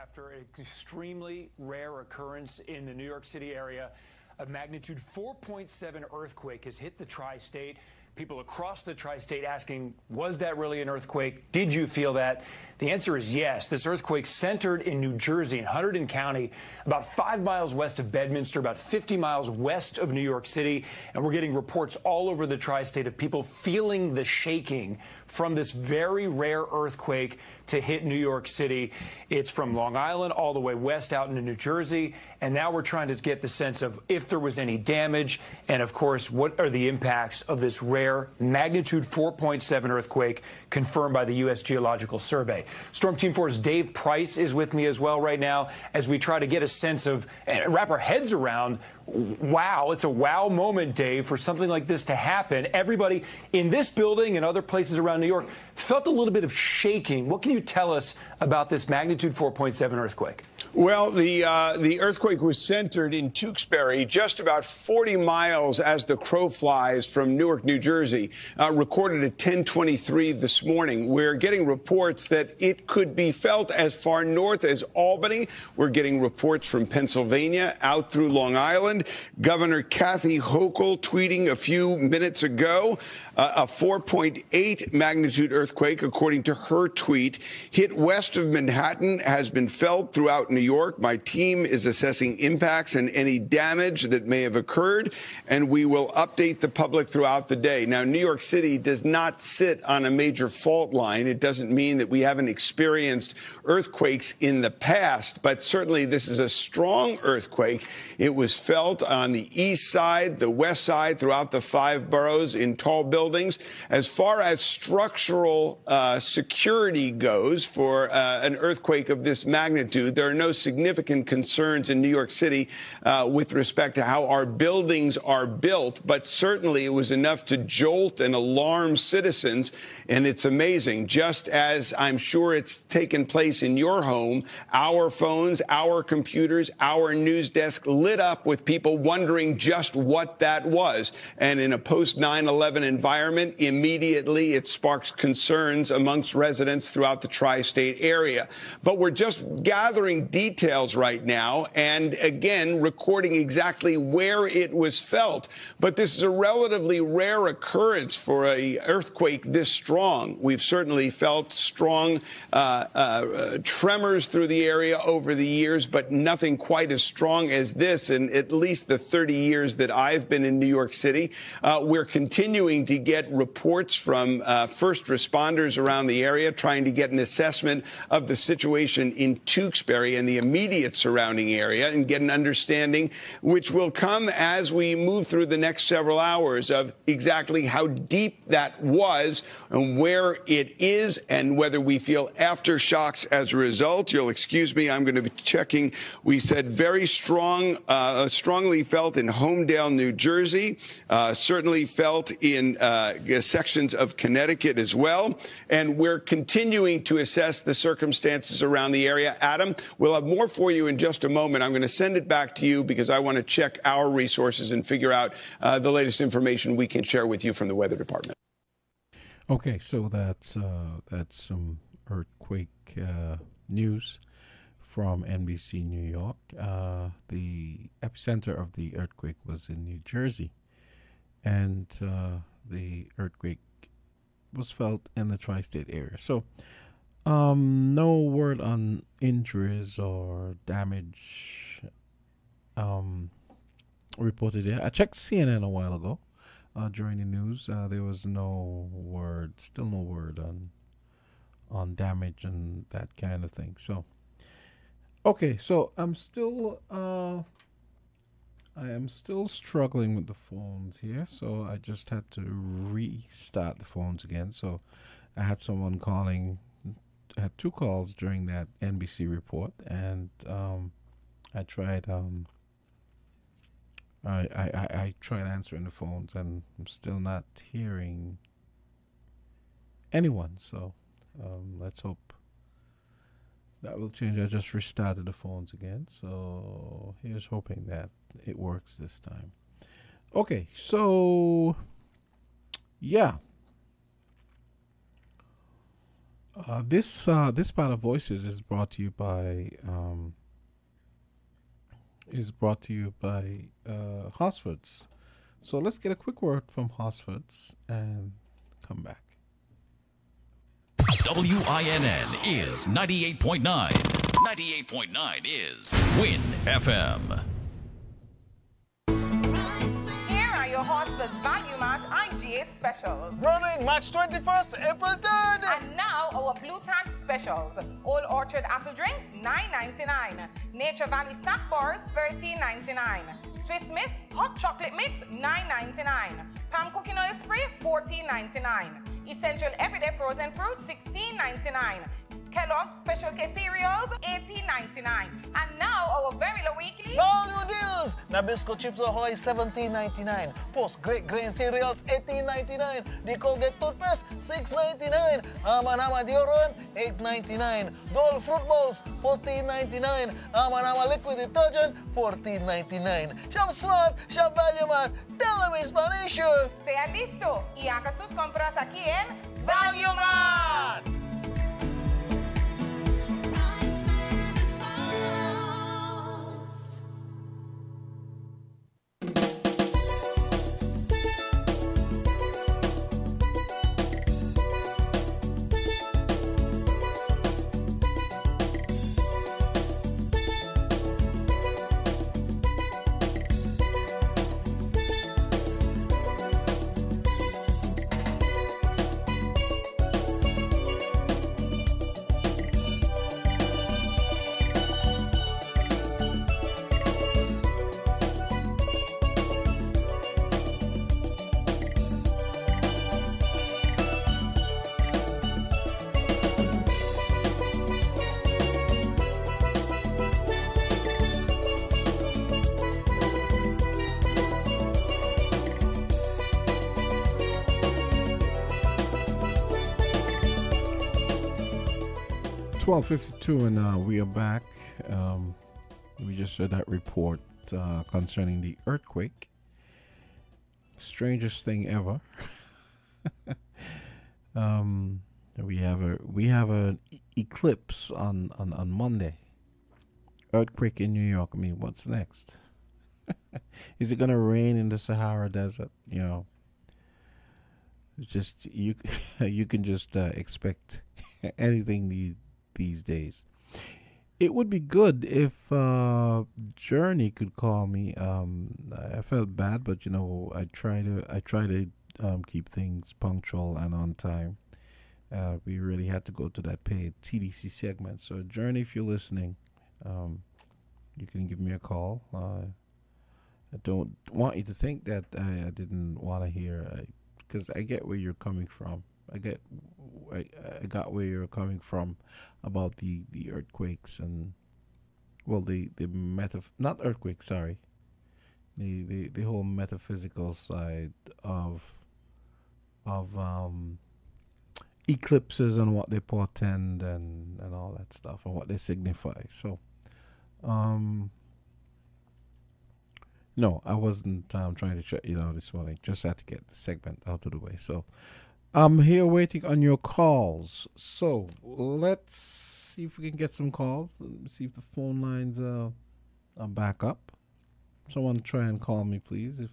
After an extremely rare occurrence in the New York City area, a magnitude 4.7 earthquake has hit the tri state people across the tri state asking, was that really an earthquake? Did you feel that? The answer is yes. This earthquake centered in New Jersey, in Hunterdon County, about five miles west of Bedminster, about 50 miles west of New York City. And we're getting reports all over the tri state of people feeling the shaking from this very rare earthquake to hit New York City. It's from Long Island all the way west out into New Jersey. And now we're trying to get the sense of if there was any damage. And of course, what are the impacts of this rare magnitude 4.7 earthquake confirmed by the U.S. Geological Survey. Storm Team 4's Dave Price is with me as well right now as we try to get a sense of and wrap our heads around wow, it's a wow moment, Dave, for something like this to happen. Everybody in this building and other places around New York felt a little bit of shaking. What can you tell us about this magnitude 4.7 earthquake? Well, the uh, the earthquake was centered in Tewksbury, just about 40 miles as the crow flies from Newark, New Jersey. Uh, recorded at 10:23 this morning. We're getting reports that it could be felt as far north as Albany. We're getting reports from Pennsylvania out through Long Island. Governor Kathy Hochul tweeting a few minutes ago uh, a 4.8 magnitude earthquake, according to her tweet, hit west of Manhattan, has been felt throughout New York. My team is assessing impacts and any damage that may have occurred, and we will update the public throughout the day. Now, New York City does not sit on a major fault line. It doesn't mean that we haven't experienced earthquakes in the past, but certainly this is a strong earthquake. It was felt on the east side, the west side, throughout the five boroughs in tall buildings. As far as structural uh, security goes for uh, an earthquake of this magnitude, there are no significant concerns in New York City uh, with respect to how our buildings are built, but certainly it was enough to jolt and alarm citizens. And it's amazing, just as I'm sure it's taken place in your home, our phones, our computers, our news desk lit up with people wondering just what that was. And in a post 9 11 environment, immediately it sparks concerns amongst residents throughout the tri state area. But we're just gathering details right now and again recording exactly where it was felt. But this is a relatively rare occurrence for a earthquake this strong. We've certainly felt strong uh, uh, tremors through the area over the years, but nothing quite as strong as this in at least the 30 years that I've been in New York City. Uh, we're continuing to get reports from uh, first responders around the area, trying to get an assessment of the situation in Tewksbury and the immediate surrounding area and get an understanding, which will come as we move through the next several hours of exactly how deep that was and where it is and whether we feel aftershocks as a result. You'll excuse me, I'm going to be checking. We said very strong, uh, strongly felt in Holmdel, New Jersey, uh, certainly felt in uh, sections of Connecticut as well. And we're continuing to assess the circumstances around the area. Adam, we'll have more for you in just a moment. I'm going to send it back to you because I want to check our resources and figure out uh, the latest information we can share with you from the Weather Department. Okay, so that's uh, that's some earthquake uh, news from NBC New York. Uh, the epicenter of the earthquake was in New Jersey, and uh, the earthquake was felt in the tri-state area. So um, no word on injuries or damage um, reported yet. I checked CNN a while ago uh, during the news. Uh, there was no word, still no word on on damage and that kind of thing. So, okay, so I'm still uh, I am still struggling with the phones here. So I just had to restart the phones again. So I had someone calling had two calls during that NBC report, and um, I tried um, I, I, I tried answering the phones, and I'm still not hearing anyone. So um, let's hope that will change. I just restarted the phones again, so here's hoping that it works this time. Okay, so yeah, uh, this uh, this part of voices is brought to you by um, is brought to you by uh, Hosfords. So let's get a quick word from Hosfords and come back. WINN is 98.9. 98.9 is WINN FM. Your Hosford's Value Mart IGA specials. Running March 21st, April 3rd. And now our Blue Tank specials. Old Orchard apple drinks, $9.99. Nature Valley snack bars, $13.99. Swiss Miss hot chocolate mix, $9.99. Palm cooking oil spray, $14.99. Essential everyday frozen fruit, $16.99. Kellogg's Special K cereals, $18.99. And now our very low weekly. Value deals! Nabisco Chips Ahoy, $17.99. Post Great Grain Cereals, $18.99. The Colgate Toothpaste, $6.99. Arm & Hammer Deodorant, $8.99. Dole Fruit Balls, $14.99. Arm & Hammer Liquid Detergent, $14.99. Shop Smart, Shop Value Mart. Tell them. Sea listo y haga sus compras aquí en Value Mart. Twelve fifty-two, and uh, we are back. Um, we just heard that report uh, concerning the earthquake. Strangest thing ever. um, we have a we have an e- eclipse on, on on Monday. Earthquake in New York. I mean, what's next? Is it gonna rain in the Sahara Desert? You know, just you you can just uh, expect anything these these days. It would be good if uh, Journey could call me. Um, I felt bad, but you know, I try to I try to um, keep things punctual and on time. Uh, we really had to go to that paid TDC segment. So, Journey, if you're listening, um, you can give me a call. Uh, I don't want you to think that I, I didn't want to hear, because I, I get where you're coming from. I get, I, I got where you're coming from about the, the earthquakes and, well, the the meta not earthquakes sorry, the, the the whole metaphysical side of of um eclipses and what they portend and and all that stuff and what they signify. So, um. No, I wasn't um, trying to shut you down this morning. Just had to get the segment out of the way. So, I'm here waiting on your calls. So let's see if we can get some calls. Let me see if the phone lines uh, are back up. Someone try and call me, please. If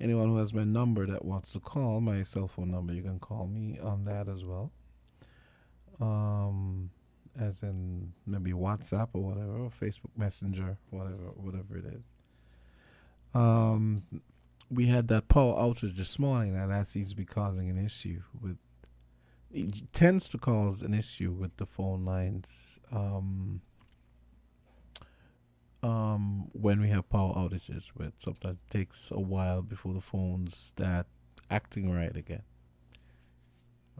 anyone who has my number that wants to call, my cell phone number, you can call me on that as well. Um, as in maybe WhatsApp or whatever, or Facebook Messenger, whatever, whatever it is. Um, we had that power outage this morning, and that seems to be causing an issue with. It tends to cause an issue with the phone lines um, um, when we have power outages. Where sometimes it takes a while before the phones start acting right again.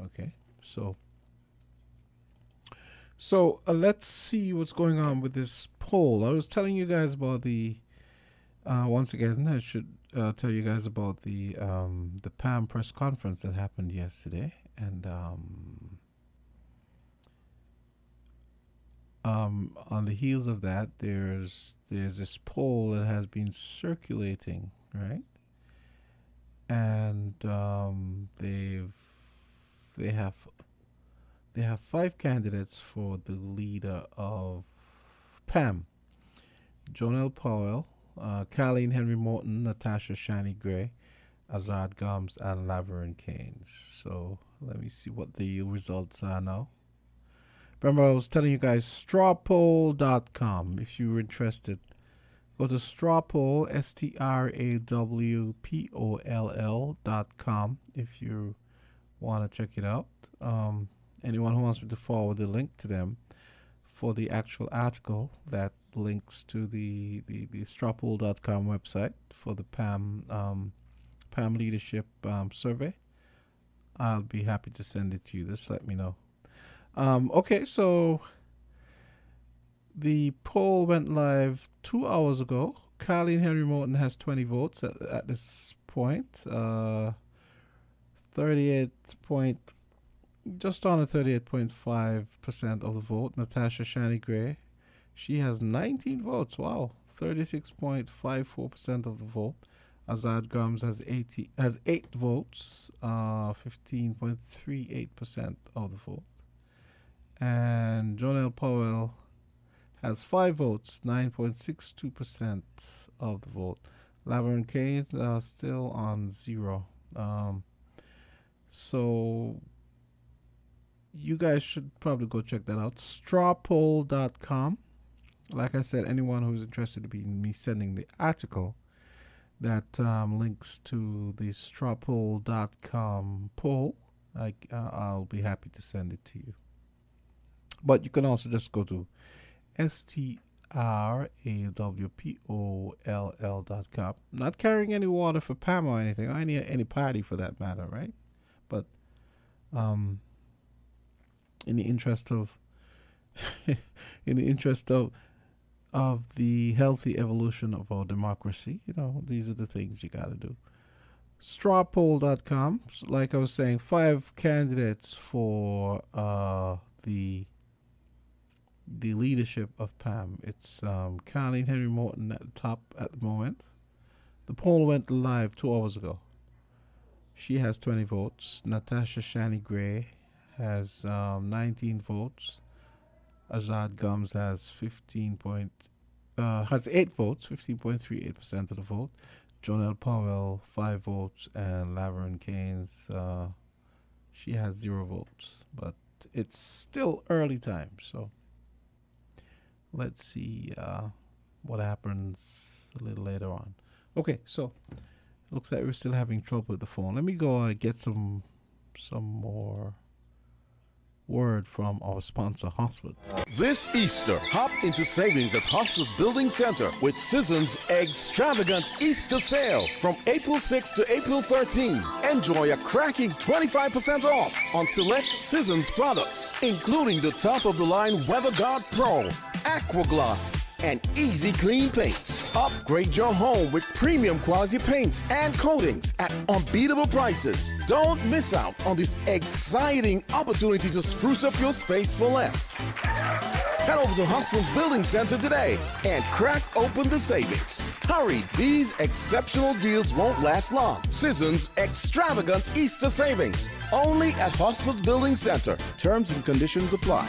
Okay, so so uh, let's see what's going on with this poll. I was telling you guys about the. Uh, once again, I should uh, tell you guys about the um, the PAM press conference that happened yesterday, and um, um, on the heels of that, there's there's this poll that has been circulating, right? And um, they've they have they have five candidates for the leader of PAM. Jonelle Powell, uh, Carlene Henry Morton, Natasha Shani Gray, Azad Gumbs, and Laverne Keynes. So let me see what the results are now. Remember, I was telling you guys strawpoll.com if you were interested. Go to strawpoll, S T R A W P O L L.com if you want to check it out. Um, anyone who wants me to forward the link to them for the actual article that links to the, the, the strawpoll.com website for the PAM, um, PAM leadership um, survey, I'll be happy to send it to you. Just let me know. Um, okay, so the poll went live two hours ago. Carlene Henry Morton has 20 votes at, at this point. Uh, 38 point, just on a 38.5% of the vote. Natasha Shani Gray, she has 19 votes. Wow, 36.54% of the vote. Azad Gumbs has 80 has eight votes, uh, 15.38% of the vote. And Jonelle Powell has five votes, 9.62% of the vote. Laverne Keynes uh, still on zero. Um, so you guys should probably go check that out. Strawpoll.com. Like I said, anyone who's interested in me sending the article that um, links to the strawpoll.com poll, I, uh, I'll be happy to send it to you. But you can also just go to S T R A W P O L L dot com. Not carrying any water for Pam or anything, or any any party for that matter, right? But um, in the interest of in the interest of of the healthy evolution of our democracy, you know, these are the things you got to do. Strawpoll.com, like I was saying, five candidates for uh, the the leadership of PAM. It's um, Carlene Henry Morton at the top at the moment. The poll went live two hours ago. She has 20 votes. Natasha Shani Gray has um, 19 votes. Azad Gumbs has 15 point, uh, has 8 votes, 15.38% of the vote. Jonelle Powell, 5 votes. And Laverne Keynes, uh, she has 0 votes. But it's still early time, so let's see uh, what happens a little later on. Okay, so looks like we're still having trouble with the phone. Let me go uh, get some some more word from our sponsor, Hosford. This Easter, hop into savings at Hosford's Building Center with Seasons Extravagant Easter Sale from April 6 to April 13. Enjoy a cracking 25% off on select Seasons products, including the top of the line WeatherGuard Pro, Aquagloss, and easy clean paints. Upgrade your home with premium quality paints and coatings at unbeatable prices. Don't miss out on this exciting opportunity to spruce up your space for less. Head over to Huntsman's Building Center today and crack open the savings. Hurry, these exceptional deals won't last long. Seasons extravagant Easter savings. Only at Huntsman's Building Center. Terms and conditions apply.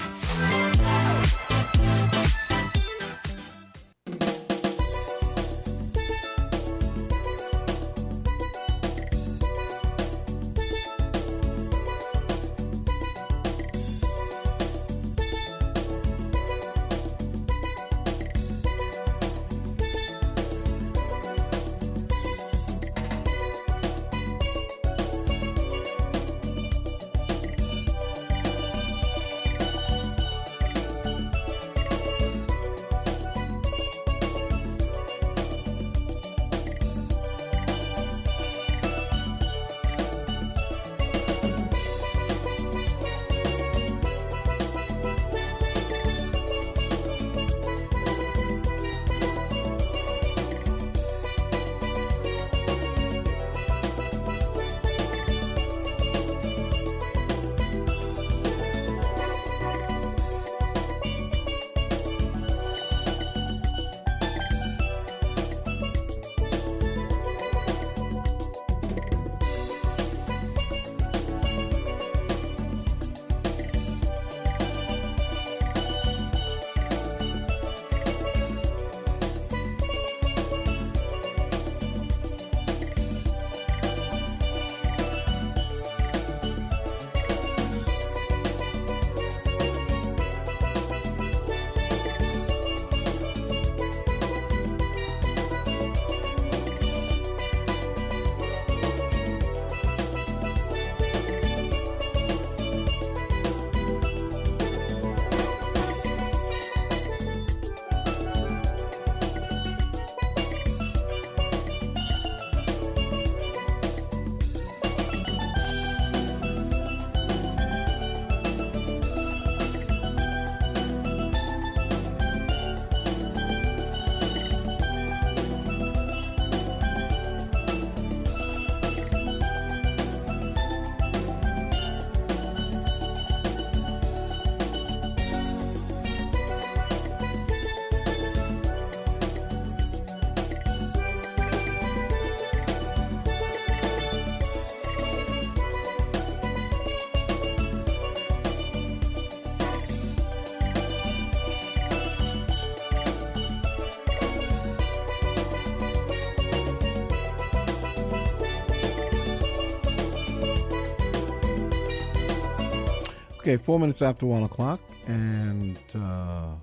Okay, four minutes after one o'clock, and uh,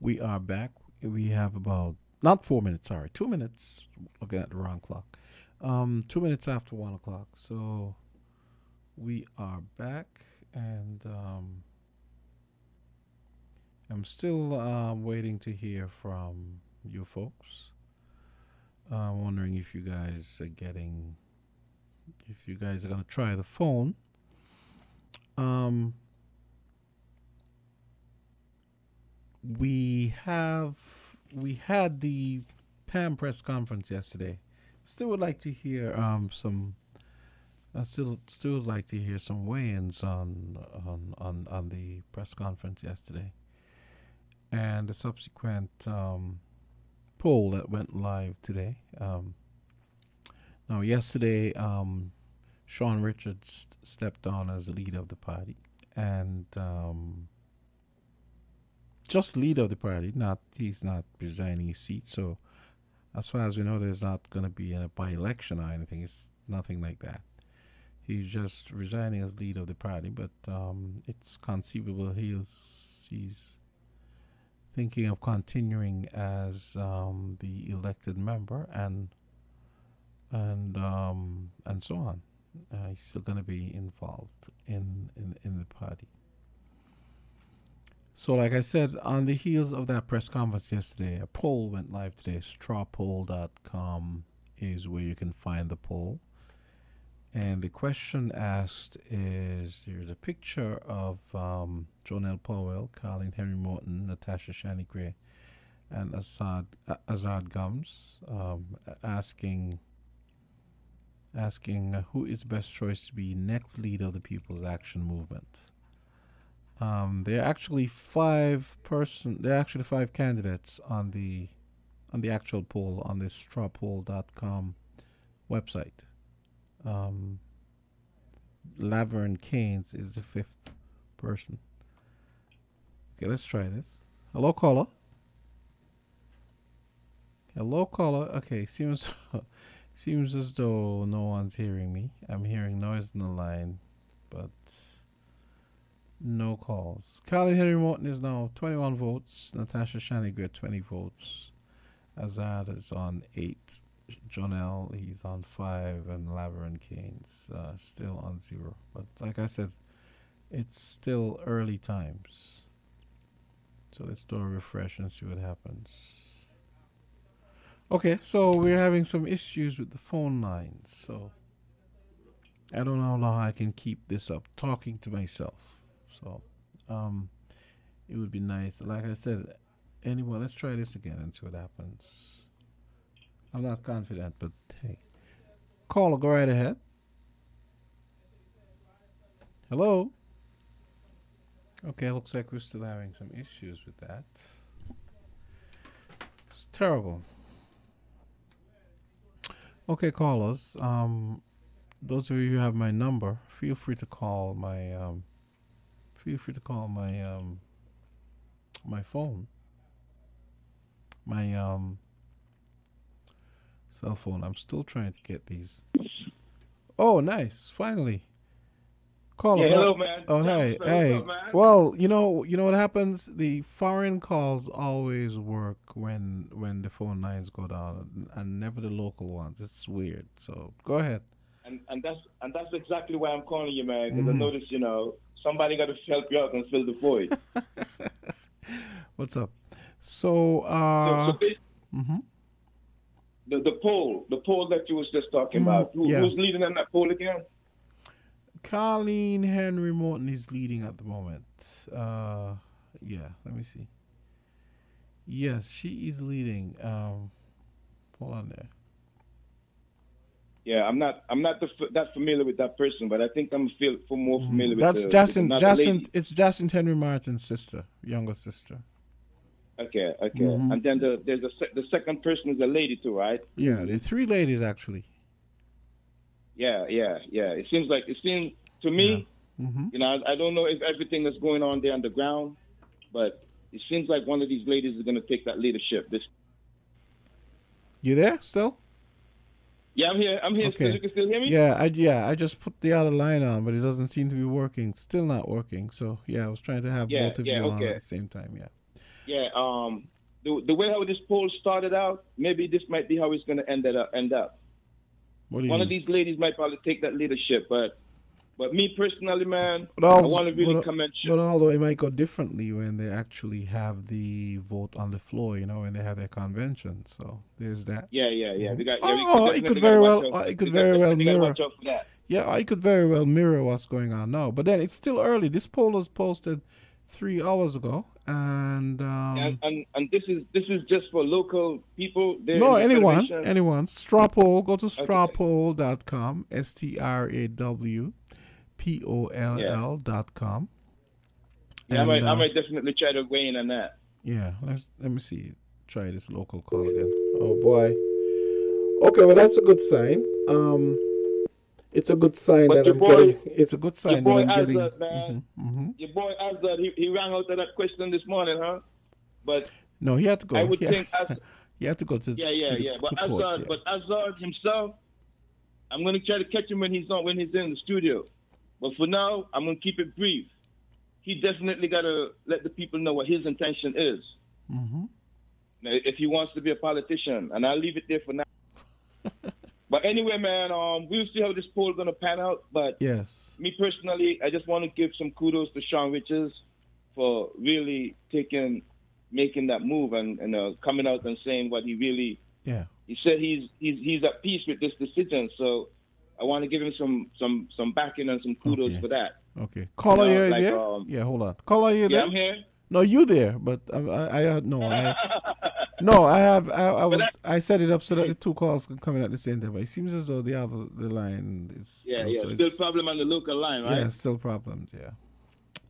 we are back. We have about not four minutes, sorry, two minutes. Looking at the wrong clock. Um, two minutes after one o'clock. So we are back, and um, I'm still um, waiting to hear from you folks. I'm wondering if you guys are getting, if you guys are gonna try the phone. Um, we have we had the PAM press conference yesterday. Still would like to hear um some. I still still would like to hear some weigh-ins on on on on the press conference yesterday, and the subsequent um, poll that went live today. Um, now, yesterday, um, Shawn Richards stepped on as leader of the party, and um, just leader of the party. Not he's not resigning his seat. So, as far as we know, there's not going to be a by-election or anything. It's nothing like that. He's just resigning as leader of the party, but um, it's conceivable he's he's thinking of continuing as um, the elected member and and um, and so on. Uh, he's still going to be involved in, in in the party. So, like I said, on the heels of that press conference yesterday, a poll went live today. Strawpoll.com is where you can find the poll. And the question asked is there's a picture of um, Jonelle Powell, Colin Henry Morton, Natasha Shani Gray, and Assad, Azad Gumbs um, asking asking uh, who is best choice to be next leader of the People's Action Movement. Um, there are actually five person. There are actually five candidates on the on the actual poll on the strawpoll.com website. Um, Laverne Keynes is the fifth person. Okay, let's try this. Hello, caller. Hello, caller. Okay, seems seems as though no one's hearing me. I'm hearing noise in the line, but no calls. Carly Henry Morton is now 21 votes. Natasha Shanigre 20 votes. Azad is on 8. Jonelle, he's on 5. And Laverne Keynes uh, still on 0. But like I said, it's still early times. So let's do a refresh and see what happens. Okay, so we're having some issues with the phone lines. So I don't know how long I can keep this up talking to myself. So, um, it would be nice. Like I said, anyone, let's try this again and see what happens. I'm not confident, but hey, caller, go right ahead. Hello. Okay, looks like we're still having some issues with that. It's terrible. Okay, callers. Um, those of you who have my number, feel free to call my um, feel free to call my um my phone. My um cell phone. I'm still trying to get these. Oh nice. Finally call yeah, hello man. Oh hey hey. up, well you know you know what happens? The foreign calls always work when when the phone lines go down and never the local ones. It's weird. So go ahead. And and that's and that's exactly why i'm calling you man because Mhm. i noticed you know somebody got to help you out and fill the void. What's up? So uh so, so mhm. the, the poll the poll that you was just talking Mm, about who, yeah. who's leading in that poll again Colleen Henry Morton is leading at the moment. Uh, yeah, let me see. Yes, she is leading. Um, hold on there. yeah i'm not i'm not the, f- that familiar with that person but i think i'm feel for more familiar with Mm-hmm. That's the, Jacinth. another Jacinth. It's Jacinth Henry Martin's sister, younger sister. okay okay Mhm. and then the there's a the second person is a lady too right Yeah, there are three ladies actually. Yeah, yeah, yeah. It seems like it seems to me. Mm-hmm. You know, I, I don't know if everything that's going on there underground, but it seems like one of these ladies is going to take that leadership. This, You there still? Yeah, I'm here. I'm here. Still, Okay. you can still hear me? Yeah, I yeah, I just put the other line on, but it doesn't seem to be working. Still not working. So yeah, I was trying to have Yeah, both of yeah, you on at the same time. Yeah. Yeah. Um, the the way how this poll started out, maybe this might be how it's going to end it up. End up. What do you One mean? of these ladies might probably take that leadership, but but me personally, man, But, I want to really but, commend. but although it might go differently when they actually have the vote on the floor, you know, when they have their convention. So there's that. Yeah, yeah, yeah. We got. Yeah, Oh, definitely it could very well. out- uh, It could very well mirror. Watch out for that. Yeah, I could very well mirror what's going on now. But then it's still early. This poll was posted three hours ago, and um, and, and and this is this is just for local people. No, anyone, federation. anyone. Straw poll. Go to strawpoll.com. S T R A W P O L L dot com. Yeah, I might, And, I uh, might definitely try to weigh in on that. Yeah, let let me see. Try this local call again. Oh boy. Okay, well that's a good sign. Um, it's a good sign But that I'm boy- getting. It's a good sign that I'm getting. Azad, man. mhm. Your boy Azad, he, he rang out to that question this morning, huh? But No, he had to go. I would He think Az- he had to go to. yeah, yeah, to the- yeah. But to court, Azad, yeah. but Azad himself, I'm gonna try to catch him when he's not when he's in the studio. But for now, I'm gonna keep it brief. He definitely gotta let the people know what his intention is. Mhm. Now, if he wants to be a politician, and I'll leave it there for now. but anyway, man, um, we'll see how this poll is gonna pan out. But Yes. me personally, I just want to give some kudos to Shawn Richards for really taking, making that move and, and uh, coming out and saying what he really. Yeah. He said he's he's he's at peace with this decision, so I want to give him some some some backing and some kudos Okay. for that. Okay. Caller, You you know, are like, there? um, yeah, hold on. Caller, you Yeah, there? I'm here. No, you there? But I, I, I no, I, no, I have. I, I was. I set it up so that the two calls can come in at the same time. But it seems as though the other the line is. Yeah, also yeah. Still problem on the local line, right? Yeah, still problems. Yeah,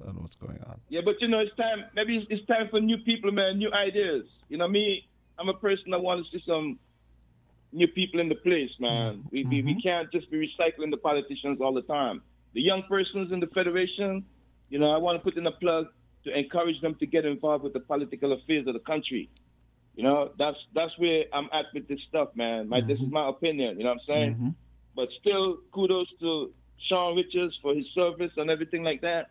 I don't know what's going on. Yeah, but you know, it's time. Maybe it's, it's time for new people, man, new ideas. You know, me, I'm a person that wants to see some new people in the place, man. Mm-hmm. We, we we mm-hmm. can't just be recycling the politicians all the time. The young persons in the federation, you know, I want to put in a plug to encourage them to get involved with the political affairs of the country. You know, that's that's where I'm at with this stuff, man. My, This is my opinion. You know what I'm saying? But still, kudos to Shawn Richards for his service and everything like that.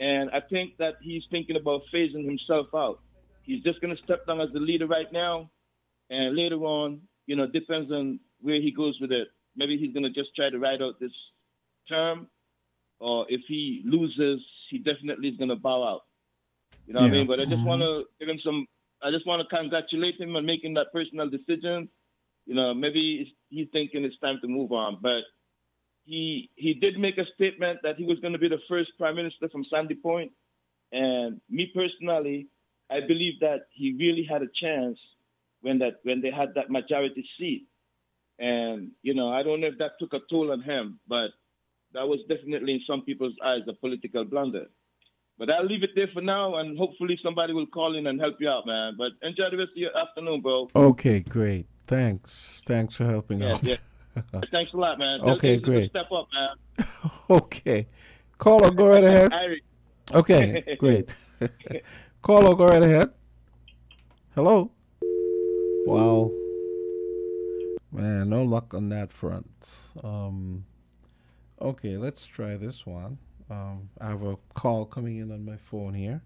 And I think that he's thinking about phasing himself out. He's just going to step down as the leader right now. And later on, you know, depends on where he goes with it. Maybe he's going to just try to ride out this term. Or if he loses, he definitely is going to bow out. You know what I mean? But I just Mhm. want to give him some, I just want to congratulate him on making that personal decision. You know, maybe he's thinking it's time to move on. But he he did make a statement that he was going to be the first prime minister from Sandy Point, and me personally, I believe that he really had a chance when that when they had that majority seat, and you know I don't know if that took a toll on him, but that was definitely in some people's eyes a political blunder. But I'll leave it there for now, and hopefully somebody will call in and help you out, man. But enjoy the rest of your afternoon, bro. Okay, great. Thanks. Thanks for helping Yeah, out. yeah. Thanks a lot, man. Okay, great. Step up, man. okay. Caller, go right ahead. Okay, great. Caller, go right ahead. Hello. Wow. Man, no luck on that front. Um, okay, let's try this one. Um, I have a call coming in on my phone here.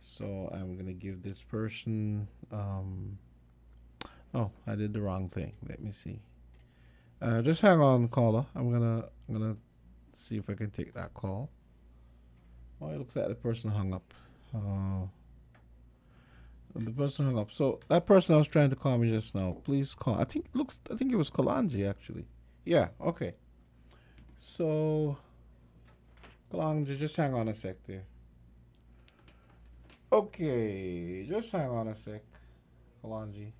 So I'm going to give this person. Um, oh, I did the wrong thing. Let me see. Uh, just hang on, caller. I'm gonna I'm gonna see if I can take that call. Oh, it looks like the person hung up. Uh, the person hung up. So that person I was trying to call me just now, please call. I think looks. I think it was Kalanji actually. Yeah. Okay. So, Kalanji, just hang on a sec there. Okay, just hang on a sec, Kalanji.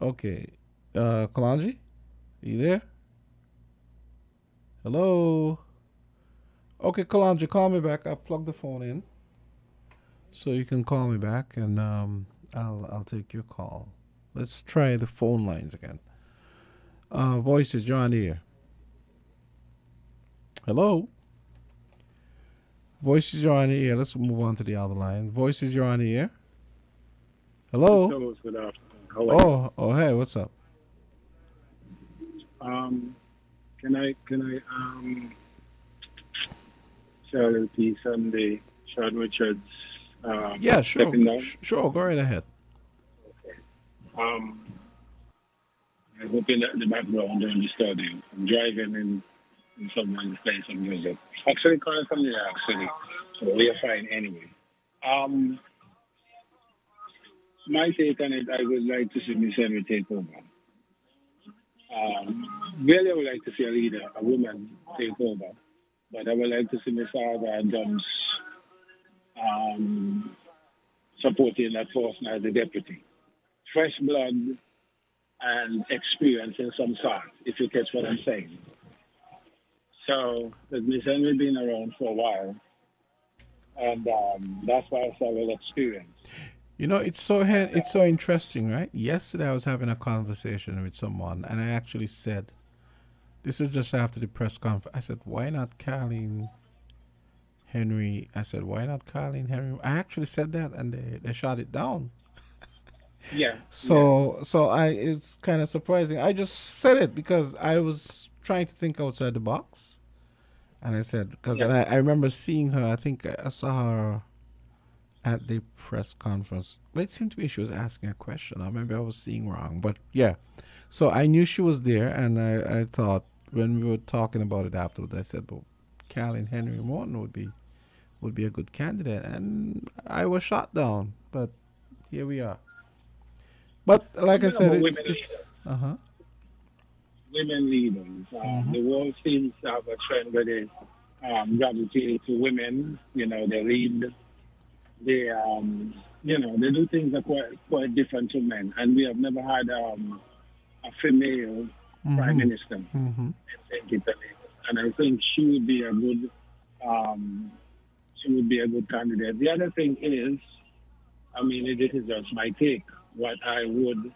Okay, uh, Kalanji, you there? Hello. Okay, Kalanji, call me back. I'll plug the phone in, so you can call me back, and um, I'll I'll take your call. Let's try the phone lines again. Uh, voices, you're on. Hello. Voices, you're on the air. Let's move on to the other line. Voices, you're on the air. Hello. Thomas, good afternoon. How are you? Oh, oh, hey, what's up? Um, can I can I um, share a piece on Shawn Richards? Um, Yeah, sure. Sh- Sure, go right ahead. Um, I hope in the, the background during the study. I'm driving in, in someone's playing some music. Actually, calling from New York City, so we're fine anyway. Um, my take on it, I would like to see Miss Henry take over. Um, really, I would like to see a leader, a woman, take over. But I would like to see Miss Arthur Adams um, supporting that person as the deputy. Fresh blood and experience in some sort, if you catch what I'm saying. So, Miss Henry been around for a while, and um, that's why I say well experience. You know, it's so he- it's so interesting, right? Yesterday I was having a conversation with someone, and I actually said, "This is just after the press conference." I said, "Why not Carlene Henry?" I said, "Why not Carlene Henry?" I actually said that, and they they shot it down. Yeah. So so I it's kind of surprising. I just said it because I was trying to think outside the box, and I said because. I, I remember seeing her. I think I saw her at the press conference, but it seemed to me she was asking a question, or maybe I was seeing wrong. But yeah, so I knew she was there, and I I thought when we were talking about it afterwards, I said, "Well, Carlene Henry Morton would be would be a good candidate," and I was shot down, but here we are. But like I said, it's, it's uh huh. Women leaders. Uh, Mhm. The world seems to have a trend where they um, gravitate to women. You know, they lead. They, um, you know, they do things that are quite quite different to men. And we have never had um, a female prime Mhm. minister. Mm-hmm. You, Penny. And I think she would be a good, um, she would be a good candidate. The other thing is, I mean, it is just my take. What I would,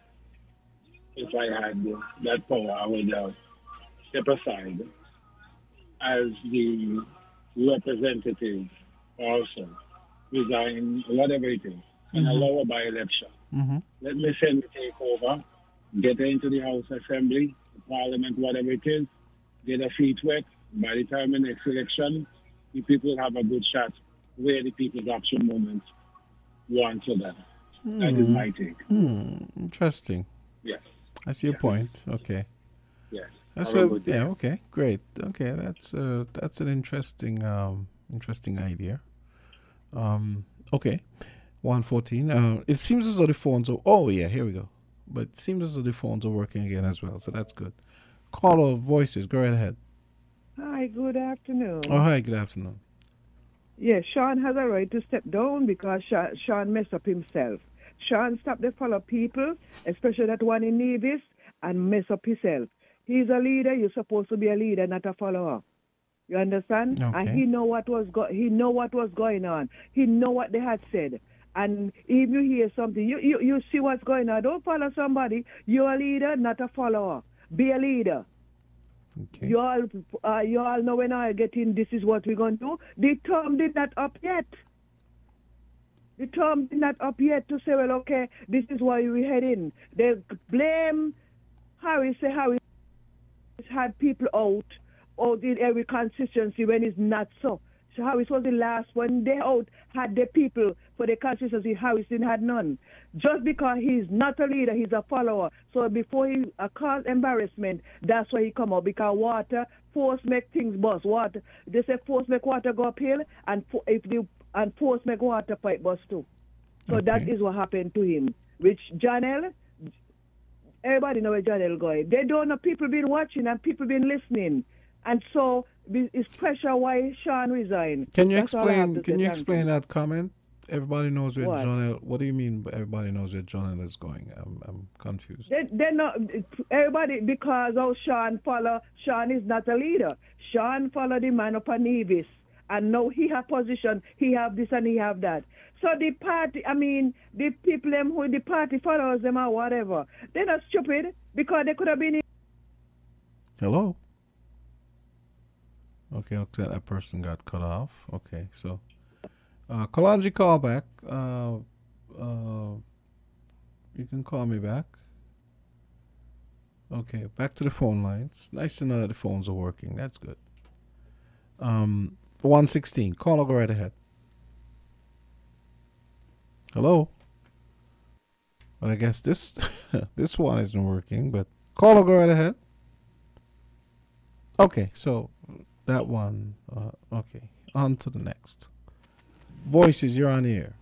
if I had that power, I would uh, step aside as the representative also, resign, whatever it is, and Mhm. allow a by-election. Mm-hmm. Let me send the take over, get her into the House Assembly, the Parliament, whatever it is, get her feet wet. By the time the next election, the people have a good shot where the people's action movement want to them. That is my take. Hmm. Interesting. Yes. I see your point. Okay. Yes. That's a a, good yeah. Okay. Great. Okay. That's uh, that's an interesting um interesting idea. Um. Okay. One fourteen. Uh, it seems as though the phones are. Oh yeah. Here we go. But it seems as though the phones are working again as well. So that's good. Call of voices. Go right ahead. Hi, good afternoon. Oh hi. Good afternoon. Yes, Shawn has a right to step down because Shawn, Shawn messed up himself. Shawn stop the follow people, especially that one in Nevis, and mess up himself. He's a leader. You're supposed to be a leader, not a follower. You understand? And he know what was go- he know what was going on. He know what they had said. And if you hear something, you, you, you see what's going on. Don't follow somebody. You're a leader, not a follower. Be a leader. Okay. You all, uh, you all know when I get in, this is what we're going to do. The term did not up yet. The term did not up yet to say, well, okay, this is where we're heading. They blame Harris, say Harris had people out, out in every constituency when it's not so. So Harris was the last one. They out had the people for the constituency. Harris didn't had none. Just because he's not a leader, he's a follower. So before he uh, cause embarrassment, that's why he come out. Because water, force make things bust. Water, they say force make water go uphill, and fo- if the and force make water fight bust too. So that is what happened to him. Which Janelle, everybody know where Janelle going. They don't know. People been watching and people been listening, and so it's pressure why Shawn resigned. Can you That's all I have explain? Can you explain that comment? Everybody knows where What? John. L, what do you mean? Everybody knows where John L is going. I'm I'm confused. They, they not everybody because oh Shawn follow. Shawn is not a leader. Shawn follow the man up on Nevis, and now he have position. He have this and he have that. So the party, I mean, the people them who the party follows them or whatever, they're not stupid because they could have been. In Hello. Okay, looks like that person got cut off. Okay, so uh, Kalanji call back. Uh, uh, you can call me back. Okay, back to the phone lines. Nice to know that the phones are working. That's good. Um, 116. Call or go right ahead. Hello? Well, I guess this this one isn't working, but call or go right ahead. Okay, so that one. Uh, okay, on to the next. Voices, you're on air.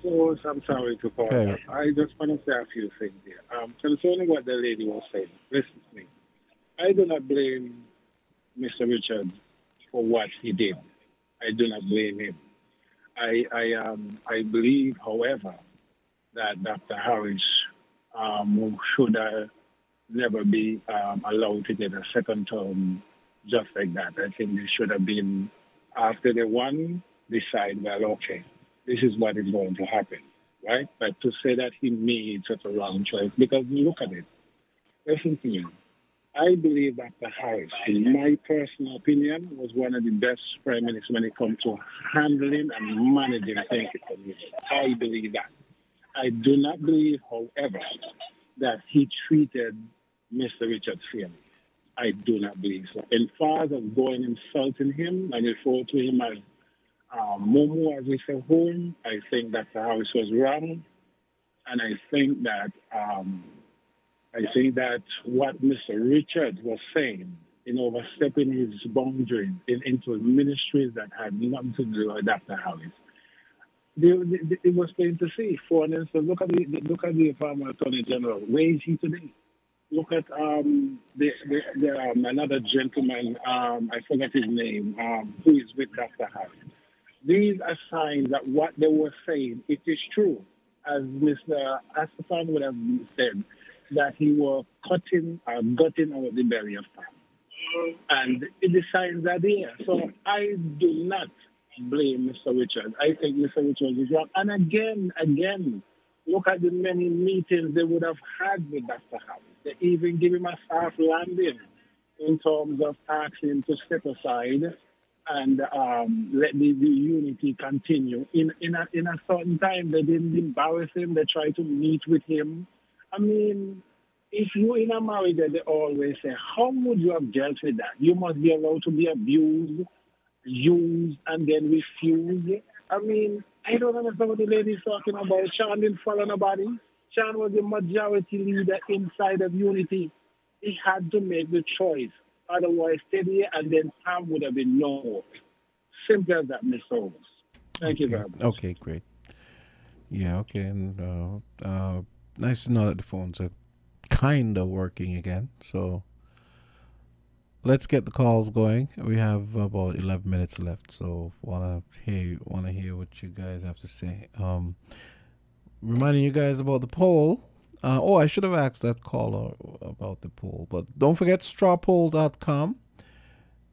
So, I'm sorry to call. Okay. I just want to say a few things here. Um, concerning what the lady was saying, listen to me. I do not blame Mr. Richard for what he did. I do not blame him. I, I, um, I believe, however, that Dr. Harris um, should uh, never be um, allowed to get a second term just like that. I think they should have been, after the won, decide, well, okay, this is what is going to happen, right? But to say that he made such a wrong choice, because look at it. Listen to me. I believe Dr. Harris, in my personal opinion, was one of the best prime ministers when it comes to handling and managing things. I believe that. I do not believe, however, that he treated Mr. Richard fairly. I do not believe so. In far as going insulting him and refer to him as um, Momo, as say home, I think Dr. Harris was wrong. And I think that um, I think that what Mr. Richard was saying in overstepping his boundaries in, into ministries that had nothing to do with Dr. Harris. They, they, it was plain to see. For instance, look at the look at the former Attorney General. Where is he today? Look at um, the, the, the, um, another gentleman. Um, I forget his name. Um, who is with Dr. Harris? These are signs that what they were saying, it is true, as Mr. Astaphan would have said, that he was cutting or gutting out the belly of time. And the signs are there. So I do not blame Mr. Richard. I think Mr. Richard is wrong. And again, again, look at the many meetings they would have had with Dr. Harris. They even give him a soft landing in terms of asking to step aside and um, let the, the unity continue. In in a, in a certain time, they didn't embarrass him. They tried to meet with him. I mean, if you're in a marriage, they always say, how would you have dealt with that? You must be allowed to be abused, used, and then refused. I mean, I don't understand what the lady's talking about. Shawn didn't follow nobody. Shawn was the majority leader inside of Unity. He had to make the choice. Otherwise, steady and then Tom would have been no. Simple as that, Miss Holmes. Thank you very much. Okay, great. Yeah, okay, and uh, uh, nice to know that the phones are kind of working again. So let's get the calls going. We have about eleven minutes left, so wanna hear wanna hear what you guys have to say. Um, reminding you guys about the poll. Uh, oh, I should have asked that caller about the poll, but don't forget strawpoll.com.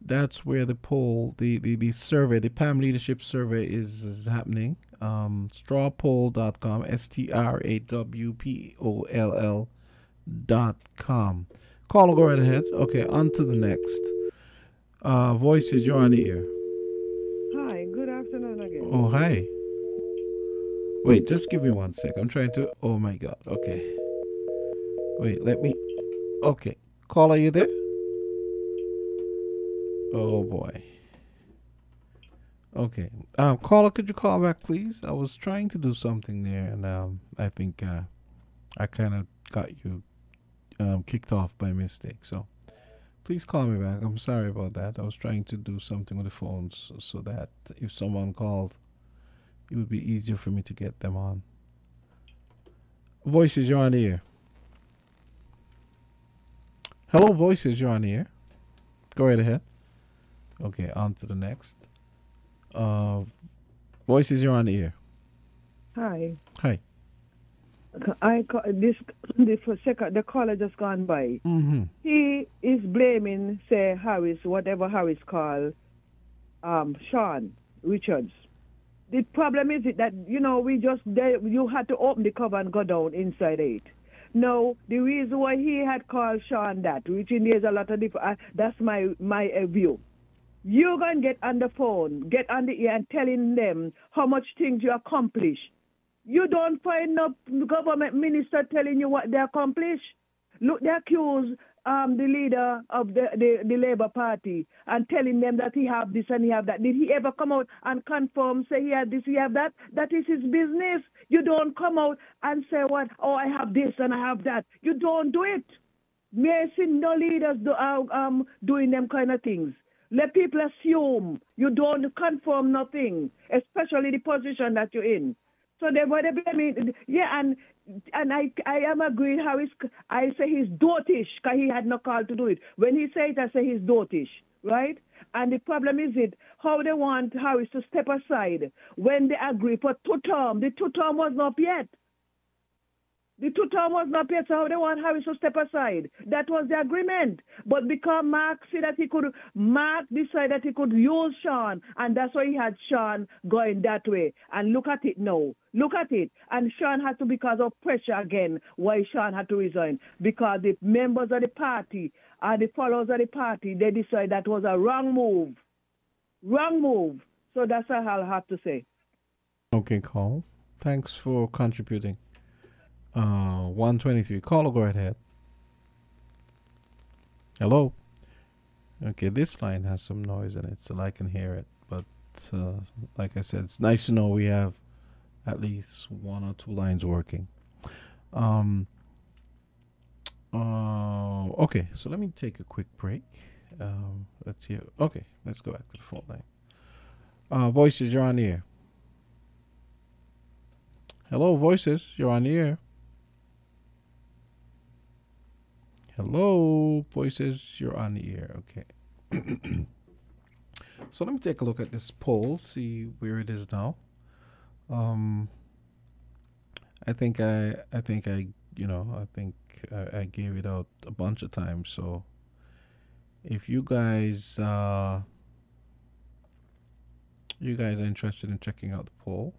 That's where the poll, the, the, the survey, the PAM leadership survey is, is happening. Um, strawpoll.com, S T R A W P O L L dot com. Call will go right ahead. Okay, on to the next. Uh, voices, you're on the air. Hi, good afternoon again. Oh, hi. Wait, just give me one sec. I'm trying to. Oh my God. Okay. Wait, let me. Okay. Caller, you there? Oh boy. Okay. Um, caller, could you call back, please? I was trying to do something there, and um, I think uh, I kind of got you um, kicked off by mistake. So please call me back. I'm sorry about that. I was trying to do something with the phones so that if someone called, it would be easier for me to get them on. Voices, you're on the air. Hello, voices, you're on the air. Go right ahead. Okay, on to the next. Uh, voices, you're on the air. Hi. Hi. I ca- this the first second the caller just gone by. Mm-hmm. He is blaming say Harris whatever Harris called um Shawn Richards. The problem is it that you know we just they, you had to open the cover and go down inside it. No, the reason why he had called Shawn that, which in there's a lot of different. Uh, that's my my uh, view. You gonna get on the phone, get on the ear, and telling them how much things you accomplish. You don't find no government minister telling you what they accomplish. Look, they accuse um, the leader of the, the, the Labour Party and telling them that he have this and he have that. Did he ever come out and confirm, say he had this, he have that? That is his business. You don't come out and say what, oh, I have this and I have that. You don't do it. May I see no leaders do, uh, um, doing them kind of things. Let people assume you don't confirm nothing, especially the position that you're in. So they were blaming, yeah, and and I I am agreeing how he's, I say he's dotish because he had no call to do it. When he says it, I say he's dotish, right? And the problem is it how they want Harris to step aside when they agree for two term. The two term was not yet. The two term was not yet, so they want Harris to step aside. That was the agreement. But because Mark said that he could, Mark decided that he could use Shawn, and that's why he had Shawn going that way. And look at it now. Look at it. And Shawn had to, because of pressure again, why Sean had to resign. Because the members of the party and the followers of the party, they decided that was a wrong move. Wrong move. So that's all I'll have to say. Okay, Carl. Thanks for contributing. Uh, 123. Call go right ahead. Hello. Okay, this line has some noise in it, so I can hear it. But uh, like I said, it's nice to know we have at least one or two lines working. Um. Uh, okay, so let me take a quick break. Um, let's hear. Okay, let's go back to the phone line. Uh, voices, you're on the air. Hello, voices, you're on the air. Hello, voices, you're on the air. Okay. so let me take a look at this poll, see where it is now. Um, I think I, I think I, you know, I think I, I gave it out a bunch of times. So if you guys, uh, you guys are interested in checking out the poll,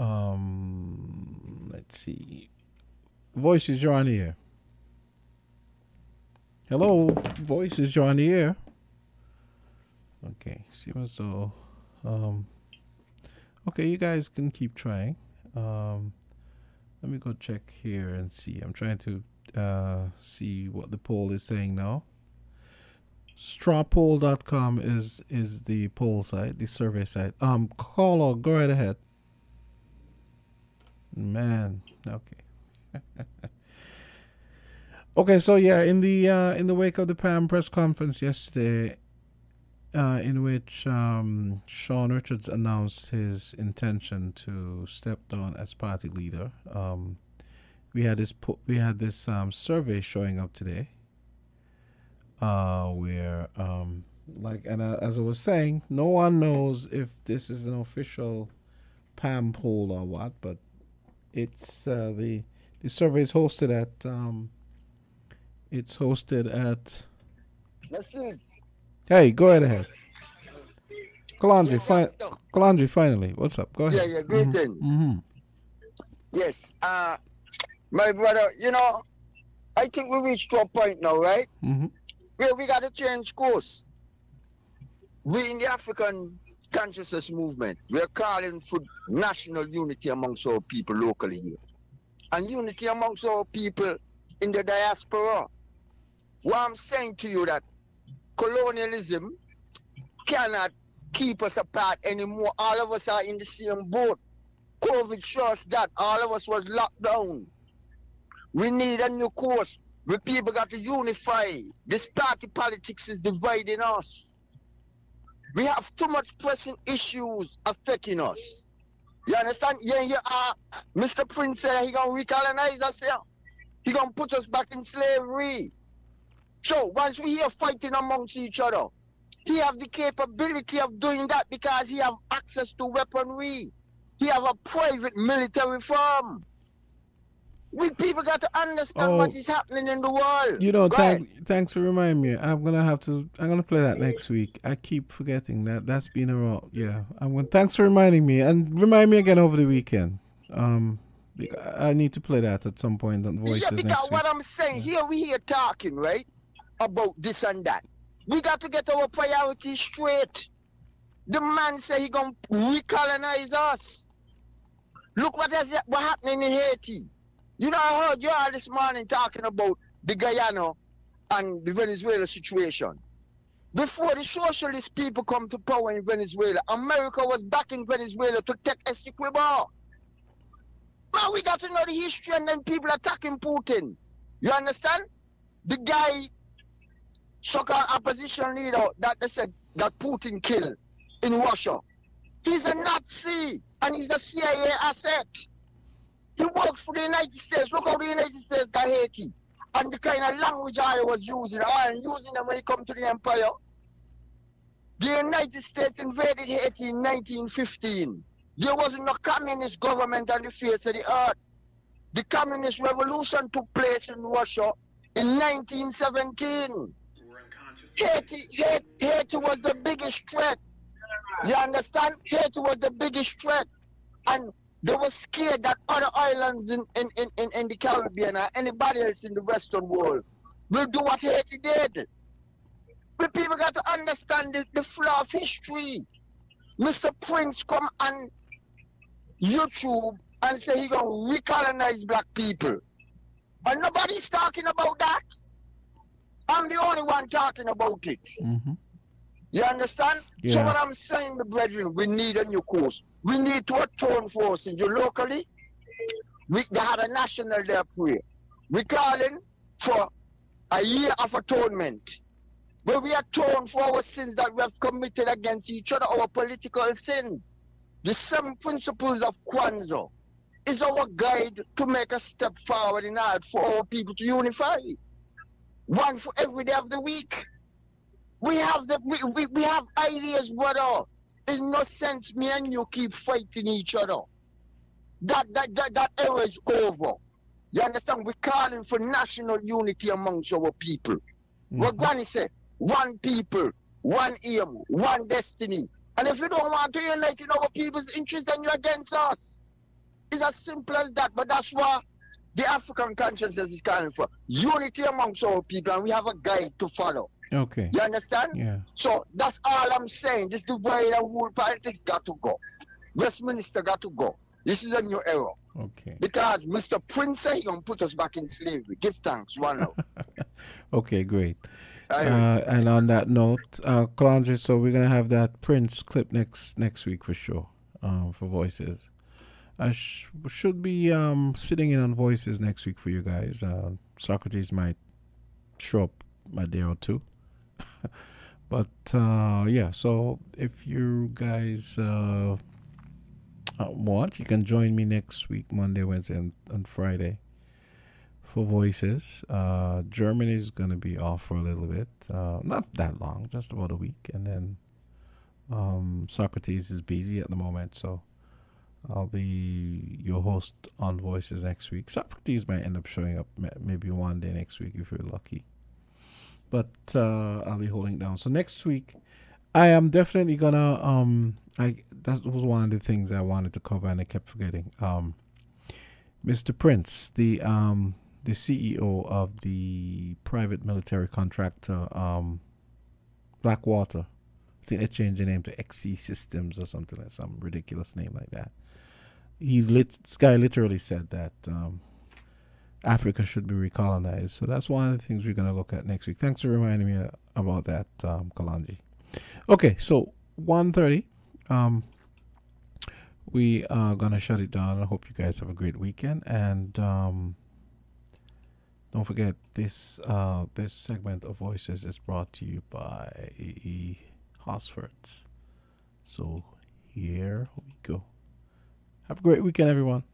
um, let's see. Voices, you're on the air. Hello, voices, you're on the air. Okay, seems though. Um, okay, you guys can keep trying. Um, let me go check here and see. I'm trying to uh, see what the poll is saying now. Strawpoll.com is is the poll site, the survey site. Um, caller, go right ahead. Man, okay. Okay, so yeah, in the uh, in the wake of the PAM press conference yesterday, uh, in which um, Shawn Richards announced his intention to step down as party leader, um, we had this we had this um, survey showing up today, uh, where um, like and uh, as I was saying, no one knows if this is an official PAM poll or what, but it's uh, the the survey is hosted at. It's hosted at. Hey, go right ahead. Kalandri, fi- Kalandri, finally. What's up? Go ahead. Yeah, yeah, greetings. Mm-hmm. Yes, uh, my brother, you know, I think we reached to a point now, right? Mm-hmm. Where we got to change course. We in the African consciousness movement, we're calling for national unity amongst our people locally here. And unity amongst our people in the diaspora. What I'm saying to you that colonialism cannot keep us apart anymore. All of us are in the same boat. COVID shows that all of us was locked down. We need a new course. We people got to unify. This party politics is dividing us. We have too much pressing issues affecting us. You understand? Yeah, yeah. Uh, Mr. Prince said he gonna recolonize us here. He gonna put us back in slavery. So once we here fighting amongst each other, he have the capability of doing that because he have access to weaponry. He have a private military firm. We people got to understand Oh. what is happening in the world. You know, thank, thanks for reminding me. I'm gonna have to. I'm gonna play that next week. I keep forgetting that. That's been around. Yeah, I'm gonna. Thanks for reminding me, and remind me again over the weekend. Um, I need to play that at some point on Voices yeah, next because what I'm saying here, we here talking right about this and that. We got to get our priorities straight. The man say he gonna recolonize us. Look what is what happening in Haiti. You know, I heard you all this morning talking about the Guyana and the Venezuela situation. Before the socialist people come to power in Venezuela, America was backing Venezuela to take Essequibo. Now we got to know the history and then people attacking Putin. You understand? The guy, so-called opposition leader that they said that Putin killed in Russia. He's a Nazi and he's a CIA asset. He works for the United States. Look how the United States got Haiti. And the kind of language I was using, I am using them when it come to the empire. The United States invaded Haiti in 1915. There was no communist government on the face of the earth. The communist revolution took place in Russia in 1917. Haiti, Haiti, was the biggest threat. You understand? Haiti was the biggest threat. And they were scared that other islands in, in, in, in, the Caribbean or anybody else in the Western world will do what Haiti did. But people got to understand the, the flow of history. Mr. Prince come on YouTube and say he gonna recolonize black people. But nobody's talking about that. I'm the only one talking about it. Mm-hmm. You understand? Yeah. So what I'm saying, the brethren, we need a new course. We need to atone forces. You locally, we they had a national day of prayer. We calling for a year of atonement. Where we atone for our sins that we have committed against each other, our political sins. The seven principles of Kwanzaa is our guide to make a step forward in order for our people to unify. One for every day of the week. We have the we, we, we have ideas, brother. There's no sense me and you keep fighting each other. That that that, that era is over. You understand? We're calling for national unity amongst our people. What mm-hmm. Garvey said, one people, one aim, one destiny. And if you don't want to unite in our people's interest, then you're against us. It's as simple as that. But that's what the African consciousness is calling for. Unity amongst our people, and we have a guide to follow. Okay. You understand? Yeah. So that's all I'm saying. This divide and rule politics got to go. Westminster got to go. This is a new era. Okay. Because Mr. Prince he gonna put us back in slavery. Give thanks. One love. Okay, great. Uh, and on that note, uh, Calandra, so we're gonna have that Prince clip next next week for sure. Um, for voices, I sh- should be um sitting in on voices next week for you guys. Uh, Socrates might show up a day or two, but uh, yeah. So if you guys uh, uh, want, you can join me next week, Monday, Wednesday, and, and Friday for voices. Uh, Germany is going to be off for a little bit, uh, not that long, just about a week, and then um, Socrates is busy at the moment, so I'll be your host on voices next week. Socrates might end up showing up maybe one day next week if you're lucky, but uh, I'll be holding down. So next week, I am definitely gonna um, I that was one of the things I wanted to cover and I kept forgetting. Um, Mr. Prince, the um, the CEO of the private military contractor um, Blackwater. I think they changed the name to XC Systems or something like some ridiculous name like that. He lit this guy literally said that um, Africa should be recolonized. So that's one of the things we're going to look at next week. Thanks for reminding me uh, about that, um, Kalanji. Okay, so 1.30. Um, we are going to shut it down. I hope you guys have a great weekend. And um, don't forget, this uh, this segment of Voices is brought to you by. Horsford's. So here we go. Have a great weekend, everyone.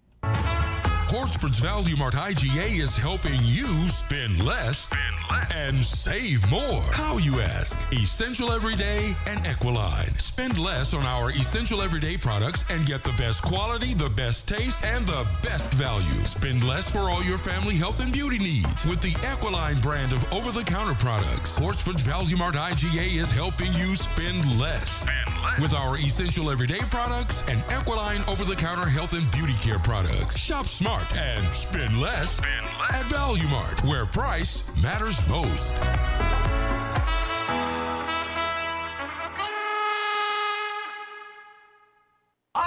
Horsford's Value Mart IGA is helping you spend less, and save more. How, you ask? Essential Everyday and Equaline. Spend less on our essential everyday products and get the best quality, the best taste, and the best value. Spend less for all your family health and beauty needs with the Equaline brand of over the counter products. Horsford's Value Mart IGA is helping you spend less. With our essential everyday products and Equaline over the counter health and beauty care products. Shop smart and spend less, at Value Mart, where price matters most.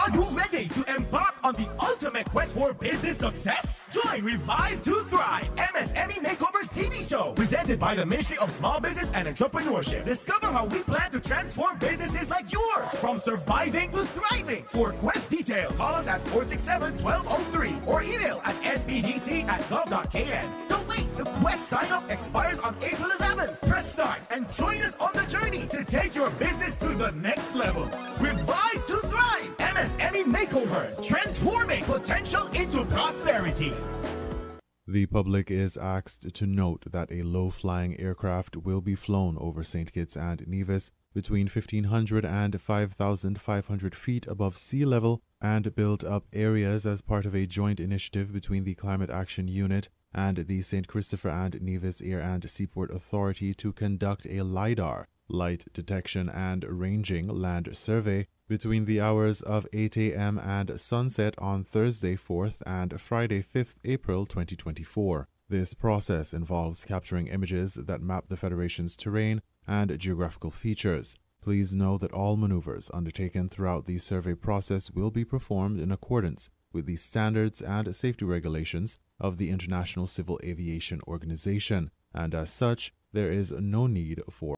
Are you ready to embark on the ultimate quest for business success? Join Revive to Thrive, MSME Makeovers TV show, presented by the Ministry of Small Business and Entrepreneurship. Discover how we plan to transform businesses like yours from surviving to thriving. For quest detail, call us at 467-1203 or email at sbdc at gov.kn. Don't wait, the quest sign up expires on April 11th. Press start and join us on the journey to take your business to the next level. Revive MSME Makeovers, transforming potential into prosperity. The public is asked to note that a low flying aircraft will be flown over St. Kitts and Nevis between 1500 and 5500 feet above sea level and build up areas as part of a joint initiative between the Climate Action Unit and the St. Christopher and Nevis Air and Seaport Authority to conduct a LIDAR, light detection and ranging land survey between the hours of 8 a.m. and sunset on Thursday 4th and Friday 5th April 2024. This process involves capturing images that map the Federation's terrain and geographical features. Please know that all maneuvers undertaken throughout the survey process will be performed in accordance with the standards and safety regulations of the International Civil Aviation Organization, and as such, there is no need for